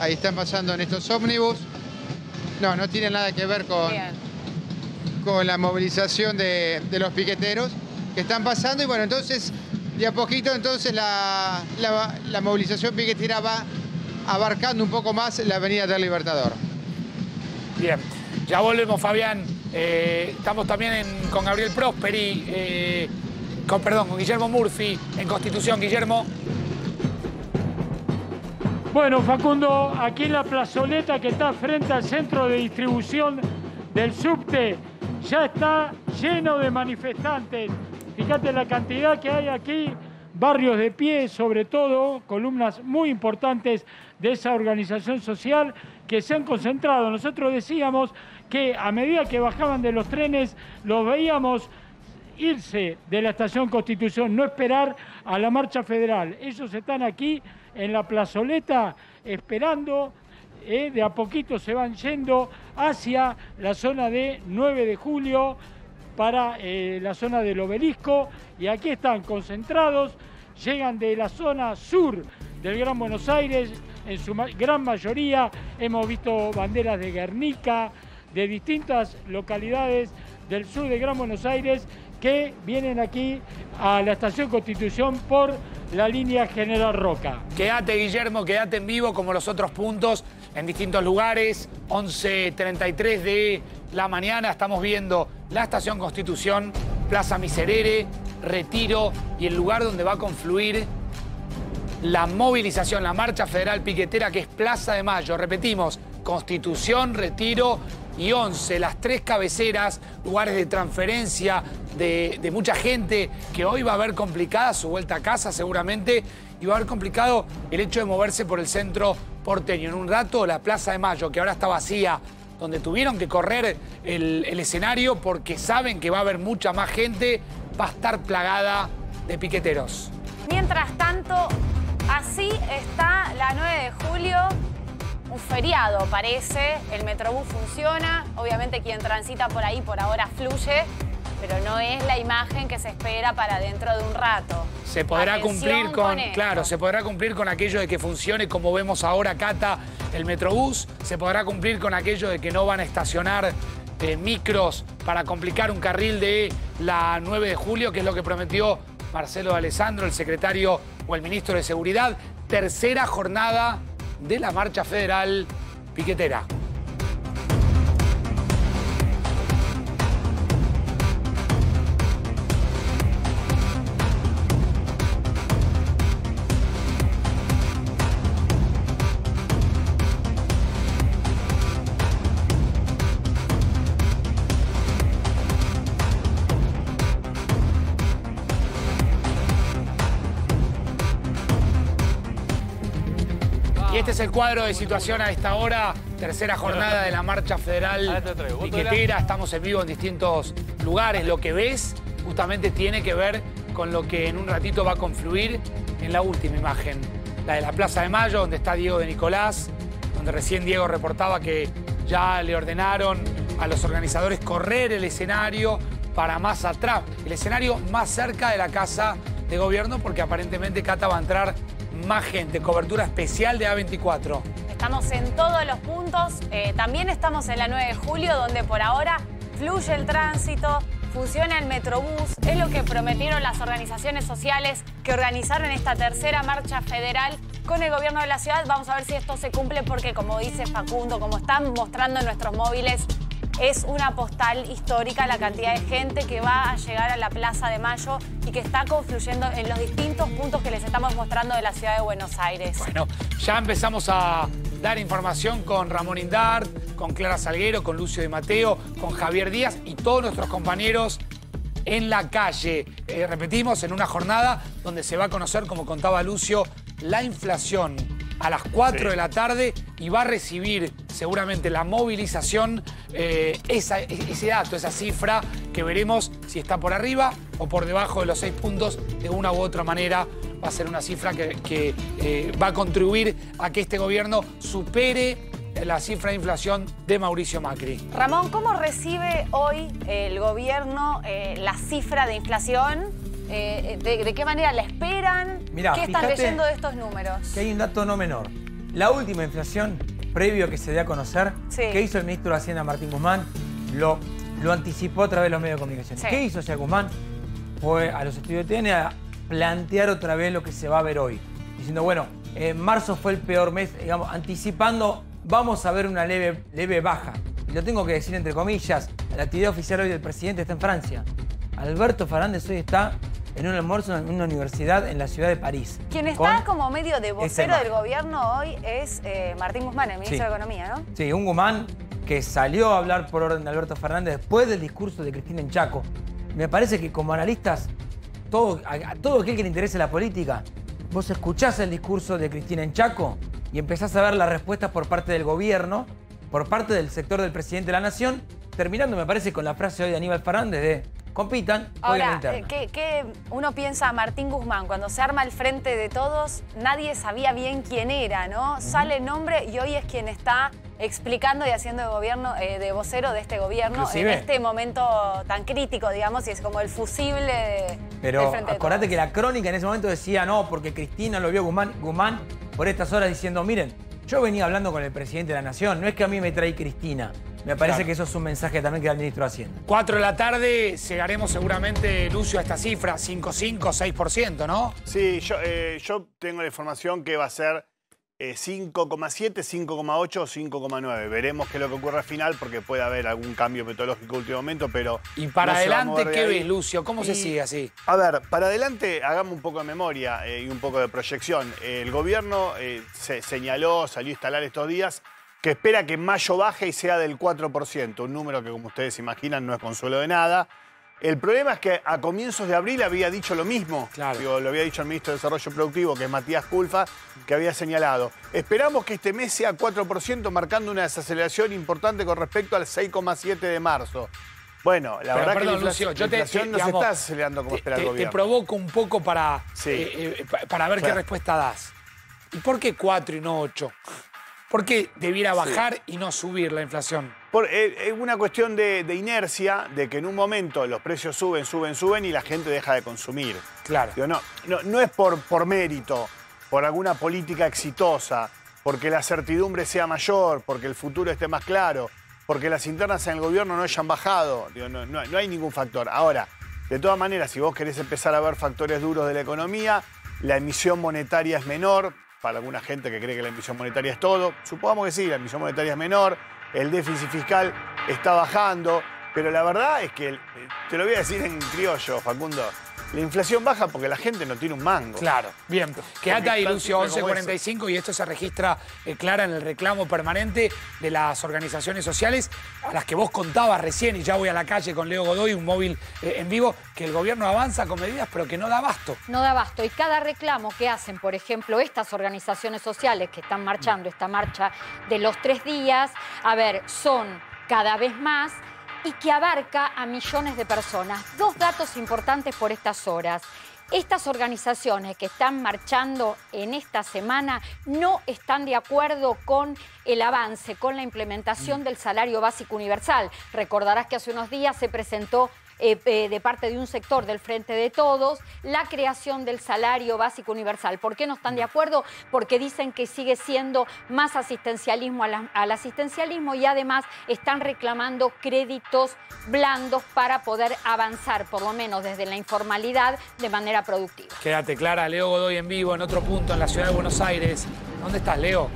Ahí están pasando en estos ómnibus. No, no tiene nada que ver con, con la movilización de, de los piqueteros que están pasando. Y bueno, entonces, de a poquito, entonces la, la- la movilización piquetera va abarcando un poco más la Avenida del Libertador. Bien, ya volvemos, Fabián. Eh, estamos también en- con Gabriel Prosperi, eh, con, perdón, con Guillermo Murphy en Constitución. Guillermo. Bueno, Facundo, aquí en la plazoleta que está frente al centro de distribución del subte, ya está lleno de manifestantes. Fíjate la cantidad que hay aquí, barrios de pie, sobre todo, columnas muy importantes de esa organización social que se han concentrado. Nosotros decíamos que a medida que bajaban de los trenes, los veíamos irse de la estación Constitución, no esperar a la marcha federal. Ellos están aquí en la plazoleta esperando, eh, de a poquito se van yendo hacia la zona de 9 de julio para eh, la zona del obelisco y aquí están concentrados, llegan de la zona sur del Gran Buenos Aires, en su gran mayoría hemos visto banderas de Guernica, de distintas localidades del sur de Gran Buenos Aires que vienen aquí a la estación Constitución por la línea General Roca. Quédate, Guillermo, quédate en vivo como los otros puntos en distintos lugares. 11.33 de la mañana estamos viendo la estación Constitución, Plaza Miserere, Retiro y el lugar donde va a confluir la movilización, la marcha federal piquetera que es Plaza de Mayo. Repetimos, Constitución, Retiro y 11, las tres cabeceras, lugares de transferencia de, de mucha gente que hoy va a ver complicada su vuelta a casa seguramente y va a ver complicado el hecho de moverse por el centro porteño. En un rato la Plaza de Mayo, que ahora está vacía, donde tuvieron que correr el escenario porque saben que va a haber mucha más gente, va a estar plagada de piqueteros. Mientras tanto, así está la 9 de julio. Un feriado parece, el Metrobús funciona, obviamente quien transita por ahí por ahora fluye, pero no es la imagen que se espera para dentro de un rato. Se podrá Atención cumplir con, claro, se podrá cumplir con aquello de que funcione como vemos ahora, Cata, el Metrobús. Se podrá cumplir con aquello de que no van a estacionar eh, micros para complicar un carril de la 9 de julio, que es lo que prometió Marcelo Alessandro, el secretario o el ministro de Seguridad. Tercera jornada de la marcha federal piquetera. Este es el cuadro de situación a esta hora, tercera jornada de la marcha federal piquetera. Estamos en vivo en distintos lugares. Lo que ves justamente tiene que ver con lo que en un ratito va a confluir en la última imagen, la de la Plaza de Mayo, donde está Diego de Nicolás, donde recién Diego reportaba que ya le ordenaron a los organizadores correr el escenario para más atrás, el escenario más cerca de la casa de gobierno, porque aparentemente Cata va a entrar más gente, cobertura especial de A24. Estamos en todos los puntos, eh, también estamos en la 9 de julio, donde por ahora fluye el tránsito, funciona el Metrobús, es lo que prometieron las organizaciones sociales que organizaron esta tercera marcha federal con el gobierno de la ciudad. Vamos a ver si esto se cumple porque, como dice Facundo, como están mostrando en nuestros móviles, es una postal histórica la cantidad de gente que va a llegar a la Plaza de Mayo y que está confluyendo en los distintos puntos que les estamos mostrando de la ciudad de Buenos Aires. Bueno, ya empezamos a dar información con Ramón Indart, con Clara Salguero, con Lucio de Mateo, con Javier Díaz y todos nuestros compañeros en la calle. Eh, repetimos, en una jornada donde se va a conocer, como contaba Lucio, la inflación a las 4 de la tarde y va a recibir seguramente la movilización, eh, ese dato, esa cifra que veremos si está por arriba o por debajo de los 6 puntos de una u otra manera. Va a ser una cifra que, eh, va a contribuir a que este gobierno supere la cifra de inflación de Mauricio Macri. Ramón, ¿cómo recibe hoy el gobierno eh, la cifra de inflación? Eh, de, qué manera la esperan? ¿Qué están leyendo de estos números? Que hay un dato no menor. La última inflación, previo a que se dé a conocer, ¿qué hizo el ministro de Hacienda Martín Guzmán? Lo, lo anticipó a través de los medios de comunicación. ¿Qué hizo ese Guzmán? Fue a los estudios de TN a plantear otra vez lo que se va a ver hoy. Diciendo, bueno, en marzo fue el peor mes, digamos, anticipando vamos a ver una leve, leve baja. Y lo tengo que decir entre comillas, la actividad oficial hoy del presidente está en Francia. Alberto Fernández hoy está en un almuerzo en una universidad en la ciudad de París. Quien está como medio de vocero del gobierno hoy es eh, Martín Guzmán, el ministro de Economía, ¿no? Sí, un Guzmán que salió a hablar por orden de Alberto Fernández después del discurso de Cristina en Chaco. Me parece que como analistas, todo, a todo aquel que le interese la política, vos escuchás el discurso de Cristina en Chaco y empezás a ver las respuestas por parte del gobierno, por parte del sector del presidente de la Nación, terminando, me parece, con la frase hoy de Aníbal Fernández de compitan. Ahora, eh, ¿qué, uno piensa a Martín Guzmán, cuando se arma el frente de todos, nadie sabía bien quién era, ¿no? Sale el nombre y hoy es quien está explicando y haciendo de gobierno, eh, de vocero de este gobierno en este momento tan crítico, digamos, y es como el fusible de, Pero acordate que la crónica en ese momento decía, no, porque Cristina lo vio Guzmán, Guzmán por estas horas diciendo, miren, yo venía hablando con el presidente de la Nación, no es que a mí me trae Cristina. Me parece que eso es un mensaje también que da el ministro Hacienda. 4 de la tarde llegaremos seguramente, Lucio, a esta cifra, 5,5, 6%, ¿no? Sí, yo, eh, yo tengo la información que va a ser 5,7, 5,8 o 5,9. Veremos qué es lo que ocurre al final porque puede haber algún cambio metodológico último momento, pero... ¿Y para adelante qué ves, Lucio? ¿Cómo se sigue así? A ver, para adelante hagamos un poco de memoria eh, y un poco de proyección. el gobierno eh, se señaló, salió a instalar estos días que espera que mayo baje y sea del 4%, un número que como ustedes imaginan no es consuelo de nada. El problema es que a comienzos de abril había dicho lo mismo. Claro. lo había dicho el ministro de Desarrollo Productivo, que es Matías Culfa, que había señalado. Esperamos que este mes sea 4%, marcando una desaceleración importante con respecto al 6,7 de marzo. Bueno, la verdad que la inflación, yo te, no se está acelerando como espera el gobierno. Te provoco un poco para, eh, eh, para ver qué respuesta das. ¿Y por qué 4 y no 8? ¿Por qué debiera bajar y no subir la inflación? Por, eh, es una cuestión de, inercia, de que en un momento los precios suben, suben, suben y la gente deja de consumir. Claro. no, no, es por, por mérito, por alguna política exitosa, porque la certidumbre sea mayor, porque el futuro esté más claro, porque las internas en el gobierno no hayan bajado. no, no hay ningún factor. Ahora, de todas maneras, si vos querés empezar a ver factores duros de la economía, la emisión monetaria es menor, para alguna gente que cree que la emisión monetaria es todo. Supongamos que sí, la emisión monetaria es menor, el déficit fiscal está bajando, pero la verdad es que, te lo voy a decir en criollo, Facundo, la inflación baja porque la gente no tiene un mango. Claro, bien. Quédate ahí, Lucio, simple como 11.45 y esto se registra eh, clara en el reclamo permanente de las organizaciones sociales a las que vos contabas recién, y ya voy a la calle con Leo Godoy, un móvil eh, en vivo, que el gobierno avanza con medidas pero que no da abasto. No da abasto. Y cada reclamo que hacen, por ejemplo, estas organizaciones sociales que están marchando, esta marcha de los tres días, a ver, son cada vez más y que abarca a millones de personas. Dos datos importantes por estas horas. Estas organizaciones que están marchando en esta semana no están de acuerdo con el avance, con la implementación del salario básico universal. Recordarás que hace unos días se presentó eh, eh, de parte de un sector del Frente de Todos la creación del salario básico universal. ¿Por qué no están de acuerdo? Porque dicen que sigue siendo más asistencialismo al, al asistencialismo y además están reclamando créditos blandos para poder avanzar, por lo menos desde la informalidad, de manera productiva. Quédate clara, Leo Godoy en vivo en otro punto en la ciudad de Buenos Aires. ¿Dónde estás, Leo?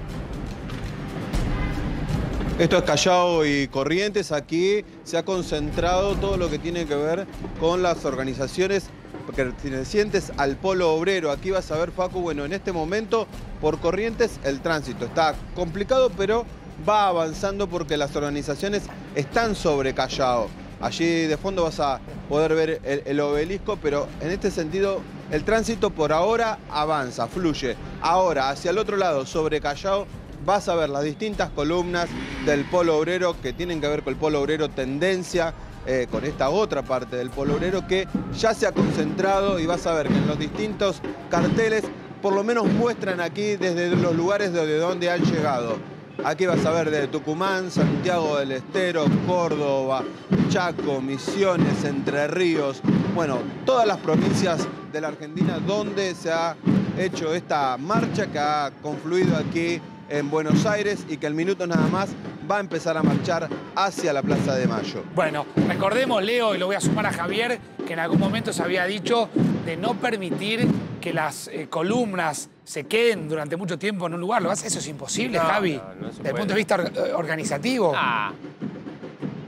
Esto es Callao y Corrientes. Aquí se ha concentrado todo lo que tiene que ver con las organizaciones pertenecientes al polo obrero. Aquí vas a ver, Facu, bueno, en este momento por Corrientes el tránsito está complicado, pero va avanzando porque las organizaciones están sobre Callao. Allí de fondo vas a poder ver el, el obelisco, pero en este sentido el tránsito por ahora avanza, fluye. Ahora, hacia el otro lado, sobre Callao, vas a ver las distintas columnas del polo obrero que tienen que ver con el polo obrero tendencia, eh, con esta otra parte del polo obrero que ya se ha concentrado y vas a ver que en los distintos carteles por lo menos muestran aquí desde los lugares de donde han llegado. Aquí vas a ver de Tucumán, Santiago del Estero, Córdoba, Chaco, Misiones, Entre Ríos, bueno, todas las provincias de la Argentina donde se ha hecho esta marcha que ha confluido aquí en Buenos Aires y que el minuto nada más va a empezar a marchar hacia la Plaza de Mayo. Bueno, recordemos, Leo, y lo voy a sumar a Javier, que en algún momento se había dicho de no permitir que las eh, columnas se queden durante mucho tiempo en un lugar. ¿Lo hace? Eso es imposible, No, Javi, no, no se desde el punto de vista or- eh, organizativo. Ah.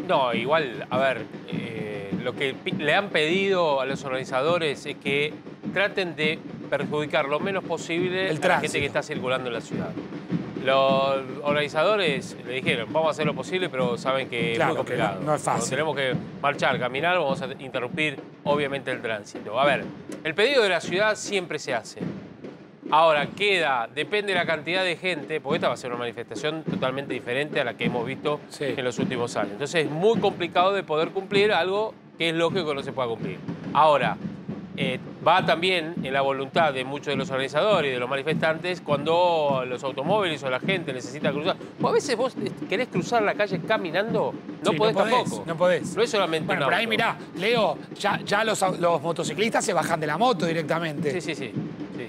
No, igual, a ver, eh, lo que le han pedido a los organizadores es que traten de perjudicar lo menos posible a la gente que está circulando en la ciudad. Los organizadores le dijeron, vamos a hacer lo posible, pero saben que Claro, es muy no- es fácil. Cuando tenemos que marchar, caminar, vamos a interrumpir, obviamente, el tránsito. A ver, el pedido de la ciudad siempre se hace. Ahora, queda, depende de la cantidad de gente, porque esta va a ser una manifestación totalmente diferente a la que hemos visto en los últimos años. Entonces es muy complicado de poder cumplir algo que es lógico que no se pueda cumplir. Ahora, eh, va también en la voluntad de muchos de los organizadores y de los manifestantes cuando los automóviles o la gente necesita cruzar. O a veces vos querés cruzar la calle caminando, no Sí, podés no podés, tampoco. no podés. No es solamente Bueno, pero ahí mirá, Leo, ya, ya los, los motociclistas se bajan de la moto directamente. Sí, sí, sí. Sí,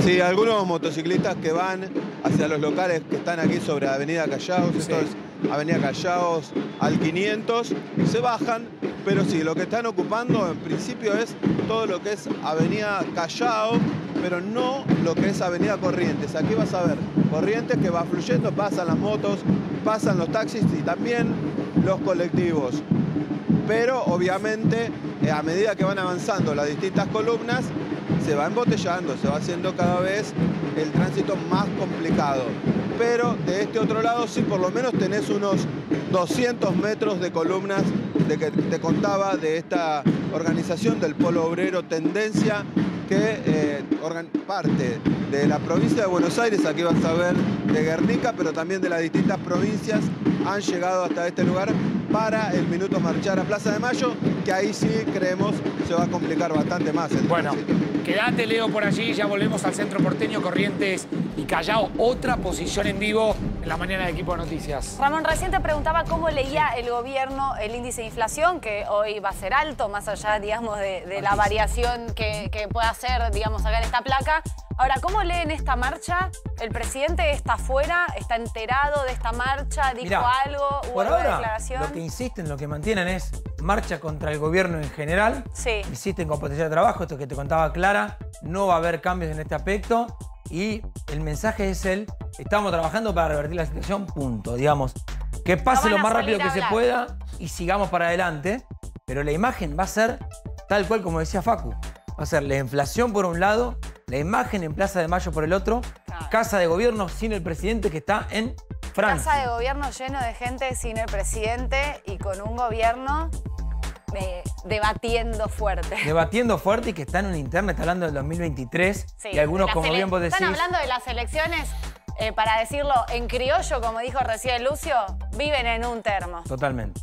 algunos motociclistas que van hacia los locales que están aquí sobre Avenida Callaos, esto es Avenida Callaos al 500, se bajan, pero sí, lo que están ocupando en principio es todo lo que es Avenida Callao, pero no lo que es Avenida Corrientes. Aquí vas a ver Corrientes que va fluyendo, pasan las motos, pasan los taxis y también los colectivos. Pero obviamente eh, a medida que van avanzando las distintas columnas, se va embotellando, se va haciendo cada vez el tránsito más complicado. Pero de este otro lado sí por lo menos tenés unos 200 metros de columnas de que te contaba de esta organización del Polo Obrero Tendencia que eh, parte de la provincia de Buenos Aires, aquí vas a ver de Guernica, pero también de las distintas provincias han llegado hasta este lugar para el minuto marchar a Plaza de Mayo, que ahí sí creemos se va a complicar bastante más el Bueno. Quédate, Leo, por allí. Ya volvemos al centro porteño, Corrientes y Callao. Otra posición en vivo en la mañana de Equipo de Noticias. Ramón, recién te preguntaba cómo leía el gobierno el índice de inflación, que hoy va a ser alto, más allá, digamos, de, de la variación que, que pueda hacer, digamos, acá en esta placa. Ahora, ¿cómo leen esta marcha? ¿El presidente está afuera? ¿Está enterado de esta marcha? ¿Dijo Mirá, algo? ¿Hubo Por alguna ahora, declaración? lo que insisten, lo que mantienen es marcha contra el gobierno en general. Sí. Insisten con potencial de trabajo, esto que te contaba Clara. No va a haber cambios en este aspecto. Y el mensaje es el, estamos trabajando para revertir la situación, punto. Digamos, que pase lo más rápido que se pueda y sigamos para adelante. Pero la imagen va a ser tal cual como decía Facu. Va a ser la inflación por un lado, la imagen en Plaza de Mayo por el otro, casa de gobierno sin el presidente que está en Francia. Casa de gobierno lleno de gente sin el presidente y con un gobierno eh, debatiendo fuerte. [laughs] Debatiendo fuerte y que está en una interna, está hablando del 2023. Sí, y algunos, como bien vos decís, Están hablando de las elecciones, eh, para decirlo en criollo, como dijo recién Lucio, viven en un termo. totalmente.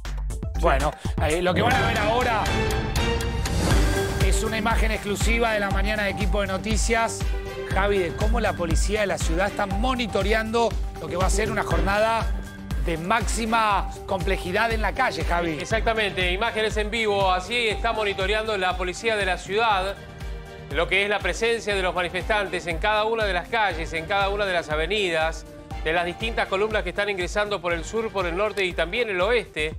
Bueno, eh, lo que van a ver ahora es una imagen exclusiva de la mañana de equipo de noticias, Javi, de cómo la policía de la ciudad está monitoreando lo que va a ser una jornada de máxima complejidad en la calle, Javi. Exactamente, imágenes en vivo, así está monitoreando la policía de la ciudad lo que es la presencia de los manifestantes en cada una de las calles, en cada una de las avenidas, de las distintas columnas que están ingresando por el sur, por el norte y también el oeste,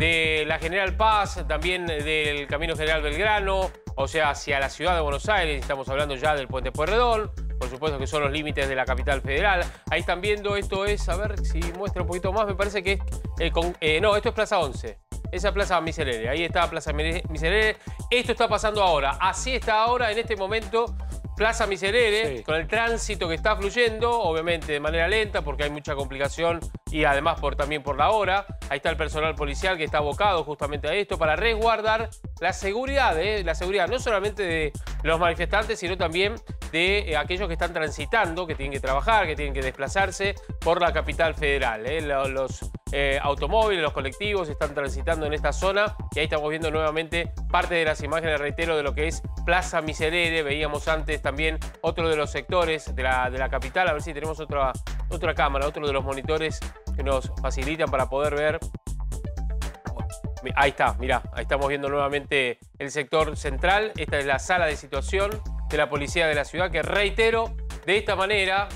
de la General Paz, también del Camino General Belgrano, o sea, hacia la ciudad de Buenos Aires, estamos hablando ya del Puente Pueyrredón, por supuesto que son los límites de la capital federal. Ahí están viendo, esto es, a ver si muestra un poquito más, me parece que es, eh, eh, no, esto es Plaza 11. Esa Plaza Miserere, ahí está Plaza Miserere. Esto está pasando ahora, así está ahora en este momento Plaza Miserere, con el tránsito que está fluyendo, obviamente de manera lenta porque hay mucha complicación y además por, también por la hora. Ahí está el personal policial que está abocado justamente a esto para resguardar la seguridad, ¿eh? la seguridad no solamente de los manifestantes, sino también de eh, aquellos que están transitando, que tienen que trabajar, que tienen que desplazarse por la capital federal. ¿eh? Lo- Los eh, automóviles, los colectivos están transitando en esta zona y ahí estamos viendo nuevamente parte de las imágenes, reitero, de lo que es Plaza Miserere. Veíamos antes también otro de los sectores de la, de la capital. A ver si tenemos otra, otra cámara, otro de los monitores que nos facilitan para poder ver Ahí está, mirá, ahí estamos viendo nuevamente el sector central. Esta es la sala de situación de la policía de la ciudad que, reitero, de esta manera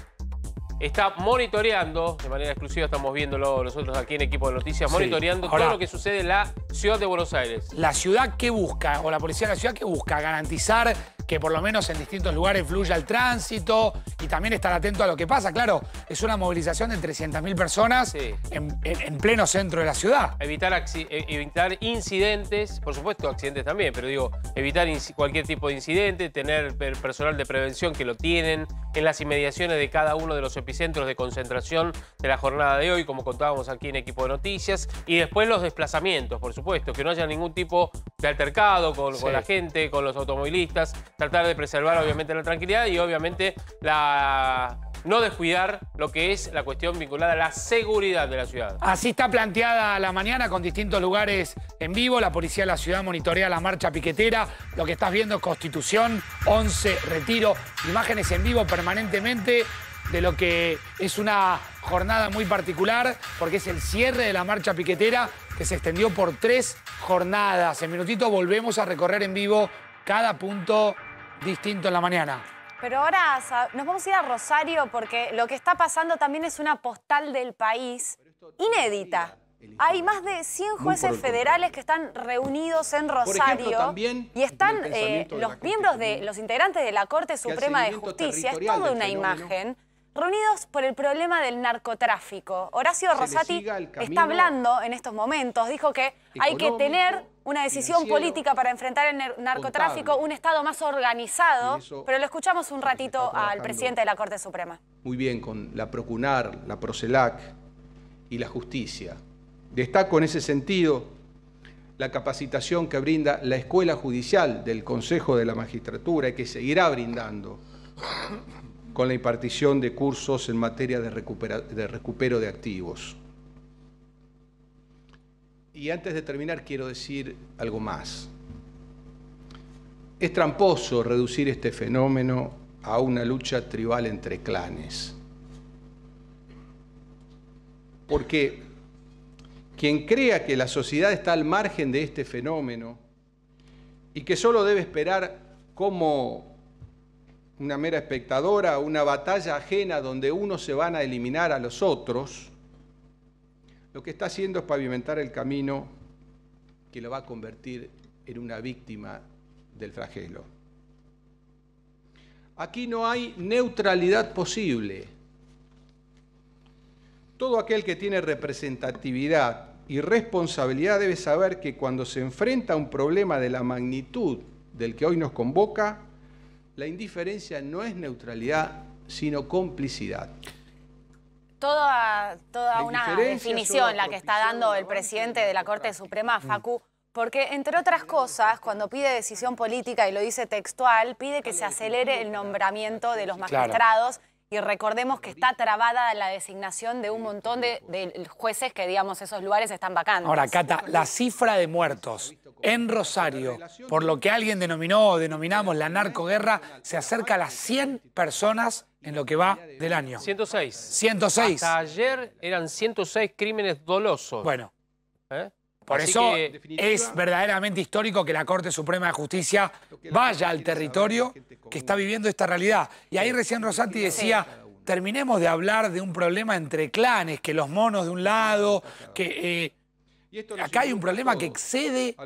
está monitoreando, de manera exclusiva estamos viéndolo nosotros aquí en Equipo de Noticias, Sí. monitoreando Ahora- todo lo que sucede en la ciudad de Buenos Aires. La ciudad que busca, o la policía de la ciudad que busca, garantizar que por lo menos en distintos lugares fluya el tránsito y también estar atento a lo que pasa. Claro, es una movilización de 300.000 personas en, en- en pleno centro de la ciudad. Evitar, eh, evitar incidentes, por supuesto accidentes también, pero digo, evitar cualquier tipo de incidente, tener per- personal de prevención que lo tienen en las inmediaciones de cada uno de los epicentros de concentración de la jornada de hoy, como contábamos aquí en Equipo de Noticias, y después los desplazamientos, por supuesto, que no haya ningún tipo de altercado con, Sí. con la gente, con los automovilistas, tratar de preservar obviamente la tranquilidad y obviamente la... No descuidar lo que es la cuestión vinculada a la seguridad de la ciudad. Así está planteada la mañana con distintos lugares en vivo. La policía de la ciudad monitorea la marcha piquetera. Lo que estás viendo es Constitución, 11, Retiro, imágenes en vivo permanentemente de lo que es una jornada muy particular porque es el cierre de la marcha piquetera que se extendió por tres jornadas. En minutito volvemos a recorrer en vivo cada punto distinto en la mañana. Pero ahora nos vamos a ir a Rosario porque lo que está pasando también es una postal del país inédita. Hay más de 100 jueces federales que están reunidos en Rosario y están eh, los miembros de los integrantes de la Corte Suprema de Justicia. Es toda una imagen. Reunidos por el problema del narcotráfico. Horacio Rosati está hablando en estos momentos. Dijo que hay que tener una decisión política para enfrentar el narcotráfico, contable. un Estado más organizado. Pero lo escuchamos un ratito al presidente de la Corte Suprema. muy bien con la Procunar, la Procelac y la justicia. Destaco en ese sentido la capacitación que brinda la Escuela Judicial del Consejo de la Magistratura y que seguirá brindando con la impartición de cursos en materia de recupero de activos. Y antes de terminar quiero decir algo más. Es tramposo reducir este fenómeno a una lucha tribal entre clanes. Porque quien crea que la sociedad está al margen de este fenómeno y que solo debe esperar como una mera espectadora una batalla ajena donde unos se van a eliminar a los otros, lo que está haciendo es pavimentar el camino que lo va a convertir en una víctima del flagelo. Aquí no hay neutralidad posible. Todo aquel que tiene representatividad y responsabilidad debe saber que cuando se enfrenta a un problema de la magnitud del que hoy nos convoca, la indiferencia no es neutralidad, sino complicidad. Toda, toda una definición la que está dando el presidente de la Corte Suprema, Facu, porque entre otras cosas, cuando pide decisión política, y lo dice textual, pide que se acelere el nombramiento de los Claro. Y recordemos que está trabada la designación de un montón de, de jueces que, digamos, esos lugares están vacantes. Ahora, Cata, la cifra de muertos en Rosario, por lo que alguien denominó o denominamos la narcoguerra, se acerca a las 100 personas en lo que va del año. 106. 106. Hasta ayer eran 106 crímenes dolosos. Bueno. ¿Eh? Por Así eso que- es verdaderamente histórico que la Corte Suprema de Justicia vaya al territorio que está viviendo esta realidad. Y ahí recién Rosati decía, terminemos de hablar de un problema entre clanes, que los monos de un lado, que... eh, acá hay un problema que excede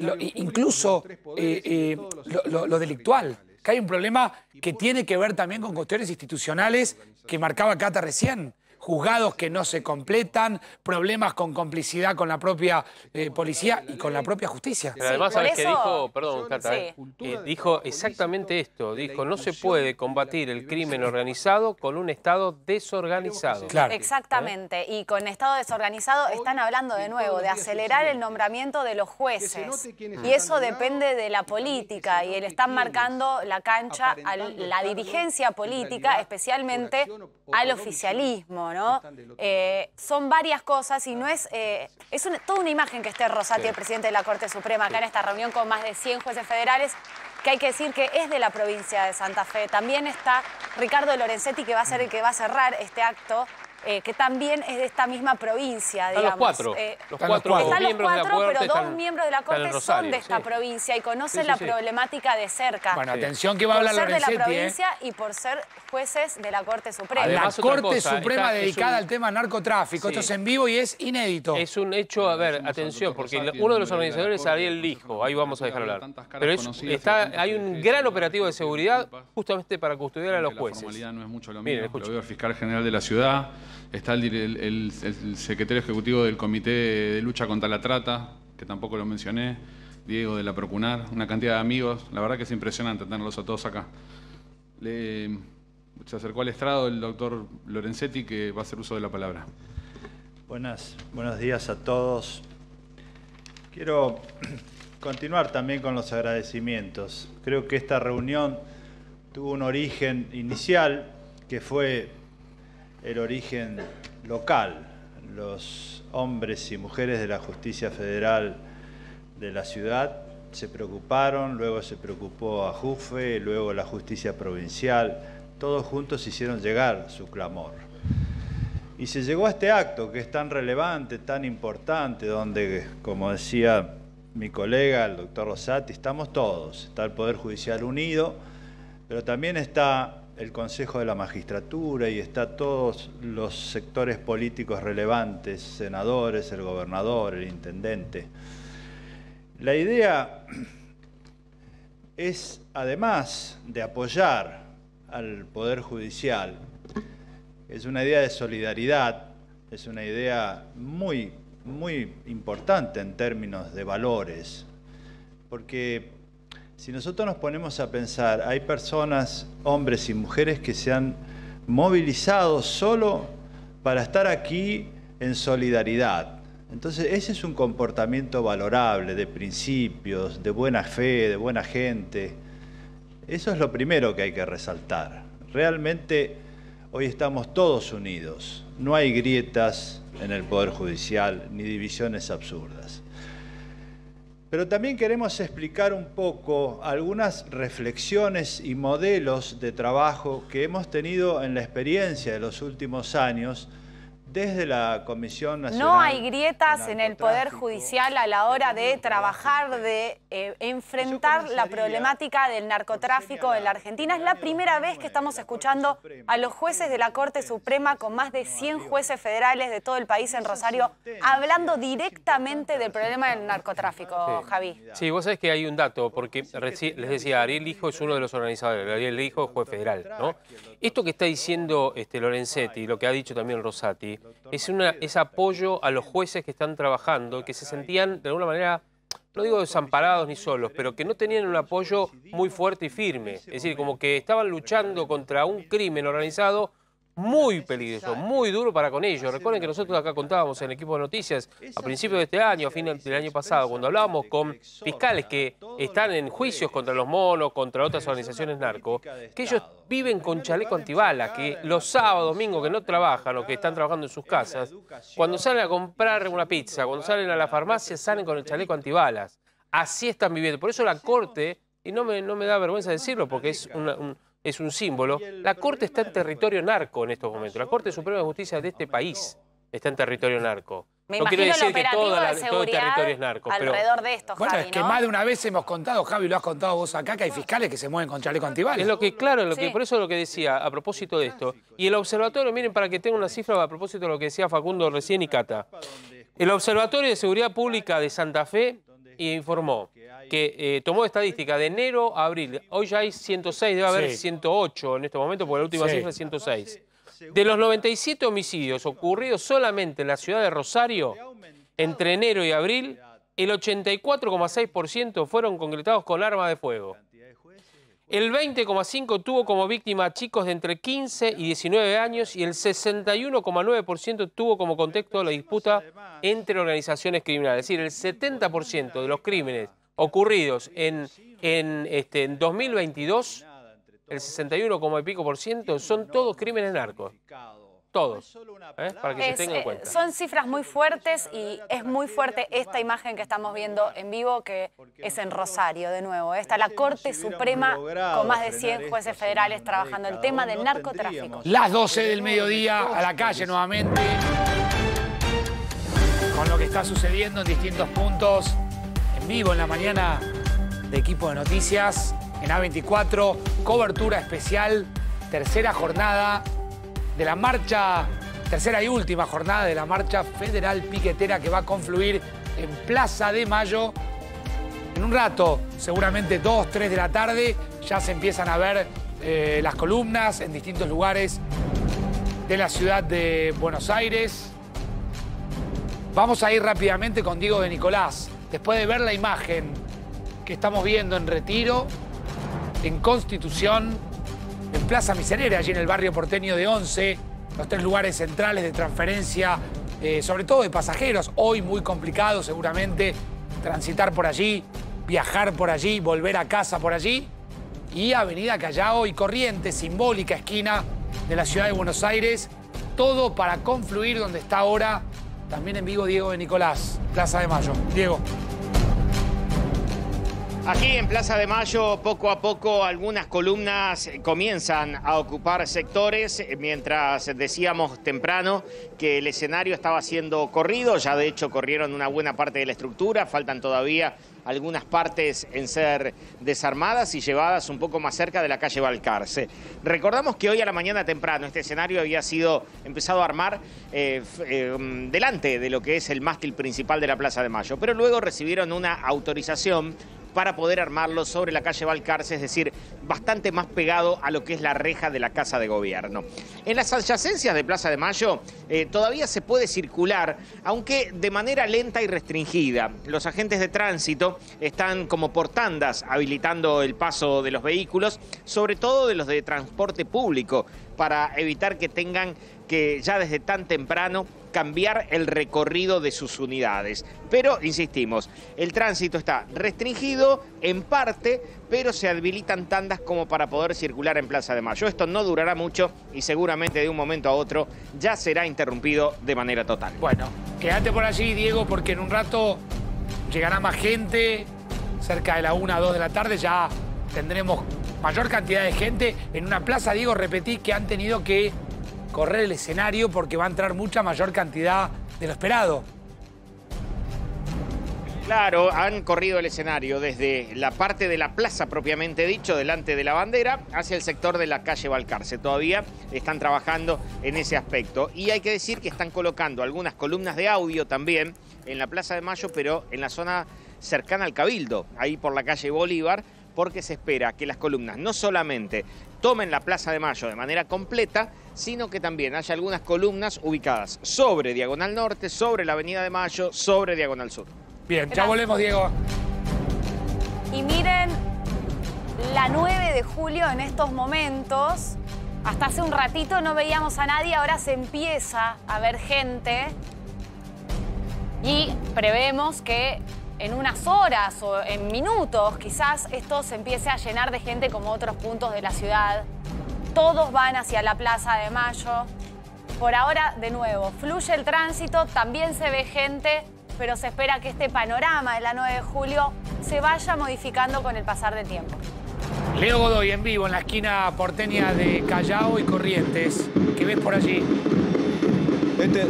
lo- incluso eh, eh, lo, lo- lo delictual. Acá hay un problema que tiene que ver también con cuestiones institucionales que marcaba Cata recién. Juzgados que no se completan, problemas con complicidad con la propia eh, policía y con la propia justicia. Pero además, ¿sabes qué dijo? Perdón, Cata. Sí. eh, eh, dijo exactamente esto. Dijo, no se puede combatir el crimen organizado con un Estado desorganizado. Exactamente, y con Estado desorganizado están hablando de nuevo de acelerar el nombramiento de los jueces. Y eso depende de la política y le están marcando la cancha a la dirigencia política, especialmente al oficialismo, ¿no? Eh, son varias cosas y no es... eh, es una- toda una imagen que esté Rosati, el presidente de la Corte Suprema, acá en esta reunión con más de 100 jueces federales, que hay que decir que es de la provincia de Santa Fe. También está Ricardo Lorenzetti, que va a ser el que va a cerrar este acto, eh, que también es de esta misma provincia, Están los digamos. cuatro. Eh, Los Están cuatro los están los miembros de la cuatro, Corte pero dos miembros de la Corte son de esta sí. provincia y conocen Sí, sí, la sí. problemática de cerca. Bueno, atención que va a hablar por ser de la ¿eh? provincia y por ser jueces de la Corte Suprema. la Además, Corte cosa, Suprema está- dedicada un- al tema narcotráfico. Sí. Esto es en vivo y es inédito. Es un hecho, a ver, atención, porque uno de los organizadores es Ariel Lijo, ahí vamos a dejar hablar. Pero es- está, hay un gran operativo de seguridad justamente para custodiar a los La jueces. formalidad no es mucho lo Miren, escuchen. Lo veo al fiscal general de la ciudad, está el, secretario ejecutivo del Comité de Lucha contra la Trata, que tampoco lo mencioné, Diego de la Procunar, una cantidad de amigos. La verdad que es impresionante tenerlos a todos acá. Se acercó al estrado el doctor Lorenzetti, que va a hacer uso de la palabra. Buenas, buenos días a todos. Quiero [clears throat] continuar también con los agradecimientos. Creo que esta reunión tuvo un origen inicial que fue el origen local. Los hombres y mujeres de la justicia federal de la ciudad se preocuparon, luego se preocupó a Jufe, luego la justicia provincial. Todos juntos hicieron llegar su clamor. Y se llegó a este acto que es tan relevante, tan importante, donde, como decía mi colega, el doctor Rosati, estamos todos. Está el Poder Judicial unido, pero también está el Consejo de la Magistratura y está todos los sectores políticos relevantes, senadores, el gobernador, el intendente. La idea es, además de apoyar al Poder Judicial, es una idea de solidaridad, es una idea muy, muy importante en términos de valores, porque si nosotros nos ponemos a pensar, hay personas, hombres y mujeres que se han movilizado solo para estar aquí en solidaridad. Entonces, ese es un comportamiento valorable, de principios, de buena fe, de buena gente. Eso es lo primero que hay que resaltar. Realmente hoy estamos todos unidos. No hay grietas en el Poder Judicial ni divisiones absurdas. Pero también queremos explicar un poco algunas reflexiones y modelos de trabajo que hemos tenido en la experiencia de los últimos años desde la Comisión Nacional. No hay grietas en el Poder Judicial a la hora de trabajar, de eh, enfrentar la problemática del narcotráfico en la Argentina. Es la primera vez que estamos escuchando a los jueces de la Corte Suprema con más de 100 jueces federales de todo el país en Rosario hablando directamente del problema del narcotráfico, Javi. Sí, vos sabés que hay un dato, porque les decía, Ariel Hijo es uno de los organizadores, Ariel Hijo es juez federal, ¿no? Esto que está diciendo este, Lorenzetti, lo que ha dicho también Rosati, es, una, es apoyo a los jueces que están trabajando, que se sentían de alguna manera no digo desamparados ni solos, pero que no tenían un apoyo muy fuerte y firme. Es decir, como que estaban luchando contra un crimen organizado muy peligroso, muy duro para con ellos. Recuerden que nosotros acá contábamos en el equipo de noticias a principios de este año, a fines del año pasado, cuando hablábamos con fiscales que están en juicios contra los monos, contra otras organizaciones narco, que ellos viven con chaleco antibala, que los sábados, domingos que no trabajan o que están trabajando en sus casas, cuando salen a comprar una pizza, cuando salen a la farmacia, salen con el chaleco antibalas. Así están viviendo. Por eso la Corte, y no me, no me da vergüenza decirlo porque es una- un, es un símbolo, la Corte está en territorio narco en estos momentos. La Corte Suprema de Justicia de este país está en territorio narco. Me no quiero decir que operativo toda la- de todo el territorio es narco, pero... alrededor de esto, Bueno, Javi, es que ¿no? más de una vez hemos contado, Javi, lo has contado vos acá, que hay fiscales que se mueven con chaleco antibalas. Es lo que, claro, lo que, Sí. por eso es lo que decía a propósito de esto. Y el observatorio, miren, para que tenga una cifra a propósito de lo que decía Facundo recién y Cata. El Observatorio de Seguridad Pública de Santa Fe informó que eh, tomó estadística de enero a abril. Hoy ya hay 106, debe haber Sí. 108 en este momento, porque la última Sí. cifra es 106. De los 97 homicidios ocurridos solamente en la ciudad de Rosario, entre enero y abril, el 84,6% fueron concretados con arma de fuego. El 20,5% tuvo como víctima chicos de entre 15 y 19 años y el 61,9% tuvo como contexto la disputa entre organizaciones criminales. Es decir, el 70% de los crímenes ocurridos en, en, este, en 2022, el 61, como y pico por ciento, son todos crímenes narcos. Todos. ¿eh? Para que se Es, tenga en eh, cuenta. son cifras muy fuertes y es muy fuerte esta imagen que estamos viendo en vivo, que es en Rosario, de nuevo. ¿eh? Está la Corte Suprema con más de 100 jueces federales trabajando el tema del narcotráfico. Las 12 del mediodía, a la calle nuevamente. Con lo que está sucediendo en distintos puntos. Vivo en la mañana de equipo de noticias. En A24, cobertura especial. Tercera jornada de la marcha, tercera y última jornada de la marcha federal piquetera que va a confluir en Plaza de Mayo. En un rato, seguramente 2, 3 de la tarde, ya se empiezan a ver eh, las columnas en distintos lugares de la ciudad de Buenos Aires. Vamos a ir rápidamente con Diego de Nicolás. Después de ver la imagen que estamos viendo en Retiro, en Constitución, en Plaza Miserere, allí en el barrio porteño de Once, los tres lugares centrales de transferencia, eh, sobre todo de pasajeros, hoy muy complicado seguramente transitar por allí, viajar por allí, volver a casa por allí, y Avenida Callao y Corrientes, simbólica esquina de la ciudad de Buenos Aires, todo para confluir donde está ahora, también en vivo Diego de Nicolás, Plaza de Mayo. Diego. Aquí en Plaza de Mayo, poco a poco, algunas columnas comienzan a ocupar sectores, eh, mientras decíamos temprano que el escenario estaba siendo corrido, ya de hecho corrieron una buena parte de la estructura, faltan todavía algunas partes en ser desarmadas y llevadas un poco más cerca de la calle Balcarce. Recordamos que hoy a la mañana temprano este escenario había sido empezado a armar eh, eh, mm, delante de lo que es el mástil principal de la Plaza de Mayo, pero luego recibieron una autorización para poder armarlo sobre la calle Balcarce, es decir, bastante más pegado a lo que es la reja de la Casa de Gobierno. En las adyacencias de Plaza de Mayo eh, todavía se puede circular, aunque de manera lenta y restringida. Los agentes de tránsito están como por tandas habilitando el paso de los vehículos, sobre todo de los de transporte público, para evitar que tengan que ya desde tan temprano cambiar el recorrido de sus unidades. Pero, insistimos, el tránsito está restringido en parte, pero se habilitan tandas como para poder circular en Plaza de Mayo. Esto no durará mucho y seguramente de un momento a otro ya será interrumpido de manera total. Bueno, quédate por allí, Diego, porque en un rato llegará más gente. Cerca de la 1 o 2 de la tarde ya tendremos mayor cantidad de gente. En una plaza, Diego, repetí que han tenido que correr el escenario porque va a entrar mucha mayor cantidad de lo esperado. Claro, han corrido el escenario desde la parte de la plaza propiamente dicho, delante de la bandera, hacia el sector de la calle Balcarce. Todavía están trabajando en ese aspecto. Y hay que decir que están colocando algunas columnas de audio también en la Plaza de Mayo, pero en la zona cercana al Cabildo, ahí por la calle Bolívar, porque se espera que las columnas no solamente tomen la Plaza de Mayo de manera completa, sino que también haya algunas columnas ubicadas sobre Diagonal Norte, sobre la Avenida de Mayo, sobre Diagonal Sur. Bien, ya volvemos, Diego. Y miren la 9 de julio en estos momentos. Hasta hace un ratito no veíamos a nadie, ahora se empieza a ver gente. Y prevemos que en unas horas o en minutos quizás esto se empiece a llenar de gente como otros puntos de la ciudad. Todos van hacia la Plaza de Mayo. Por ahora, de nuevo, fluye el tránsito, también se ve gente, pero se espera que este panorama de la 9 de julio se vaya modificando con el pasar del tiempo. Leo Godoy en vivo en la esquina porteña de Callao y Corrientes. ¿Qué ves por allí? Este,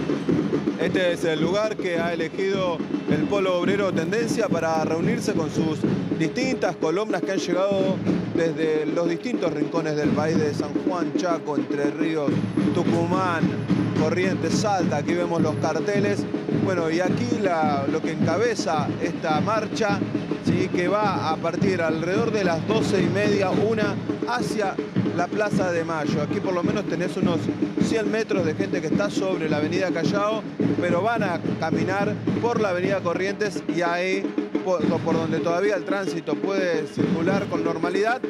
este es el lugar que ha elegido el Polo Obrero Tendencia para reunirse con sus distintas columnas que han llegado desde los distintos rincones del país de San Juan, Chaco, Entre Ríos, Tucumán, Corrientes, Salta. Aquí vemos los carteles. Bueno, y aquí lo que encabeza esta marcha, ¿sí? que va a partir alrededor de las 12 y media, una hacia la Plaza de Mayo. Aquí por lo menos tenés unos 100 metros de gente que está sobre la avenida Callao, pero van a caminar por la avenida Corrientes y ahí, por, por donde todavía el tránsito puede circular con normalidad,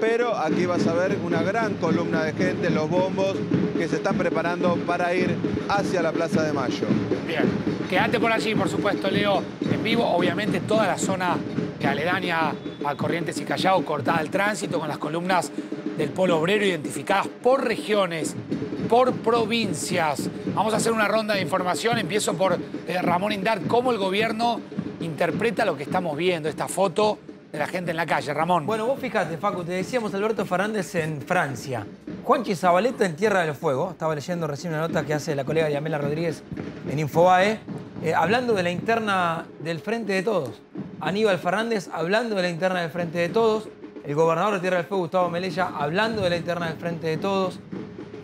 pero aquí vas a ver una gran columna de gente, los bombos que se están preparando para ir hacia la Plaza de Mayo. Bien, quédate por allí, por supuesto, Leo, en vivo, obviamente toda la zona que aledaña a Corrientes y Callao, cortada el tránsito con las columnas del Polo Obrero identificadas por regiones, por provincias. Vamos a hacer una ronda de información. Empiezo por eh, Ramón Indart. ¿Cómo el gobierno interpreta lo que estamos viendo, esta foto de la gente en la calle? Ramón. Bueno, vos fíjate, Facu, te decíamos Alberto Fernández en Francia. Juanchi Zabaleta en Tierra del Fuego. Estaba leyendo recién una nota que hace la colega Yamela Rodríguez en Infobae, eh, hablando de la interna del Frente de Todos. Aníbal Fernández hablando de la interna del Frente de Todos el gobernador de Tierra del Fuego, Gustavo Melella, hablando de la interna del Frente de Todos.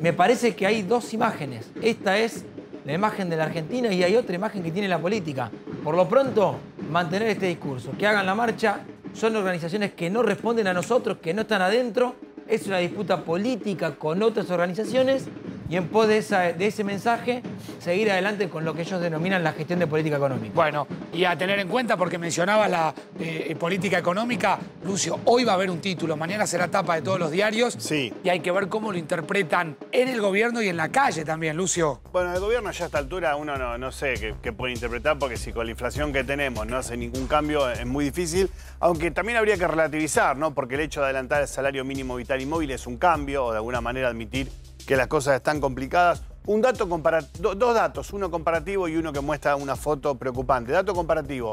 Me parece que hay dos imágenes. Esta es la imagen de la Argentina y hay otra imagen que tiene la política. Por lo pronto, mantener este discurso. Que hagan la marcha. Son organizaciones que no responden a nosotros, que no están adentro. Es una disputa política con otras organizaciones y en pos de, ese mensaje seguir adelante con lo que ellos denominan la gestión de política económica. Bueno, y a tener en cuenta, porque mencionaba la eh, política económica, Lucio, hoy va a haber un título, mañana será tapa de todos los diarios. Sí. Y hay que ver cómo lo interpretan en el gobierno y en la calle también, Lucio. Bueno, el gobierno ya a esta altura uno no, no sé qué, puede interpretar, porque si con la inflación que tenemos no hace ningún cambio, es muy difícil. Aunque también habría que relativizar, ¿no? Porque el hecho de adelantar el salario mínimo vital y móvil es un cambio, o de alguna manera admitir que las cosas están complicadas. Un dato dos datos, uno comparativo y uno que muestra una foto preocupante. Dato comparativo,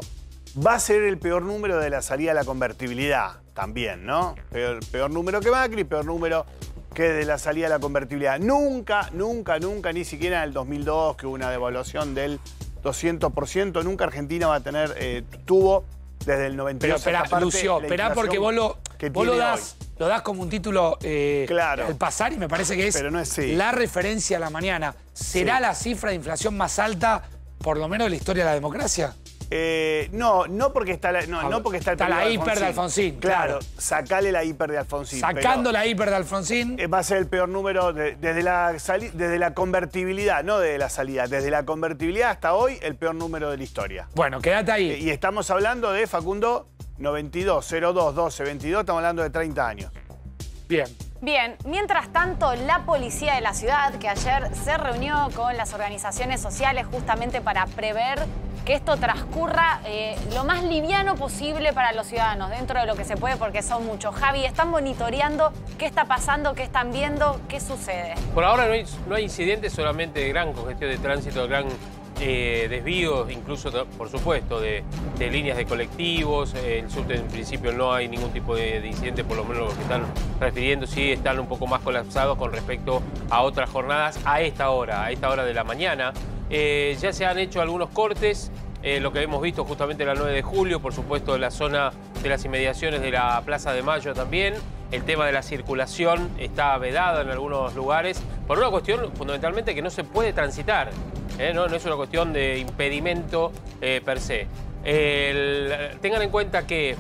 va a ser el peor número de la salida de la convertibilidad también, ¿no? Peor, peor número que Macri, peor número que de la salida de la convertibilidad. Nunca, nunca, nunca, ni siquiera en el 2002, que hubo una devaluación del 200%, nunca Argentina va a tener, eh, tuvo desde el 92. Pero espera, Lucio, espera porque vos lo, vos lo das lo das como un título eh, claro. al pasar y me parece que es, la referencia a la mañana. ¿Será la cifra de inflación más alta, por lo menos, de la historia de la democracia? Eh, no, no porque está la, no, no porque está, el la hiper de Alfonsín. Claro, sacale la hiper de Alfonsín. Sacando la hiper de Alfonsín. Eh, va a ser el peor número desde, la desde la convertibilidad, no de la salida. Desde la convertibilidad hasta hoy, el peor número de la historia. Bueno, quédate ahí. y estamos hablando de Facundo 92 02 12 22, estamos hablando de 30 años. Bien. Bien, mientras tanto, la policía de la ciudad, que ayer se reunió con las organizaciones sociales justamente para prever que esto transcurra eh, lo más liviano posible para los ciudadanos, dentro de lo que se puede, porque son muchos. Javi, ¿están monitoreando qué está pasando, qué están viendo, qué sucede? Por ahora no hay, no hay incidentes solamente de gran congestión de tránsito, gran eh, desvíos, incluso, por supuesto, de, líneas de colectivos. el subte, en principio, no hay ningún tipo de, incidente, por lo menos lo que están refiriendo. Sí están un poco más colapsados con respecto a otras jornadas a esta hora, a esta hora de la mañana. Eh, ya se han hecho algunos cortes eh, lo que hemos visto justamente la 9 de julio, por supuesto en la zona de las inmediaciones de la Plaza de Mayo también. El tema de la circulación está vedado en algunos lugares por una cuestión fundamentalmente que no se puede transitar. ¿eh? No, es una cuestión de impedimento eh, per se. Tengan en cuenta que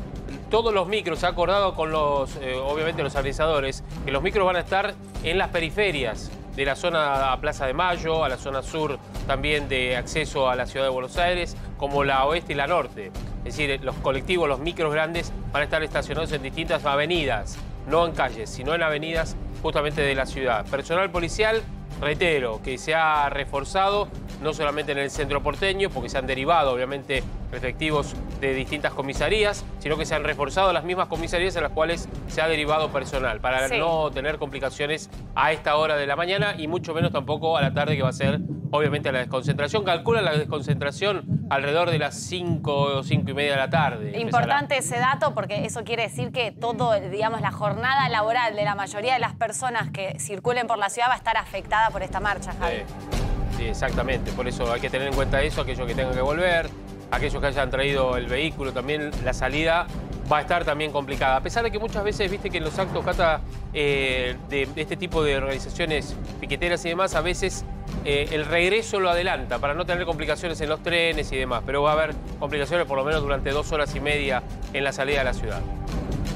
todos los micros, se ha acordado con los, obviamente los organizadores, que los micros van a estar en las periferias de la zona a Plaza de Mayo, a la zona sur también de acceso a la ciudad de Buenos Aires, como la oeste y la norte. Es decir, los colectivos, los micros grandes van a estar estacionados en distintas avenidas, no en calles, sino en avenidas justamente de la ciudad. Personal policial, reitero, que se ha reforzado no solamente en el centro porteño, porque se han derivado obviamente efectivos de distintas comisarías, sino que se han reforzado las mismas comisarías en las cuales se ha derivado personal, para Sí. no tener complicaciones a esta hora de la mañana y mucho menos tampoco a la tarde que va a ser obviamente la desconcentración. Calcula la desconcentración alrededor de las 5 o 5 y media de la tarde. Importante ese dato porque eso quiere decir que todo, digamos, la jornada laboral de la mayoría de las personas que circulen por la ciudad va a estar afectada por esta marcha, Javi. Sí, sí, exactamente. Por eso hay que tener en cuenta eso, aquellos que tengan que volver, aquellos que hayan traído el vehículo, también la salida va a estar también complicada. A pesar de que muchas veces, viste que en los actos, Cata, eh, de, de este tipo de organizaciones piqueteras y demás, a veces eh, el regreso lo adelanta para no tener complicaciones en los trenes y demás. Pero va a haber complicaciones por lo menos durante dos horas y media en la salida de la ciudad.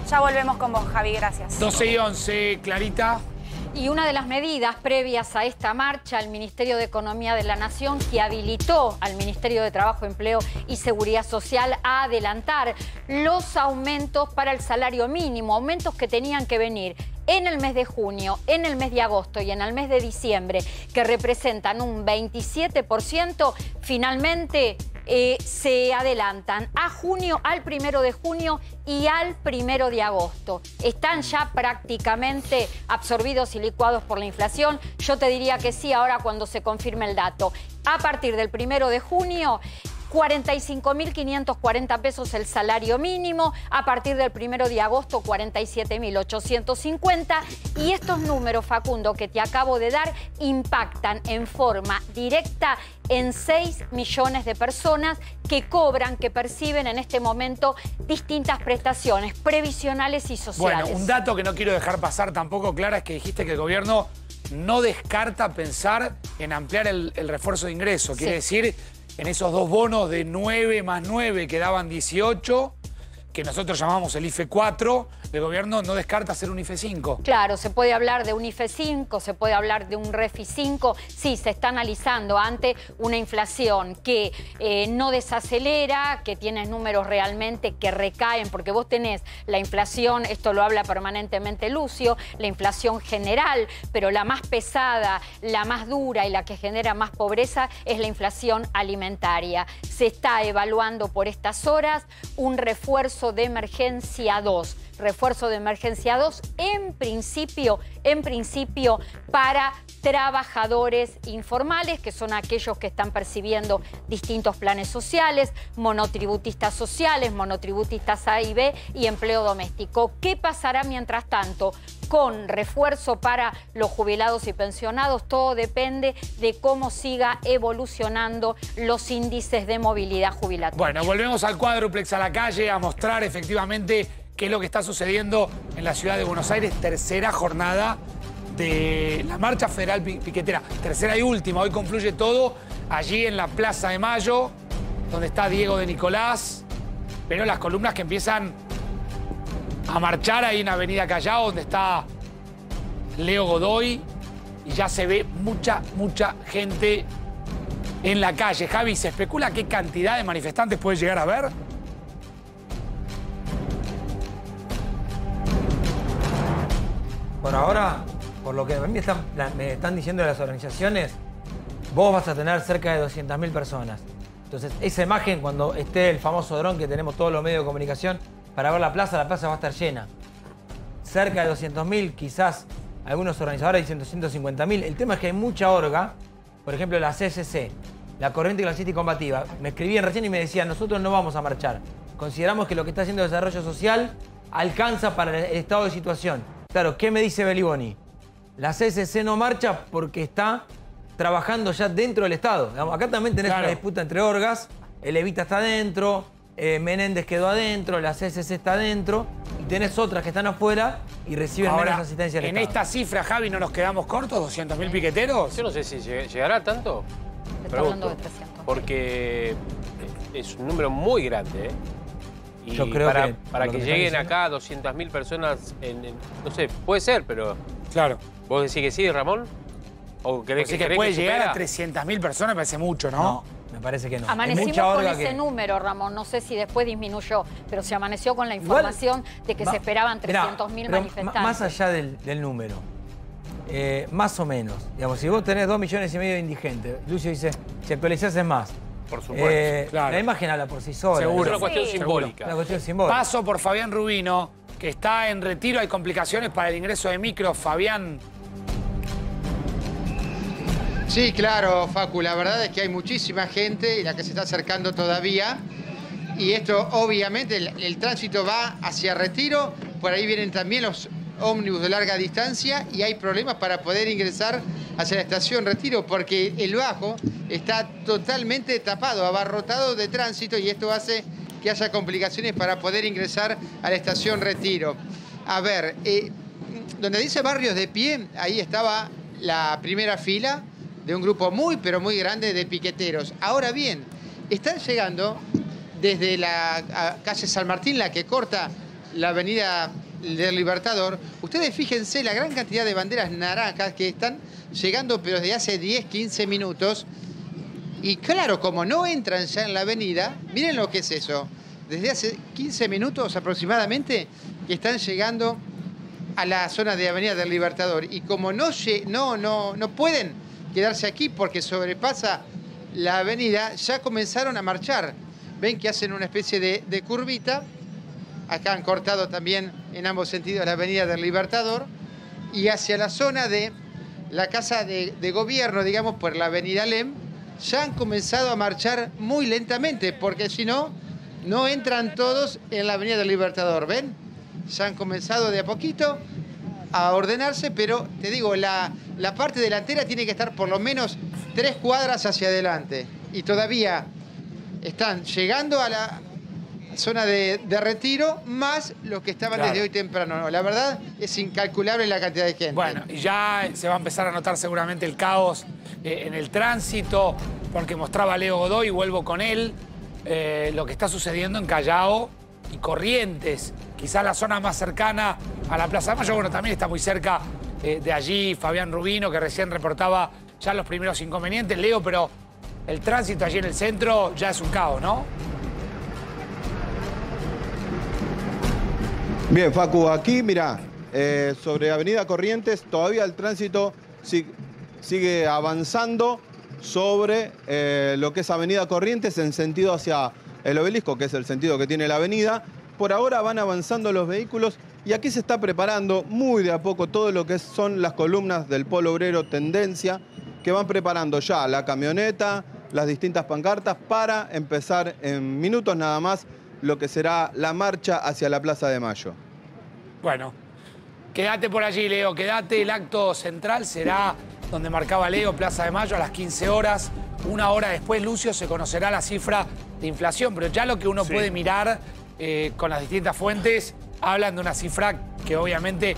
Ya volvemos con vos, Javi, gracias. 12 y 11, Clarita. Y una de las medidas previas a esta marcha, el Ministerio de Economía de la Nación, que habilitó al Ministerio de Trabajo, Empleo y Seguridad Social a adelantar los aumentos para el salario mínimo, aumentos que tenían que venir en el mes de junio, en el mes de agosto y en el mes de diciembre, que representan un 27%, finalmente eh, se adelantan a junio, al primero de junio y al primero de agosto. Están ya prácticamente absorbidos y licuados por la inflación. Yo te diría que sí ahora cuando se confirme el dato. A partir del primero de junio. 45.540 pesos el salario mínimo, a partir del primero de agosto 47.850 y estos números, Facundo, que te acabo de dar, impactan en forma directa en 6 millones de personas que cobran, que perciben en este momento distintas prestaciones previsionales y sociales. Bueno, un dato que no quiero dejar pasar tampoco, Clara, es que dijiste que el gobierno no descarta pensar en ampliar el, el refuerzo de ingreso. Quiere decir, en esos dos bonos de 9 más 9 que daban 18, que nosotros llamamos el IFE 4, el gobierno no descarta hacer un IFE 5. Claro, se puede hablar de un IFE 5, se puede hablar de un REFI 5. Sí, se está analizando ante una inflación que eh, no desacelera, que tiene números realmente que recaen, porque vos tenés la inflación, esto lo habla permanentemente Lucio, la inflación general, pero la más pesada, la más dura y la que genera más pobreza es la inflación alimentaria. Se está evaluando por estas horas un refuerzo de emergencia 2 refuerzo de emergencia 2, en principio, en principio para trabajadores informales, que son aquellos que están percibiendo distintos planes sociales, monotributistas sociales, monotributistas A y B y empleo doméstico. ¿Qué pasará mientras tanto? Con refuerzo para los jubilados y pensionados, todo depende de cómo siga evolucionando los índices de movilidad jubilatoria. Bueno, volvemos al cuádruplex a la calle a mostrar efectivamente qué es lo que está sucediendo en la ciudad de Buenos Aires. Tercera jornada de la marcha federal pi- piquetera. Tercera y última. Hoy confluye todo allí en la Plaza de Mayo, donde está Diego de Nicolás. Pero las columnas que empiezan a marchar ahí en Avenida Callao, donde está Leo Godoy. Y ya se ve mucha, mucha gente en la calle. Javi, ¿se especula qué cantidad de manifestantes puede llegar a ver? Por ahora, por lo que me están, me están diciendo las organizaciones, vos vas a tener cerca de 200.000 personas. Entonces, esa imagen, cuando esté el famoso dron que tenemos todos los medios de comunicación para ver la plaza, la plaza va a estar llena. Cerca de 200.000, quizás algunos organizadores dicen 250.000. El tema es que hay mucha orga, por ejemplo, la CSC, la Corriente Clasista y Combativa. Me escribían recién y me decían, nosotros no vamos a marchar. Consideramos que lo que está haciendo el desarrollo social alcanza para el estado de situación. Claro, ¿qué me dice Beliboni? La CSC no marcha porque está trabajando ya dentro del Estado. Acá también tenés Claro. una disputa entre orgas el Evita está adentro, eh, Menéndez quedó adentro, la CSC está adentro, y tenés otras que están afuera y reciben Ahora, menos asistencia del en Estado. esta cifra, Javi, ¿no nos quedamos cortos? ¿200.000 piqueteros? Yo no sé si lleg- llegará tanto. Está hablando de 300. Porque es un número muy grande, ¿eh? Y Yo creo para, que, para que lleguen acá 200.000 personas, en, en- no sé, puede ser, pero... Claro. ¿Vos decís que sí, Ramón? ¿O crees que, que crees puede que llegar a supera? 300.000 personas, parece mucho, ¿no? No, me parece que no. Amanecimos mucha con ese que- número, Ramón. No sé si después disminuyó, pero se amaneció con la información de que Ma- se esperaban Mirá, 300.000 pero manifestantes. ma- Más allá del, del número, eh, más o menos, digamos, si vos tenés dos millones y medio de indigentes, Lucio dice, si actualizás es más. Por supuesto, claro. La imagen habla por sí sola. Seguro. Es una cuestión Sí. simbólica. Una cuestión simbólica. Paso por Fabián Rubino, que está en retiro. Hay complicaciones para el ingreso de micro. Fabián, Sí, claro, Facu, la verdad es que hay muchísima gente y la que se está acercando todavía. Y esto, obviamente, el, tránsito va hacia Retiro, por ahí vienen también los ómnibus de larga distancia y hay problemas para poder ingresar hacia la estación Retiro porque el bajo está totalmente tapado, abarrotado de tránsito y esto hace que haya complicaciones para poder ingresar a la estación Retiro. A ver, eh, donde dice barrios de pie, ahí estaba la primera fila de un grupo muy, pero muy grande de piqueteros. Ahora bien, están llegando desde la calle San Martín, la que corta la avenida del Libertador. Ustedes fíjense la gran cantidad de banderas naranjas que están llegando, pero desde hace 10, 15 minutos. Y claro, como no entran ya en la avenida, miren lo que es eso. Desde hace 15 minutos aproximadamente que están llegando a la zona de Avenida del Libertador. Y como no, no, no, no pueden quedarse aquí porque sobrepasa la avenida, ya comenzaron a marchar. Ven que hacen una especie de, curvita. Acá han cortado también en ambos sentidos la Avenida del Libertador. Y hacia la zona de la Casa de, de Gobierno, digamos, por la Avenida Lem, ya han comenzado a marchar muy lentamente, porque si no, no entran todos en la Avenida del Libertador. ¿Ven? Ya han comenzado de a poquito a ordenarse, pero te digo, la, la parte delantera tiene que estar por lo menos tres cuadras hacia adelante. Y todavía están llegando a la zona de, de retiro, más los que estaban Claro. desde hoy temprano. La verdad es incalculable la cantidad de gente. Bueno, y ya se va a empezar a notar seguramente el caos eh, en el tránsito, porque mostraba Leo Godoy, y vuelvo con él, eh, lo que está sucediendo en Callao y Corrientes, quizás la zona más cercana a la Plaza Mayo, bueno, también está muy cerca eh, de allí Fabián Rubino, que recién reportaba ya los primeros inconvenientes. Leo, pero el tránsito allí en el centro ya es un caos, ¿no? Bien, Facu, aquí, mira, eh, sobre Avenida Corrientes, todavía el tránsito si- sigue avanzando sobre eh, lo que es Avenida Corrientes en sentido hacia el obelisco, que es el sentido que tiene la avenida. Por ahora van avanzando los vehículos y aquí se está preparando muy de a poco todo lo que son las columnas del Polo Obrero Tendencia, que van preparando ya la camioneta, las distintas pancartas para empezar en minutos nada más lo que será la marcha hacia la Plaza de Mayo. Bueno, quédate por allí, Leo, quédate. El acto central será donde marcaba Leo, Plaza de Mayo, a las 15 horas. Una hora después, Lucio, se conocerá la cifra de inflación, pero ya lo que uno Sí. puede mirar eh, con las distintas fuentes hablan de una cifra que obviamente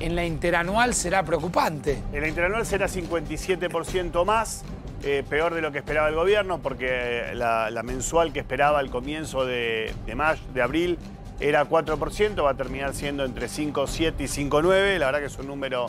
en la interanual será preocupante. En la interanual será 57% más, eh, peor de lo que esperaba el gobierno, porque la, la mensual que esperaba al comienzo de, de, mayo, de abril era 4%, va a terminar siendo entre 5,7 y 5,9. La verdad que es un número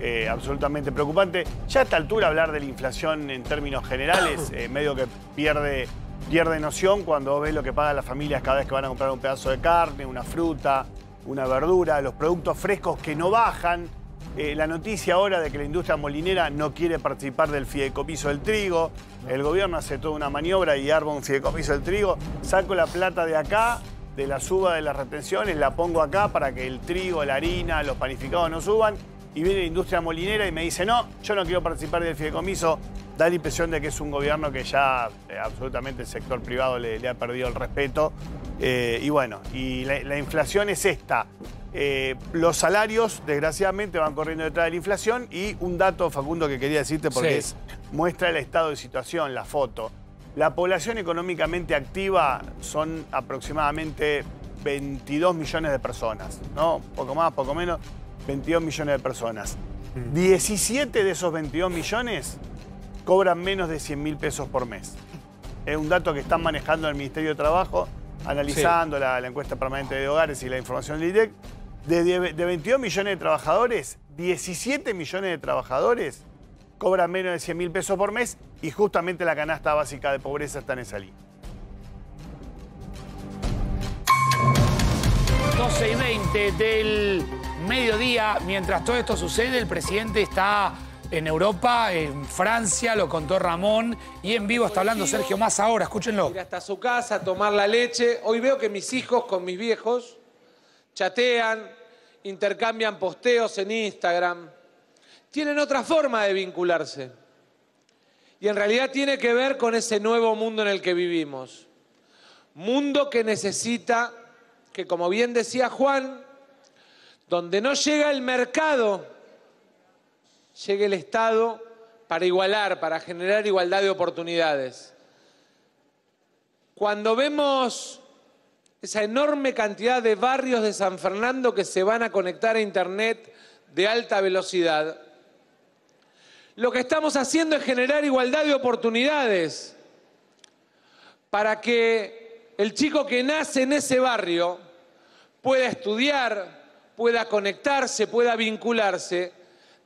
eh, absolutamente preocupante. Ya a esta altura hablar de la inflación en términos generales, [coughs] eh, medio que pierde, pierde noción cuando ves lo que pagan las familias cada vez que van a comprar un pedazo de carne, una fruta, una verdura, los productos frescos que no bajan. Eh, la noticia ahora de que la industria molinera no quiere participar del fideicomiso del trigo. El gobierno hace toda una maniobra y arma un fideicomiso del trigo. Saco la plata de acá, de la suba de las retenciones, la pongo acá para que el trigo, la harina, los panificados no suban. Y viene la industria molinera y me dice, no, yo no quiero participar del fideicomiso. Da la impresión de que es un gobierno que ya eh, absolutamente el sector privado le, le ha perdido el respeto. Eh, y bueno, y la, la inflación es esta. Eh, los salarios, desgraciadamente, van corriendo detrás de la inflación. Y un dato, Facundo, que quería decirte porque Sí. es, muestra el estado de situación, la foto. La población económicamente activa son aproximadamente 22 millones de personas, ¿no? Poco más, poco menos, 22 millones de personas. 17 de esos 22 millones cobran menos de 100 mil pesos por mes. Es un dato que están manejando el Ministerio de Trabajo, analizando la, la encuesta permanente de hogares y la información del IDEC. De, de- de 22 millones de trabajadores, 17 millones de trabajadores cobran menos de 100 mil pesos por mes y justamente la canasta básica de pobreza está en esa línea. 12 y 20 del mediodía. Mientras todo esto sucede, el presidente está en Europa, en Francia, lo contó Ramón, y en vivo está hablando Sergio Más ahora, escúchenlo. ir hasta su casa, tomar la leche. Hoy veo que mis hijos con mis viejos chatean, intercambian posteos en Instagram. Tienen otra forma de vincularse. Y en realidad tiene que ver con ese nuevo mundo en el que vivimos. Mundo que necesita, que como bien decía Juan, donde no llega el mercado, llegue el Estado para igualar, para generar igualdad de oportunidades. Cuando vemos esa enorme cantidad de barrios de San Fernando que se van a conectar a Internet de alta velocidad, lo que estamos haciendo es generar igualdad de oportunidades para que el chico que nace en ese barrio pueda estudiar, pueda conectarse, pueda vincularse,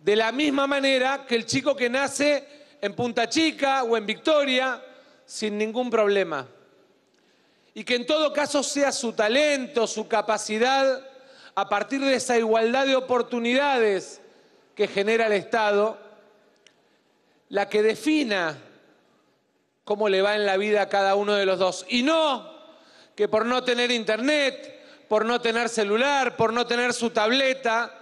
de la misma manera que el chico que nace en Punta Chica o en Victoria sin ningún problema. Y que en todo caso sea su talento, su capacidad, a partir de esa igualdad de oportunidades que genera el Estado, la que defina cómo le va en la vida a cada uno de los dos. Y no que por no tener internet, por no tener celular, por no tener su tableta,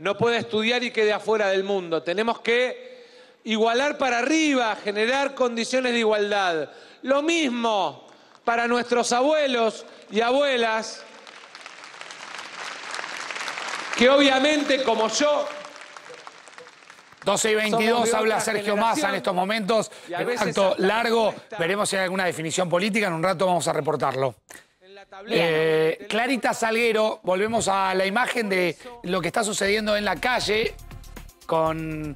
no pueda estudiar y quede afuera del mundo. Tenemos que igualar para arriba, generar condiciones de igualdad. Lo mismo para nuestros abuelos y abuelas, que obviamente como yo 12 y 22 Somos de habla Sergio Massa en estos momentos. Acto largo, veremos si hay alguna definición política. En un rato vamos a reportarlo. Eh, Clarita Salguero, volvemos a la imagen de lo que está sucediendo en la calle con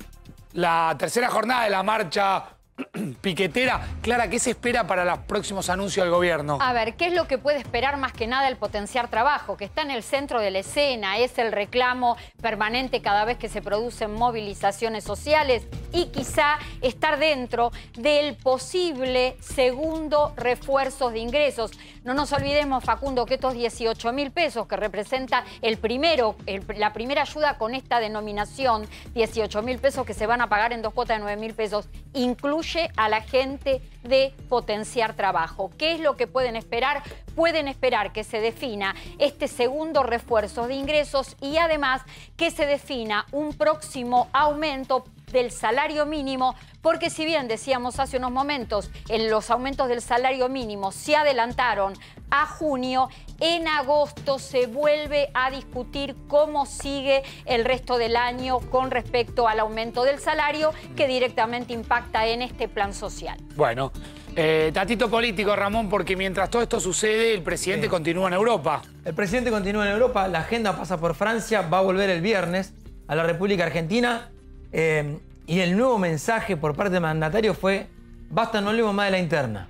la tercera jornada de la marcha [clears throat] piquetera. Clara, ¿qué se espera para los próximos anuncios del gobierno? A ver, ¿qué es lo que puede esperar más que nada el potenciar trabajo? Que está en el centro de la escena, es el reclamo permanente cada vez que se producen movilizaciones sociales y quizá estar dentro del posible segundo refuerzo de ingresos. No nos olvidemos, Facundo, que estos 18 mil pesos que representa el primero, la primera ayuda con esta denominación, 18 mil pesos que se van a pagar en dos cuotas de 9 mil pesos, incluye a la gente de potenciar trabajo. ¿Qué es lo que pueden esperar? Pueden esperar que se defina este segundo refuerzo de ingresos y además que se defina un próximo aumento del salario mínimo, porque si bien decíamos hace unos momentos, en los aumentos del salario mínimo se adelantaron a junio, en agosto se vuelve a discutir cómo sigue el resto del año con respecto al aumento del salario que directamente impacta en este plan social. Bueno, eh, tatito político, Ramón, porque mientras todo esto sucede, el presidente continúa en Europa. El presidente continúa en Europa, la agenda pasa por Francia, va a volver el viernes a la República Argentina eh, y el nuevo mensaje por parte del mandatario fue, basta, no hablemos más de la interna.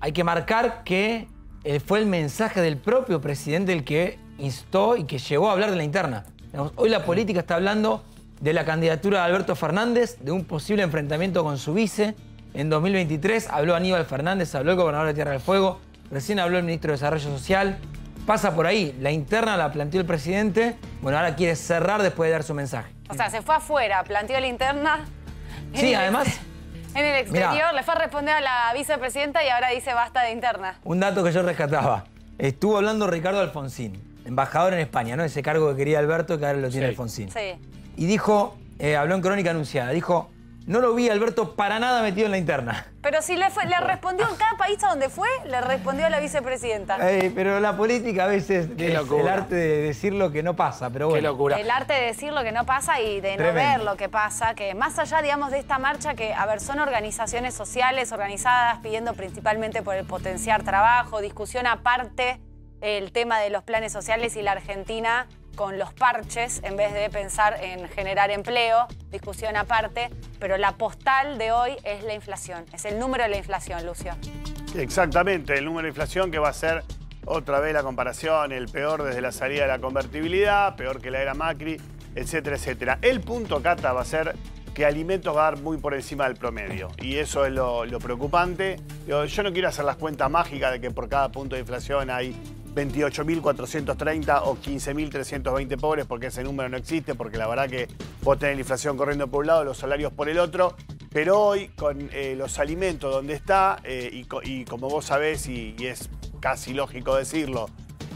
Hay que marcar que eh, fue el mensaje del propio presidente el que instó y que llegó a hablar de la interna. Hoy la política está hablando de la candidatura de Alberto Fernández, de un posible enfrentamiento con su vice. En 2023 habló Aníbal Fernández, habló el gobernador de Tierra del Fuego, recién habló el ministro de Desarrollo Social. Pasa por ahí, la interna la planteó el presidente, bueno, ahora quiere cerrar después de dar su mensaje. O sea, se fue afuera, planteó la interna. Sí, el además, [laughs] En el exterior, Mirá. le fue a responder a la vicepresidenta y ahora dice basta de interna. un dato que yo rescataba. Estuvo hablando Ricardo Alfonsín, embajador en España, ¿no? Ese cargo que quería Alberto que ahora lo tiene Alfonsín. Sí. Y dijo, eh, habló en Crónica Anunciada, dijo, no lo vi a Alberto para nada metido en la interna. Pero si le, fue- le respondió en cada país a donde fue, le respondió a la vicepresidenta. Eh, pero la política a veces Qué es locura. el arte de decir lo que no pasa, pero bueno. El arte de decir lo que no pasa y de no Tremendo. ver lo que pasa, que más allá, digamos, de esta marcha, que, a ver, son organizaciones sociales organizadas pidiendo principalmente por el potenciar trabajo, discusión aparte, el tema de los planes sociales y la Argentina con los parches en vez de pensar en generar empleo, discusión aparte, pero la postal de hoy es la inflación, es el número de la inflación, Lucio. Exactamente, el número de inflación que va a ser otra vez la comparación, el peor desde la salida de la convertibilidad, peor que la era Macri, etcétera, etcétera. El punto, Cata, va a ser que alimentos va a dar muy por encima del promedio. Y eso es lo, preocupante. Yo no quiero hacer las cuentas mágicas de que por cada punto de inflación hay 28.430 o 15.320 pobres, porque ese número no existe, porque la verdad que vos tenés la inflación corriendo por un lado, los salarios por el otro. Pero hoy, con eh, los alimentos donde está, eh, y, co- y como vos sabés, y, es casi lógico decirlo,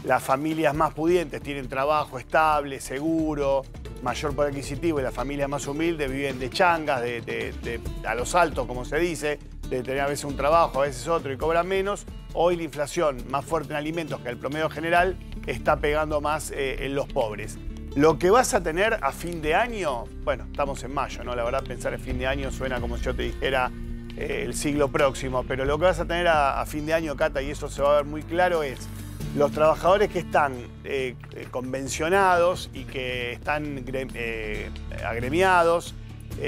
las familias más pudientes tienen trabajo estable, seguro, mayor poder adquisitivo, y las familias más humildes viven de changas, de- a los altos, como se dice, de tener a veces un trabajo, a veces otro y cobran menos. Hoy la inflación más fuerte en alimentos que el promedio general está pegando más eh, en los pobres. Lo que vas a tener a fin de año, bueno, estamos en mayo, ¿no? La verdad, pensar en fin de año suena como si yo te dijera eh, el siglo próximo, pero lo que vas a tener a, fin de año, Cata, y eso se va a ver muy claro, es los trabajadores que están eh, convencionados y que están gre- agremiados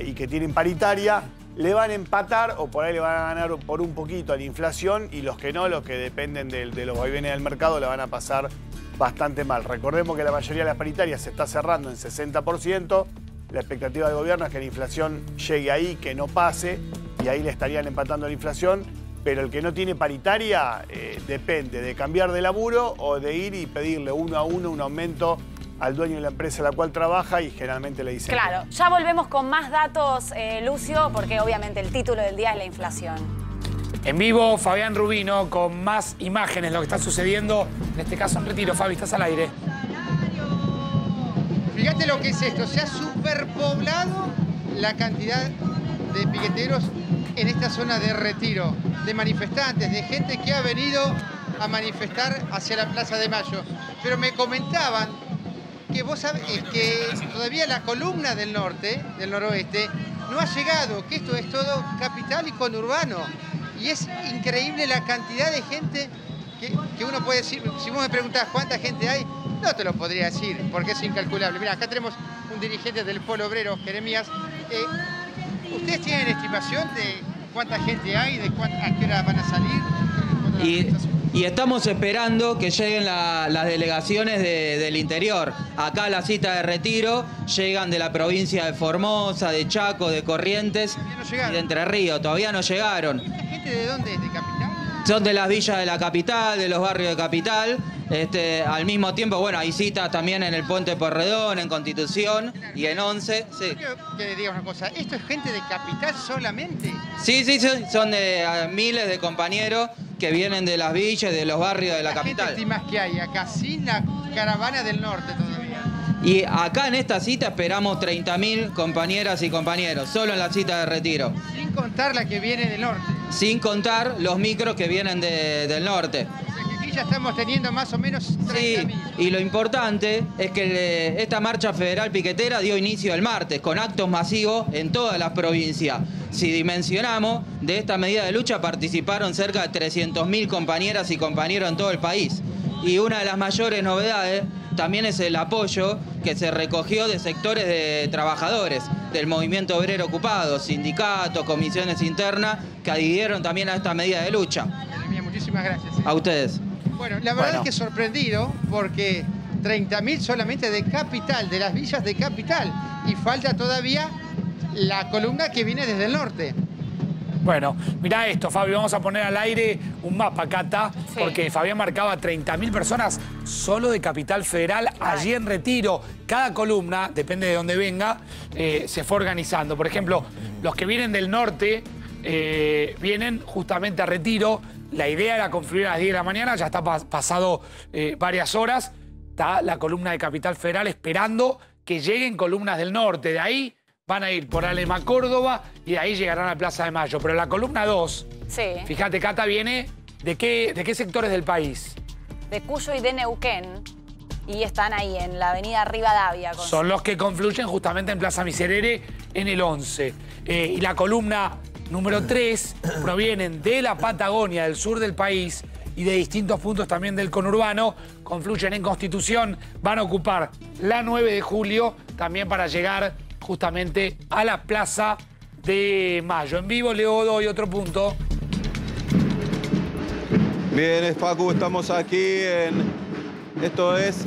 y que tienen paritaria, le van a empatar o por ahí le van a ganar por un poquito a la inflación y los que no, los que dependen de, los vaivenes del mercado, la van a pasar bastante mal. Recordemos que la mayoría de las paritarias se está cerrando en 60%. La expectativa del gobierno es que la inflación llegue ahí, que no pase, y ahí le estarían empatando la inflación. Pero el que no tiene paritaria eh, depende de cambiar de laburo o de ir y pedirle uno a uno un aumento al dueño de la empresa a la cual trabaja y generalmente le dicen. que Claro, ya volvemos con más datos, eh, Lucio, porque obviamente el título del día es la inflación. En vivo, Fabián Rubino con más imágenes de lo que está sucediendo, en este caso en Retiro. Fabi, estás al aire. Fíjate lo que es esto, se ha superpoblado la cantidad de piqueteros en esta zona de retiro, de manifestantes, de gente que ha venido a manifestar hacia la Plaza de Mayo. Pero me comentaban que vos sabés que todavía la columna del norte, del noroeste, no ha llegado, que esto es todo capital y conurbano. Y es increíble la cantidad de gente que, que uno puede decir, si vos me preguntás cuánta gente hay, no te lo podría decir, porque es incalculable. Mira, acá tenemos un dirigente del Polo Obrero, Jeremías. Eh, ¿Ustedes tienen estimación de cuánta gente hay, de cuán- a qué hora van a salir? Y estamos esperando que lleguen la- las delegaciones de- del interior. Acá a la cita de retiro llegan de la provincia de Formosa, de Chaco, de Corrientes y de Entre Ríos. Todavía no llegaron. ¿Esta gente de dónde es? ¿De capital? Son de las villas de la capital, de los barrios de capital. Este, al mismo tiempo, bueno, hay citas también en el Puente Porredón, en Constitución y en Once. Sí, que diga una cosa, ¿esto es gente de capital solamente? sí, sí, son, son de miles de compañeros que vienen de las villas, de los barrios de la ¿Qué capital. estimas que hay acá sin la caravana del norte todavía? Y acá en esta cita esperamos 30.000 compañeras y compañeros, solo en la cita de retiro. Sin contar la que viene del norte. Sin contar los micros que vienen de- del norte. Ya estamos teniendo más o menos 30.000. Sí, y lo importante es que esta marcha federal piquetera dio inicio el martes con actos masivos en todas las provincias. Si dimensionamos, de esta medida de lucha participaron cerca de 300.000 compañeras y compañeros en todo el país. Y una de las mayores novedades también es el apoyo que se recogió de sectores de trabajadores del movimiento obrero ocupado, sindicatos, comisiones internas, que adhirieron también a esta medida de lucha. Muchísimas gracias. ¿eh? A ustedes. Bueno, la verdad Bueno. es que sorprendido porque 30.000 solamente de capital, de las villas de capital. Y falta todavía la columna que viene desde el norte. Bueno, mirá esto, Fabio, vamos a poner al aire un mapa, Cata, porque Fabián marcaba 30.000 personas solo de Capital Federal allí en Retiro. Cada columna, depende de dónde venga, eh, se fue organizando. Por ejemplo, los que vienen del norte eh, vienen justamente a Retiro. La idea era confluir a las 10 de la mañana, ya está pas- pasado eh, varias horas. Está la columna de Capital Federal esperando que lleguen columnas del norte. De ahí van a ir por Alema Córdoba y de ahí llegarán a Plaza de Mayo. Pero la columna 2, Sí. fíjate, Cata, viene de qué, de qué sectores del país. De Cuyo y de Neuquén. Y están ahí, en la avenida Rivadavia. con- Son los que confluyen justamente en Plaza Miserere en el 11. Eh, y la columna número 3 provienen de la Patagonia, del sur del país, y de distintos puntos también del conurbano, confluyen en Constitución, van a ocupar la 9 de julio, también para llegar justamente a la Plaza de Mayo. En vivo, Leo doy otro punto. Bien, Facu, estamos aquí en. Esto es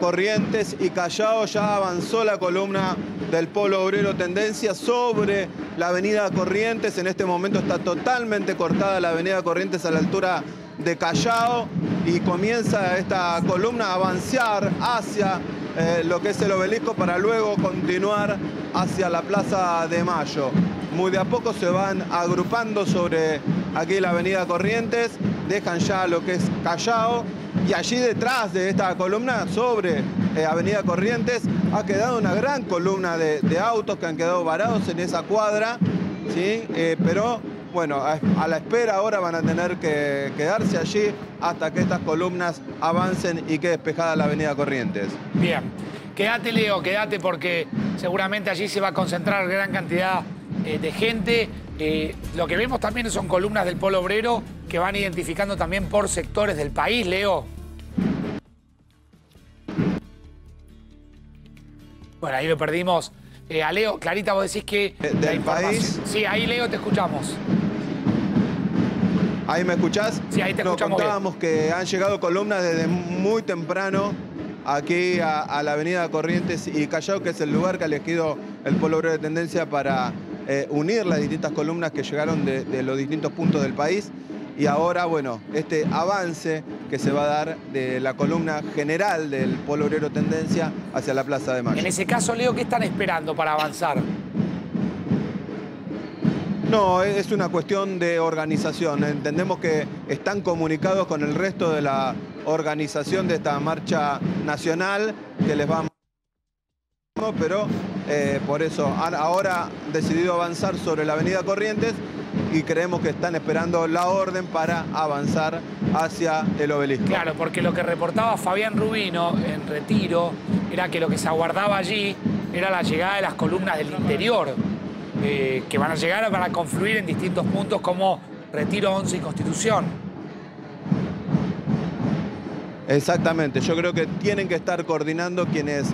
Corrientes y Callao. Ya avanzó la columna del Polo Obrero Tendencia sobre la avenida Corrientes. En este momento está totalmente cortada la avenida Corrientes a la altura de Callao y comienza esta columna a avanzar hacia eh, lo que es el obelisco para luego continuar hacia la Plaza de Mayo. Muy de a poco se van agrupando sobre aquí la avenida Corrientes, dejan ya lo que es Callao y allí detrás de esta columna sobre eh, Avenida Corrientes ha quedado una gran columna de, autos que han quedado varados en esa cuadra, ¿sí? Eh, pero bueno, a, la espera ahora van a tener que quedarse allí hasta que estas columnas avancen y quede despejada la Avenida Corrientes. Bien, quédate Leo, quédate porque seguramente allí se va a concentrar gran cantidad eh, de gente. Lo que vemos también son columnas del polo obrero que van identificando también por sectores del país, Leo. Bueno, ahí lo perdimos. Eh, a Leo, Clarita, vos decís que... ¿Del país? Sí, ahí Leo te escuchamos. ¿Ahí me escuchás? Sí, ahí te Nos escuchamos bien. contábamos que han llegado columnas desde muy temprano aquí a, a la avenida Corrientes y Callao, que es el lugar que ha elegido el Polo Obrero de Tendencia para eh, unir las distintas columnas que llegaron de, de los distintos puntos del país. Y ahora, bueno, este avance que se va a dar de la columna general del Polo Obrero Tendencia hacia la Plaza de Mayo. En ese caso, Leo, ¿qué están esperando para avanzar? No, es una cuestión de organización. Entendemos que están comunicados con el resto de la organización de esta marcha nacional que les va pero eh, por eso han ahora decidido avanzar sobre la avenida Corrientes y creemos que están esperando la orden para avanzar hacia el obelisco. Claro, porque lo que reportaba Fabián Rubino en retiro era que lo que se aguardaba allí era la llegada de las columnas del interior, eh, que van a llegar para confluir en distintos puntos como Retiro 11 y Constitución. Exactamente, yo creo que tienen que estar coordinando quienes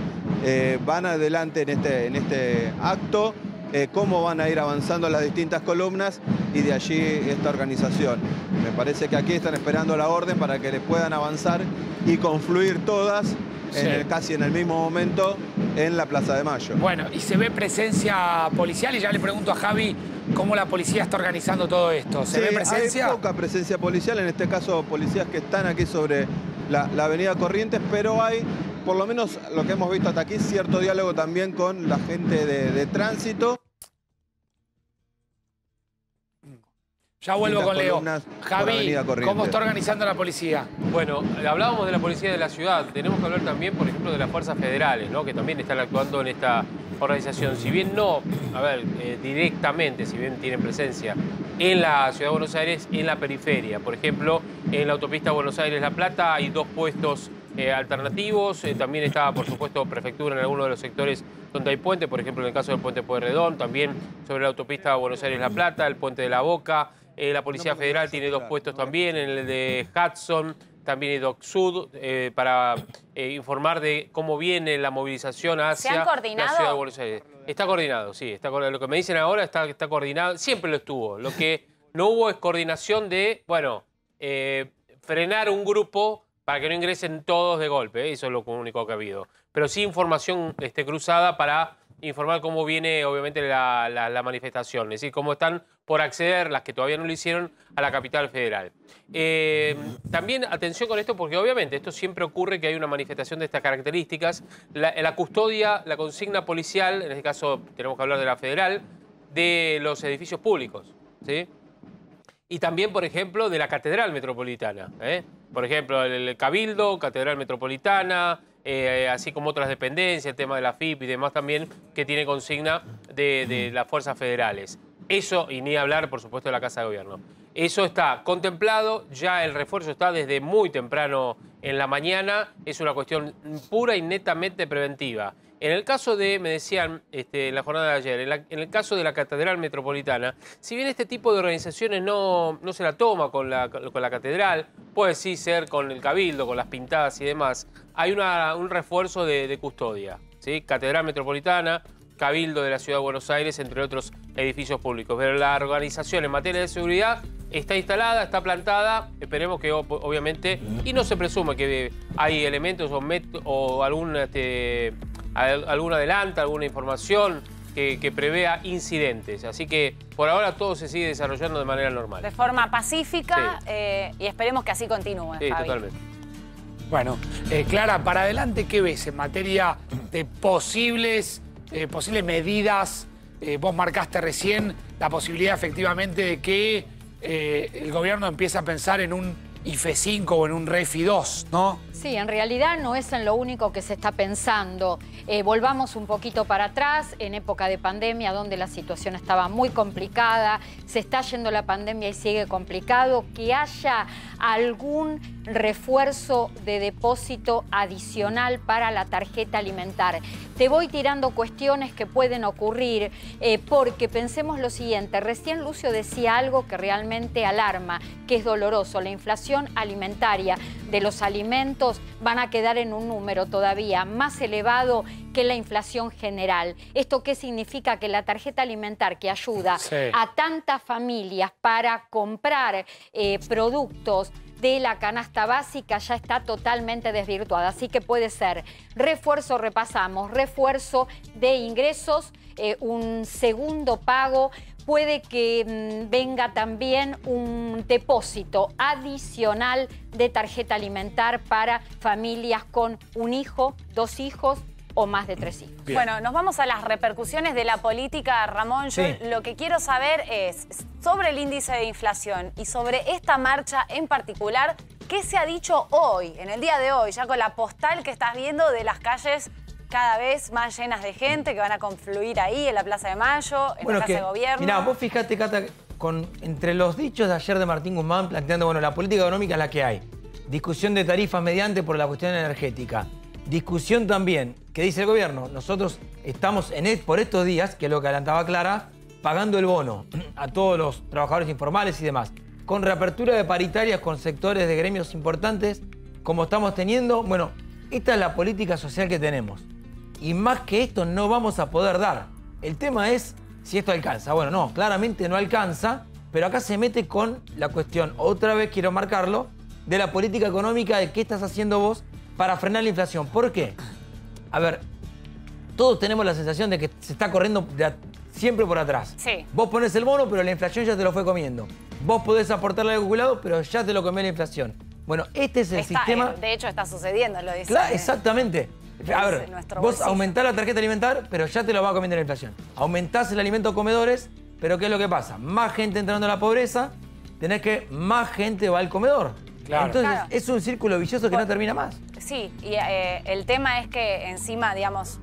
eh, van adelante en este, en este acto, eh, cómo van a ir avanzando las distintas columnas y de allí esta organización. Me parece que aquí están esperando la orden para que les puedan avanzar y confluir todas en Sí. el- casi en el mismo momento en la Plaza de Mayo. Bueno, y se ve presencia policial y ya le pregunto a Javi cómo la policía está organizando todo esto. ¿Se Sí, ve presencia? Hay poca presencia policial, en este caso policías que están aquí sobre la, la avenida Corrientes, pero hay, por lo menos lo que hemos visto hasta aquí, cierto diálogo también con la gente de, de tránsito. Ya vuelvo con Leo. Javi. ¿cómo está organizando la policía? Bueno, hablábamos de la policía de la ciudad. Tenemos que hablar también, por ejemplo, de las fuerzas federales, ¿no? que también están actuando en esta organización. Si bien no, a ver, eh, directamente, si bien tienen presencia en la ciudad de Buenos Aires, en la periferia. Por ejemplo, en la autopista Buenos Aires-La Plata hay dos puestos eh, alternativos. Eh, también está, por supuesto, prefectura en algunos de los sectores donde hay puente, por ejemplo, en el caso del puente Pueyrredón, también sobre la autopista Buenos Aires-La Plata, el puente de la Boca. Eh, la Policía Federal tiene dos puestos también, en el de Hudson, también en Doc Sud, eh, para eh, informar de cómo viene la movilización hacia la coordinado? ciudad de Buenos Aires. Está coordinado, sí, está coordinado. Lo que me dicen ahora está, está coordinado, siempre lo estuvo. Lo que no hubo es coordinación de, bueno, eh, frenar un grupo para que no ingresen todos de golpe, ¿eh? eso es lo único que ha habido. Pero sí información este, cruzada para informar cómo viene, obviamente, la, la- la manifestación, es decir, cómo están por acceder, las que todavía no lo hicieron, a la capital federal. Eh, también atención con esto, porque obviamente esto siempre ocurre que hay una manifestación de estas características. La, custodia, la consigna policial, en este caso tenemos que hablar de la federal, de los edificios públicos, ¿sí? Y también, por ejemplo, de la Catedral Metropolitana. ¿eh? Por ejemplo, el Cabildo, Catedral Metropolitana, eh, así como otras dependencias, el tema de la FIP y demás también, que tiene consigna de, de las fuerzas federales. Eso, y ni hablar, por supuesto, de la Casa de Gobierno. Eso está contemplado, ya el refuerzo está desde muy temprano en la mañana, es una cuestión pura y netamente preventiva. En el caso de, me decían este, en la jornada de ayer, en, el caso de la Catedral Metropolitana, si bien este tipo de organizaciones no, no se la toma con la, con la Catedral, puede sí ser con el Cabildo, con las pintadas y demás, hay un refuerzo de, custodia. ¿sí? Catedral Metropolitana, Cabildo de la Ciudad de Buenos Aires, entre otros edificios públicos. Pero la organización en materia de seguridad está instalada, está plantada, esperemos que ob- obviamente, y no se presume que hay elementos o, algún, este, algún adelanto, alguna información que, que prevea incidentes. Así que por ahora todo se sigue desarrollando de manera normal. De forma pacífica eh, y esperemos que así continúe. Sí, totalmente. Bueno, eh, Clara, para adelante, ¿qué ves en materia de posibles, eh, posibles medidas? Eh, vos marcaste recién la posibilidad efectivamente de que eh, el gobierno empiece a pensar en un IFE 5 o en un REFI 2, ¿no? Sí, en realidad no es en lo único que se está pensando. Eh, volvamos un poquito para atrás, en época de pandemia, donde la situación estaba muy complicada, se está yendo la pandemia y sigue complicado, que haya algún refuerzo de depósito adicional para la tarjeta alimentar. Te voy tirando cuestiones que pueden ocurrir, eh, porque pensemos lo siguiente, recién Lucio decía algo que realmente alarma, que es doloroso, la inflación alimentaria de los alimentos van a quedar en un número todavía más elevado que la inflación general. ¿Esto qué significa? Que la tarjeta alimentar que ayuda Sí. a tantas familias para comprar eh, productos de la canasta básica ya está totalmente desvirtuada. Así que puede ser refuerzo, repasamos, refuerzo de ingresos, eh, un segundo pago. Puede que mm, venga también un depósito adicional de tarjeta alimentar para familias con un hijo, dos hijos o más de tres hijos. Bueno, nos vamos a las repercusiones de la política, Ramón. Yo Sí. lo que quiero saber es sobre el índice de inflación y sobre esta marcha en particular, ¿qué se ha dicho hoy, en el día de hoy, ya con la postal que estás viendo de las calles cada vez más llenas de gente que van a confluir ahí en la Plaza de Mayo, en la Casa de Gobierno? Mirá, vos fijate, Cata, con, entre los dichos de ayer de Martín Guzmán planteando, bueno, la política económica es la que hay. Discusión de tarifas mediante por la cuestión energética. Discusión también, que dice el gobierno, nosotros estamos en por estos días, que es lo que adelantaba Clara, pagando el bono [clears throat] a todos los trabajadores informales y demás. Con reapertura de paritarias con sectores de gremios importantes, como estamos teniendo, bueno, esta es la política social que tenemos. Y más que esto no vamos a poder dar. El tema es si esto alcanza. Bueno, no, claramente no alcanza, pero acá se mete con la cuestión, otra vez quiero marcarlo, de la política económica de qué estás haciendo vos para frenar la inflación. ¿Por qué? A ver, todos tenemos la sensación de que se está corriendo siempre por atrás. Sí. Vos pones el bono, pero la inflación ya te lo fue comiendo. Vos podés aportarle al calculado, pero ya te lo comió la inflación. Bueno, este es el Está, sistema... de hecho, está sucediendo, lo dice. Claro, exactamente. A ver, vos bolsillo. aumentás la tarjeta alimentar, pero ya te lo va comiendo la inflación. Aumentás el alimento a comedores, pero ¿qué es lo que pasa? Más gente entrando a la pobreza, tenés que más gente va al comedor. Claro. Entonces Claro. es un círculo vicioso que no termina más. Sí, y eh, el tema es que encima, digamos,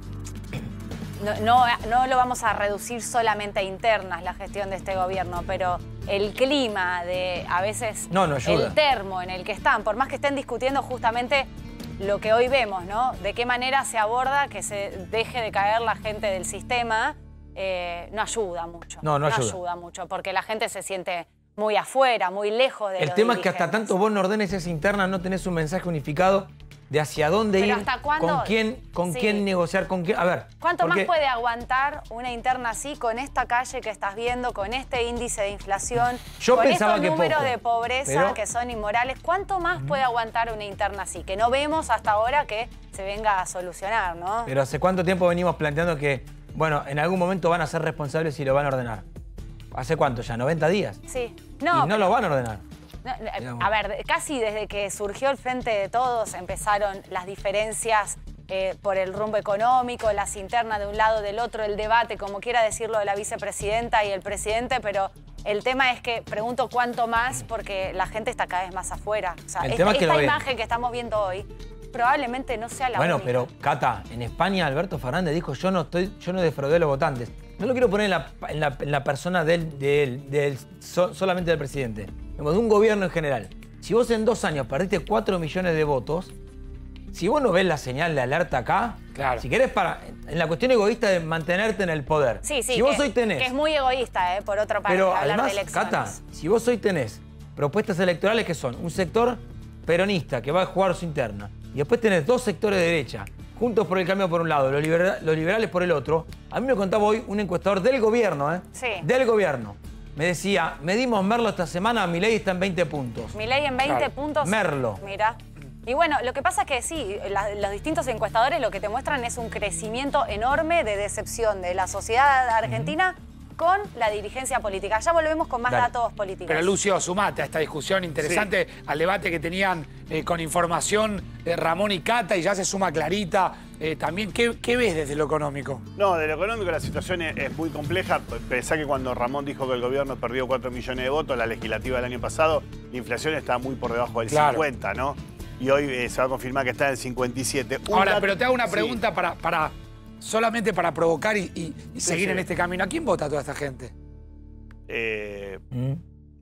no, no, no lo vamos a reducir solamente a internas la gestión de este gobierno, pero el clima de a veces No, no ayuda. el termo en el que están, por más que estén discutiendo justamente lo que hoy vemos, ¿no? De qué manera se aborda que se deje de caer la gente del sistema, eh, no ayuda mucho. No, no ayuda. mucho, porque la gente se siente muy afuera, muy lejos de El los tema es que hasta tanto vos no ordenes esa interna, no tenés un mensaje unificado de hacia dónde Pero ir, ¿hasta cuándo? con quién, con Sí. quién negociar, con quién. A ver. ¿Cuánto porque- más puede aguantar una interna así con esta calle que estás viendo, con este índice de inflación, Yo con estos que números poco, de pobreza pero- que son inmorales? ¿Cuánto más puede aguantar una interna así? Que no vemos hasta ahora que se venga a solucionar, ¿no? Pero ¿hace cuánto tiempo venimos planteando que, bueno, en algún momento van a ser responsables y lo van a ordenar? ¿Hace cuánto ya? ¿90 días? Sí. y No, no lo van a ordenar. No, Digamos. a ver, casi desde que surgió el Frente de Todos empezaron las diferencias eh, por el rumbo económico, las internas de un lado del otro, el debate, como quiera decirlo, de la vicepresidenta y el presidente, pero el tema es que pregunto cuánto más porque la gente está cada vez más afuera. O sea, El esta, tema es que esta ven. imagen que estamos viendo hoy probablemente no sea la Bueno, única. pero Cata, en España Alberto Fernández dijo yo no estoy, yo no defraudé a los votantes. No lo quiero poner en la, en la- en la persona del, del- del- so- solamente del presidente, de un gobierno en general. Si vos en dos años perdiste 4 millones de votos, si vos no ves la señal de alerta acá, si querés para, en la cuestión egoísta de mantenerte en el poder. Sí, sí, si vos que, hoy tenés que es muy egoísta, ¿eh? por otra parte, pero hablar además, de elecciones. Cata, si vos hoy tenés propuestas electorales que son un sector peronista que va a jugar su interna, y después tenés dos sectores de derecha, juntos por el cambio por un lado, los, libera- los liberales por el otro, a mí me contaba hoy un encuestador del gobierno, ¿eh? Sí. Del gobierno. Me decía, medimos Merlo esta semana, mi ley está en 20 puntos. Milei en 20 Claro. puntos. Merlo. Mira. Y bueno, lo que pasa es que sí, la- los distintos encuestadores lo que te muestran es un crecimiento enorme de decepción de la sociedad argentina con la dirigencia política. Ya volvemos con más Dale. datos políticos. Pero Lucio, sumate a esta discusión interesante, al debate que tenían eh, con información eh, Ramón y Cata, y ya se suma Clarita. Eh, también, ¿qué, qué ves desde lo económico? No, de lo económico la situación es, es muy compleja. Pensá que cuando Ramón dijo que el gobierno perdió 4 millones de votos, la legislativa del año pasado, la inflación está muy por debajo del Claro. 50, ¿no? Y hoy eh, se va a confirmar que está en el 57. Un Ahora, dato- pero te hago una Sí. pregunta para, para solamente para provocar y, y- y Sí, seguir sí. en este camino. ¿A quién vota toda esta gente? Eh, Mm.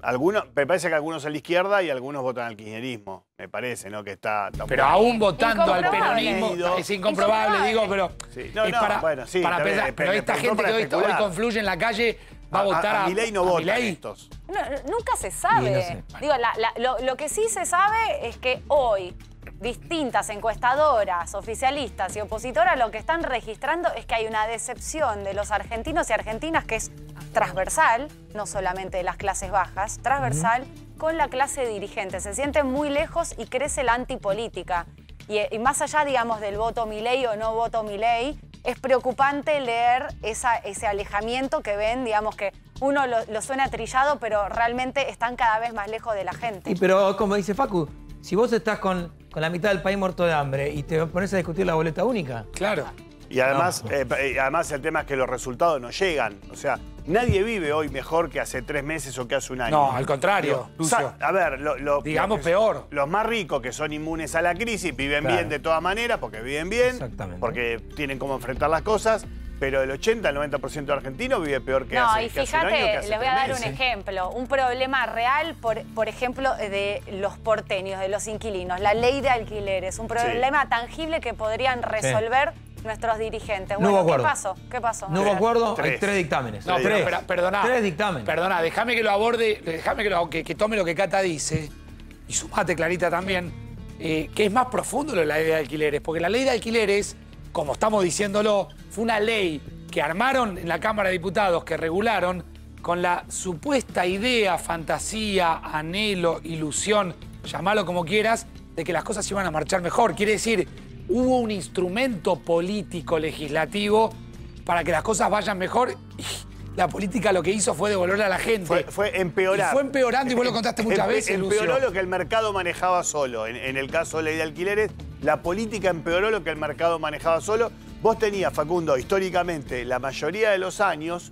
algunos, me parece que algunos a la izquierda y algunos votan al kirchnerismo, me parece, ¿no? Que está, está Pero aún votando al peronismo, es incomprobable, digo, pero Sí. No, es no, para, bueno, sí, para bien, pero esta gente que hoy, confluye en la calle va a, A- a- votar a, a Milei no a votan Milei. estos. No, nunca se sabe. No sé. Digo, la- la- lo, lo que sí se sabe es que hoy distintas encuestadoras, oficialistas y opositoras lo que están registrando es que hay una decepción de los argentinos y argentinas que es transversal, no solamente de las clases bajas, transversal con la clase dirigente. Se sienten muy lejos y crece la antipolítica. Y, y más allá, digamos, del voto Milei o no voto Milei, es preocupante leer esa- ese alejamiento que ven, digamos que uno lo, lo suena trillado, pero realmente están cada vez más lejos de la gente. Y pero como dice Facu, si vos estás con, con la mitad del país muerto de hambre y te pones a discutir la boleta única. Claro. Y además, eh, eh, además el tema es que los resultados no llegan. O sea, nadie vive hoy mejor que hace tres meses o que hace un año. No, al contrario, Lucio. a ver, lo- lo- Digamos lo que- peor. Los más ricos que son inmunes a la crisis viven Claro. bien de todas maneras porque viven bien, Exactamente. porque tienen cómo enfrentar las cosas. Pero el 80, el 90% de argentino vive peor que No, hace, y que hace un año, que fíjate, hace les voy a dar un ejemplo. Un problema real, por, por ejemplo, de los porteños, de los inquilinos. La ley de alquileres. Un problema tangible que podrían resolver nuestros dirigentes. No hubo Bueno, ¿qué acuerdo. pasó? ¿Qué pasó? No hubo acuerdo, hay tres dictámenes. No, pero, tres. perdoná. Tres dictámenes. Perdona, déjame que lo aborde, déjame que, lo- que- que tome lo que Cata dice, y sumate, Clarita, también, eh, que es más profundo lo de la ley de alquileres, porque la ley de alquileres, como estamos diciéndolo, fue una ley que armaron en la Cámara de Diputados, que regularon con la supuesta idea, fantasía, anhelo, ilusión, llamalo como quieras, de que las cosas iban a marchar mejor. Quiere decir, hubo un instrumento político legislativo para que las cosas vayan mejor y la política lo que hizo fue devolverle a la gente. Fue, fue empeorar. Y fue empeorando y vos lo contaste muchas veces, Empeoró Lucio. lo que el mercado manejaba solo. En, en el caso de ley de alquileres, la política empeoró lo que el mercado manejaba solo. Vos tenías, Facundo, históricamente, la mayoría de los años,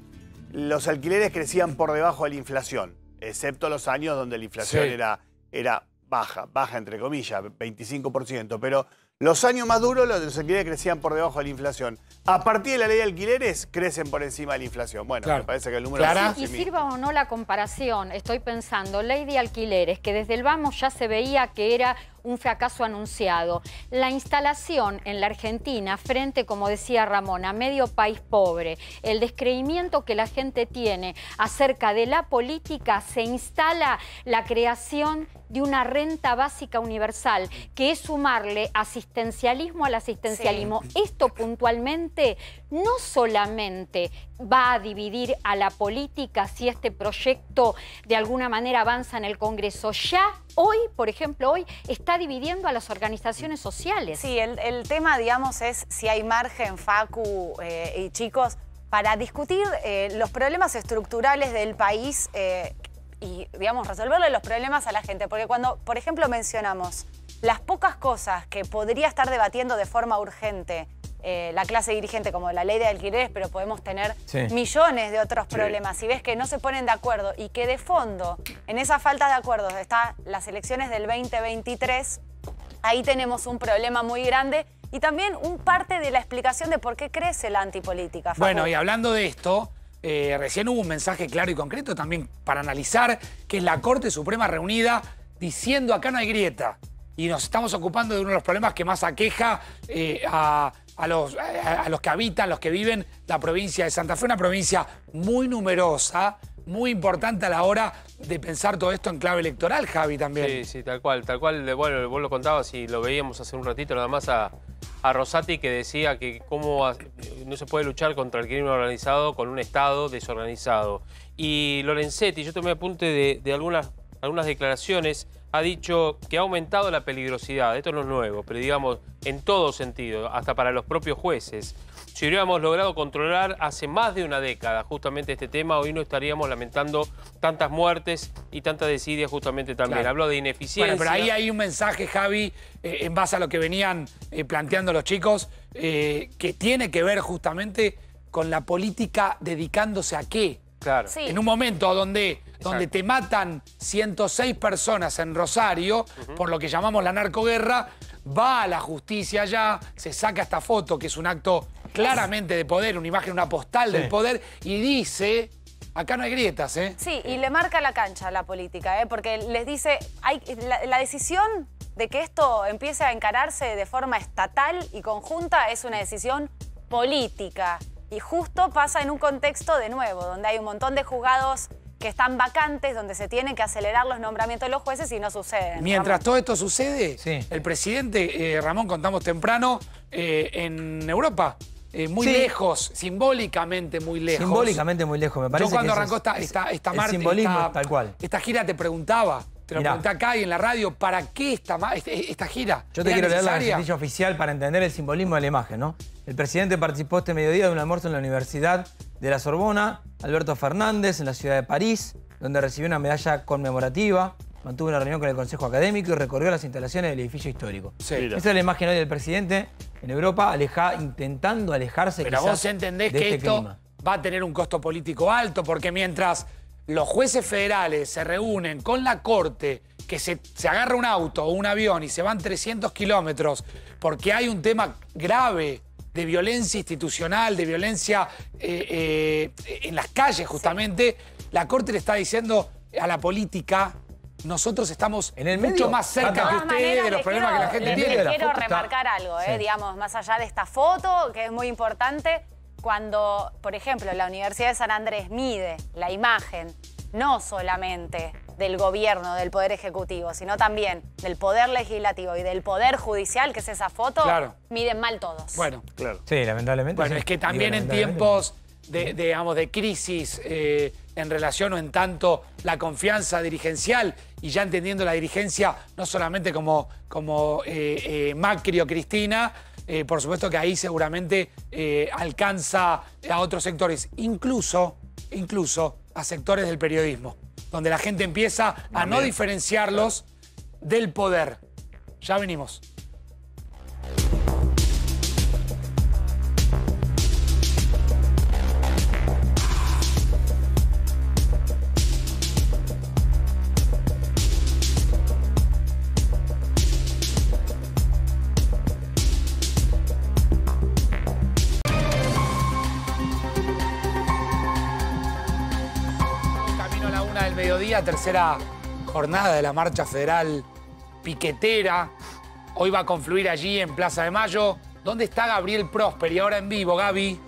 los alquileres crecían por debajo de la inflación, excepto los años donde la inflación Sí. era, era baja, baja entre comillas, 25%. Pero los años más duros, los alquileres crecían por debajo de la inflación. A partir de la ley de alquileres, crecen por encima de la inflación. Bueno, Claro. me parece que el número Clara. Y sí, sirva o no la comparación, estoy pensando, ley de alquileres, que desde el vamos ya se veía que era un fracaso anunciado. La instalación en la Argentina frente, como decía Ramón, a medio país pobre, el descreimiento que la gente tiene acerca de la política, se instala la creación de una renta básica universal, que es sumarle asistencialismo al asistencialismo. Esto puntualmente no solamente va a dividir a la política si este proyecto de alguna manera avanza en el Congreso, ya hoy, por ejemplo, hoy está dividiendo a las organizaciones sociales. Sí, el, tema, digamos, es si hay margen, Facu eh, y chicos, para discutir eh, los problemas estructurales del país eh, y, digamos, resolverle los problemas a la gente. Porque cuando, por ejemplo, mencionamos las pocas cosas que podría estar debatiendo de forma urgente eh, la clase dirigente, como la ley de alquileres, pero podemos tener Sí. millones de otros Sí. problemas. Si ves que no se ponen de acuerdo y que de fondo, en esa falta de acuerdos, está las elecciones del 2023, ahí tenemos un problema muy grande y también un parte de la explicación de por qué crece la antipolítica. Facu. Bueno, y hablando de esto, eh, recién hubo un mensaje claro y concreto también para analizar, que es la Corte Suprema reunida diciendo acá no hay grieta. Y nos estamos ocupando de uno de los problemas que más aqueja eh, a, a los, a, a los que habitan, los que viven la provincia de Santa Fe, una provincia muy numerosa, muy importante a la hora de pensar todo esto en clave electoral, Javi, también. Sí, sí, tal cual, tal cual. Bueno, vos lo contabas y lo veíamos hace un ratito nada más a, a Rosati que decía que cómo no se puede luchar contra el crimen organizado con un Estado desorganizado. Y Lorenzetti, yo tomé apunte de, de algunas, algunas declaraciones, ha dicho que ha aumentado la peligrosidad. Esto no es nuevo, pero digamos, en todo sentido, hasta para los propios jueces. Si hubiéramos logrado controlar hace más de una década justamente este tema, hoy no estaríamos lamentando tantas muertes y tantas desidias justamente también. Claro. Hablo de ineficiencia. Bueno, pero ahí hay un mensaje, Javi, eh, en base a lo que venían eh, planteando los chicos, eh, que tiene que ver justamente con la política dedicándose a qué. Claro. Sí. En un momento donde, donde te matan 106 personas en Rosario, por lo que llamamos la narcoguerra, va a la justicia allá, se saca esta foto, que es un acto claramente de poder, una imagen, una postal del poder, y dice, acá no hay grietas, ¿eh? Sí, y le marca la cancha a la política, ¿eh? porque les dice, hay, la, la decisión de que esto empiece a encararse de forma estatal y conjunta es una decisión política. Y justo pasa en un contexto de nuevo, donde hay un montón de juzgados que están vacantes, donde se tienen que acelerar los nombramientos de los jueces y no suceden. Mientras Ramón. todo esto sucede, el presidente, eh, Ramón, contamos temprano, eh, en Europa, eh, muy Sí. lejos, simbólicamente muy lejos. Simbólicamente muy lejos, me parece. Yo cuando que arrancó esta, es- esta, esta marcha, simbolismo esta, tal cual. esta gira te preguntaba, te lo Mirá. pregunté acá y en la radio, ¿para qué esta, ma- este- esta gira? Yo te ¿Era quiero leer la necesaria? gacetilla oficial para entender el simbolismo de la imagen, ¿no? El presidente participó este mediodía de un almuerzo en la Universidad de la Sorbona, Alberto Fernández, en la ciudad de París, donde recibió una medalla conmemorativa, mantuvo una reunión con el Consejo Académico y recorrió las instalaciones del edificio histórico. Sí. Esa es la imagen hoy del presidente en Europa, aleja- intentando alejarse Pero quizás vos entendés de que este esto clima. va a tener un costo político alto, porque mientras los jueces federales se reúnen con la corte, que se, se agarra un auto o un avión y se van 300 kilómetros, porque hay un tema grave de violencia institucional, de violencia eh, eh, en las calles justamente, la corte le está diciendo a la política, nosotros estamos mucho medio, más cerca De que ustedes maneras, de los problemas quiero- que la gente tiene. quiero remarcar algo, eh, Sí. digamos, más allá de esta foto, que es muy importante, cuando, por ejemplo, la Universidad de San Andrés mide la imagen no solamente del gobierno, del Poder Ejecutivo, sino también del Poder Legislativo y del Poder Judicial, que es esa foto, Claro. miden mal todos. Bueno, Claro. Sí, lamentablemente. Bueno, sí. es que Digo, también en tiempos de, de, digamos, de crisis eh, en relación o en tanto la confianza dirigencial y ya entendiendo la dirigencia no solamente como, como eh, eh, Macri o Cristina, eh, por supuesto que ahí seguramente eh, alcanza a otros sectores, incluso, incluso a sectores del periodismo, donde la gente empieza a no diferenciarlos del poder. Ya venimos. Tercera jornada de la marcha federal piquetera. Hoy va a confluir allí en Plaza de Mayo. ¿Dónde está Gabriel Prosper? Y ahora en vivo, Gaby.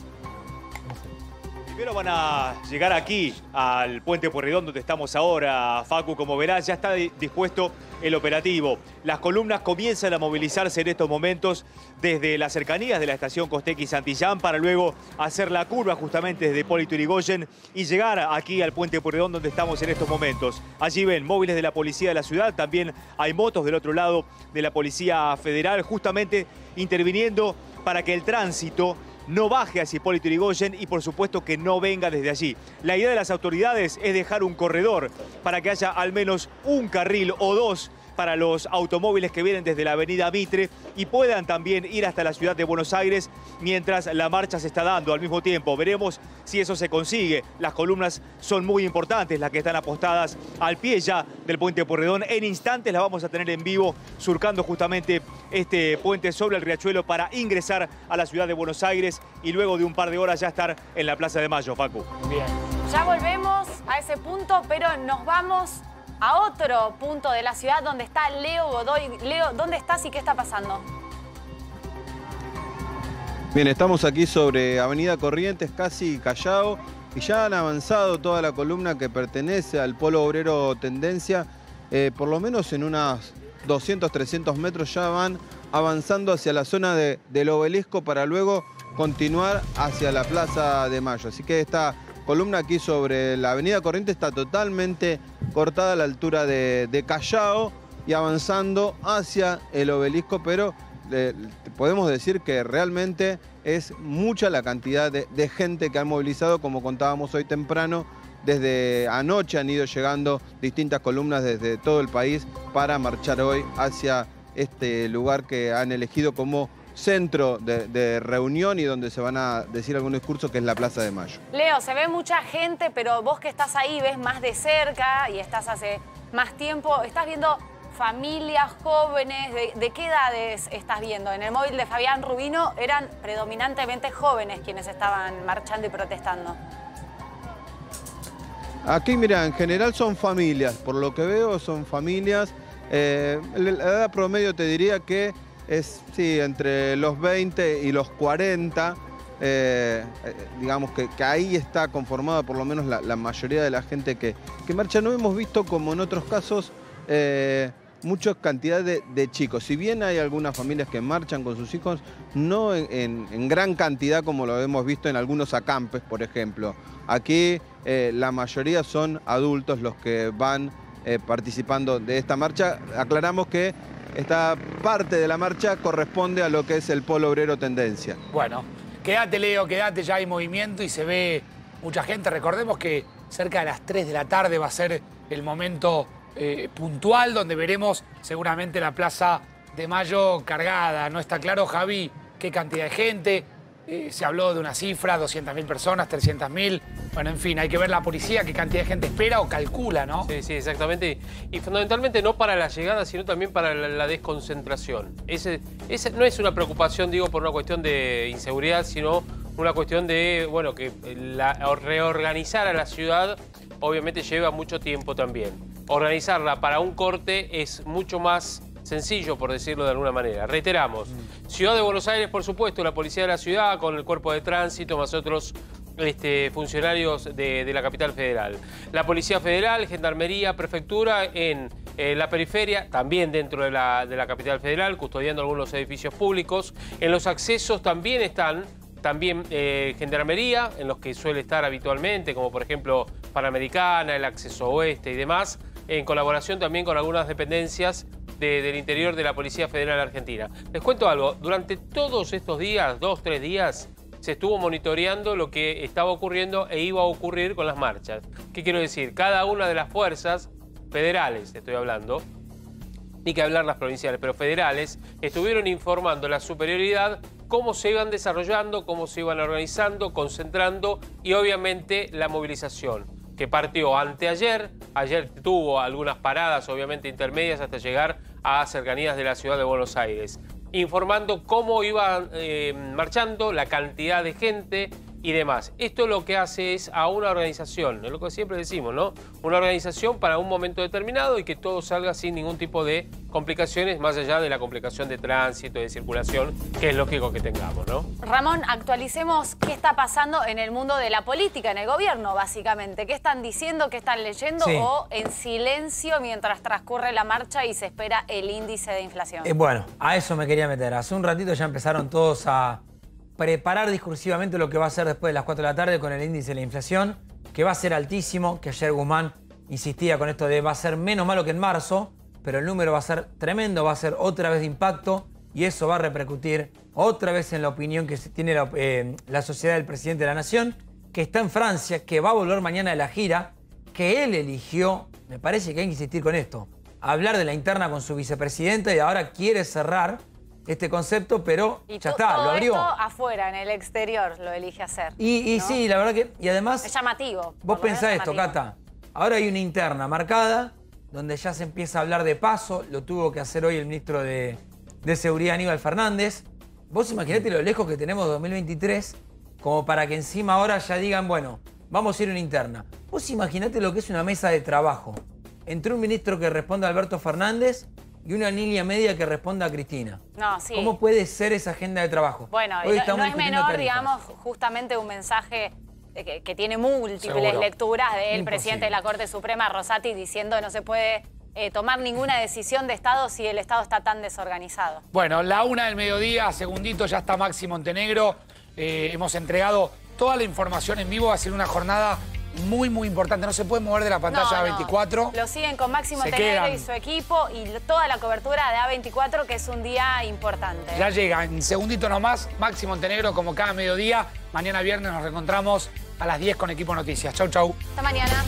Primero van a llegar aquí, al puente Porredón, donde estamos ahora, Facu. Como verás, ya está di- dispuesto el operativo. Las columnas comienzan a movilizarse en estos momentos desde las cercanías de la estación Costequi Santillán para luego hacer la curva justamente desde Hipólito Yrigoyen y llegar aquí al puente Porredón, donde estamos en estos momentos. Allí ven móviles de la policía de la ciudad, también hay motos del otro lado de la Policía Federal, justamente interviniendo para que el tránsito no baje hacia Hipólito Yrigoyen y por supuesto que no venga desde allí. La idea de las autoridades es dejar un corredor para que haya al menos un carril o dos para los automóviles que vienen desde la avenida Mitre y puedan también ir hasta la ciudad de Buenos Aires mientras la marcha se está dando al mismo tiempo. Veremos si eso se consigue. Las columnas son muy importantes, las que están apostadas al pie ya del puente Porredón. En instantes las vamos a tener en vivo surcando justamente este puente sobre el riachuelo para ingresar a la ciudad de Buenos Aires y luego de un par de horas ya estar en la Plaza de Mayo, Facu. Bien. Ya volvemos a ese punto, pero nos vamos a otro punto de la ciudad donde está Leo Godoy. Leo, ¿dónde estás y qué está pasando? Bien, estamos aquí sobre Avenida Corrientes, casi Callao, y ya han avanzado toda la columna que pertenece al Polo Obrero Tendencia, eh, por lo menos en unas 200, 300 metros ya van avanzando hacia la zona de- del obelisco para luego continuar hacia la Plaza de Mayo. Así que esta columna aquí sobre la Avenida Corrientes está totalmente cortada a la altura de, de Callao y avanzando hacia el obelisco, pero eh, podemos decir que realmente es mucha la cantidad de, de gente que han movilizado, como contábamos hoy temprano. Desde anoche han ido llegando distintas columnas desde todo el país para marchar hoy hacia este lugar que han elegido como centro de, de reunión y donde se van a decir algún discurso, que es la Plaza de Mayo. Leo, se ve mucha gente, pero vos que estás ahí ves más de cerca y estás hace más tiempo, estás viendo familias jóvenes, ¿de, de qué edades estás viendo? En el móvil de Fabián Rubino eran predominantemente jóvenes quienes estaban marchando y protestando. Aquí, mira, en general son familias, por lo que veo son familias. Eh, la la edad promedio te diría que es, sí, entre los 20 y los 40. eh, eh, digamos que, ahí está conformada por lo menos la, mayoría de la gente que, que marcha. No hemos visto, como en otros casos, eh, mucha cantidad de, chicos. Si bien hay algunas familias que marchan con sus hijos, no en, gran cantidad como lo hemos visto en algunos acampes, por ejemplo. Aquí la mayoría son adultos los que van participando de esta marcha. Aclaramos que esta parte de la marcha corresponde a lo que es el Polo Obrero Tendencia. Bueno, quédate Leo, quédate, ya hay movimiento y se ve mucha gente. Recordemos que cerca de las 3 de la tarde va a ser el momento eh, puntual donde veremos seguramente la Plaza de Mayo cargada. No está claro, Javi, qué cantidad de gente. Eh, se habló de una cifra, 200.000 personas, 300.000. Bueno, en fin, hay que ver la policía qué cantidad de gente espera o calcula, ¿no? Sí, sí, exactamente. Y fundamentalmente no para la llegada, sino también para la, desconcentración. Ese, ese no es una preocupación, digo, por una cuestión de inseguridad, sino una cuestión de, bueno, que reorganizar a la ciudad obviamente lleva mucho tiempo también. Organizarla para un corte es mucho más sencillo, por decirlo de alguna manera. Reiteramos, Ciudad de Buenos Aires, por supuesto, la Policía de la Ciudad, con el Cuerpo de Tránsito, más otros este, funcionarios de, de la capital federal. La Policía Federal, Gendarmería, Prefectura en eh, la periferia, también dentro de la, de la capital federal, custodiando algunos edificios públicos. En los accesos también están también eh, Gendarmería, en los que suele estar habitualmente, como por ejemplo Panamericana, el Acceso Oeste y demás, en colaboración también con algunas dependencias de- del interior de la Policía Federal Argentina. Les cuento algo, durante todos estos días, dos, tres días, se estuvo monitoreando lo que estaba ocurriendo e iba a ocurrir con las marchas. ¿Qué quiero decir? Cada una de las fuerzas federales, estoy hablando, ni que hablar las provinciales, pero federales, estuvieron informando la superioridad cómo se iban desarrollando, cómo se iban organizando, concentrando y obviamente la movilización, que partió anteayer, ayer tuvo algunas paradas obviamente intermedias hasta llegar a cercanías de la ciudad de Buenos Aires, informando cómo iban eh, marchando, la cantidad de gente y demás. Esto lo que hace es a una organización, es lo que siempre decimos, ¿no? Una organización para un momento determinado y que todo salga sin ningún tipo de complicaciones, más allá de la complicación de tránsito, de circulación, que es lógico que tengamos, ¿no? Ramón, actualicemos qué está pasando en el mundo de la política, en el gobierno, básicamente. ¿Qué están diciendo, qué están leyendo Sí. o en silencio mientras transcurre la marcha y se espera el índice de inflación? Eh, bueno, a eso me quería meter. Hace un ratito ya empezaron todos a preparar discursivamente lo que va a ser después de las 4 de la tarde con el índice de la inflación, que va a ser altísimo, que ayer Guzmán insistía con esto de va a ser menos malo que en marzo, pero el número va a ser tremendo, va a ser otra vez de impacto y eso va a repercutir otra vez en la opinión que tiene la, eh, la sociedad del presidente de la Nación, que está en Francia, que va a volver mañana de la gira, que él eligió, me parece que hay que insistir con esto, hablar de la interna con su vicepresidenta y ahora quiere cerrar este concepto, pero Y ya está, todo lo abrió. esto afuera, en el exterior, lo elige hacer. Y, y ¿no? sí, la verdad que. Y además. Es llamativo. Vos pensás esto. Cata. Ahora hay una interna marcada, donde ya se empieza a hablar de paso. Lo tuvo que hacer hoy el ministro de, de Seguridad, Aníbal Fernández. Vos imaginate lo lejos que tenemos de 2023, como para que encima ahora ya digan, bueno, vamos a ir a una interna. Vos imaginate lo que es una mesa de trabajo. Entre un ministro que responda a Alberto Fernández y una línea media que responda a Cristina. No, sí. ¿Cómo puede ser esa agenda de trabajo? Bueno, Hoy no, no es menor, tarifas. digamos, justamente un mensaje que, que tiene múltiples Seguro. lecturas del Imposible. presidente de la Corte Suprema, Rosati, diciendo que no se puede eh, tomar ninguna decisión de Estado si el Estado está tan desorganizado. Bueno, la una del mediodía, segundito, ya está Maxi Montenegro. Eh, hemos entregado toda la información en vivo. Va a ser una jornada muy, muy importante. No se puede mover de la pantalla No, no. 24. Lo siguen con Máximo quedan. y su equipo y toda la cobertura de A24, que es un día importante. Ya llega, en segundito nomás, Maxi Montenegro como cada mediodía. Mañana viernes nos reencontramos a las 10 con Equipo Noticias. Chau, chau. Hasta mañana.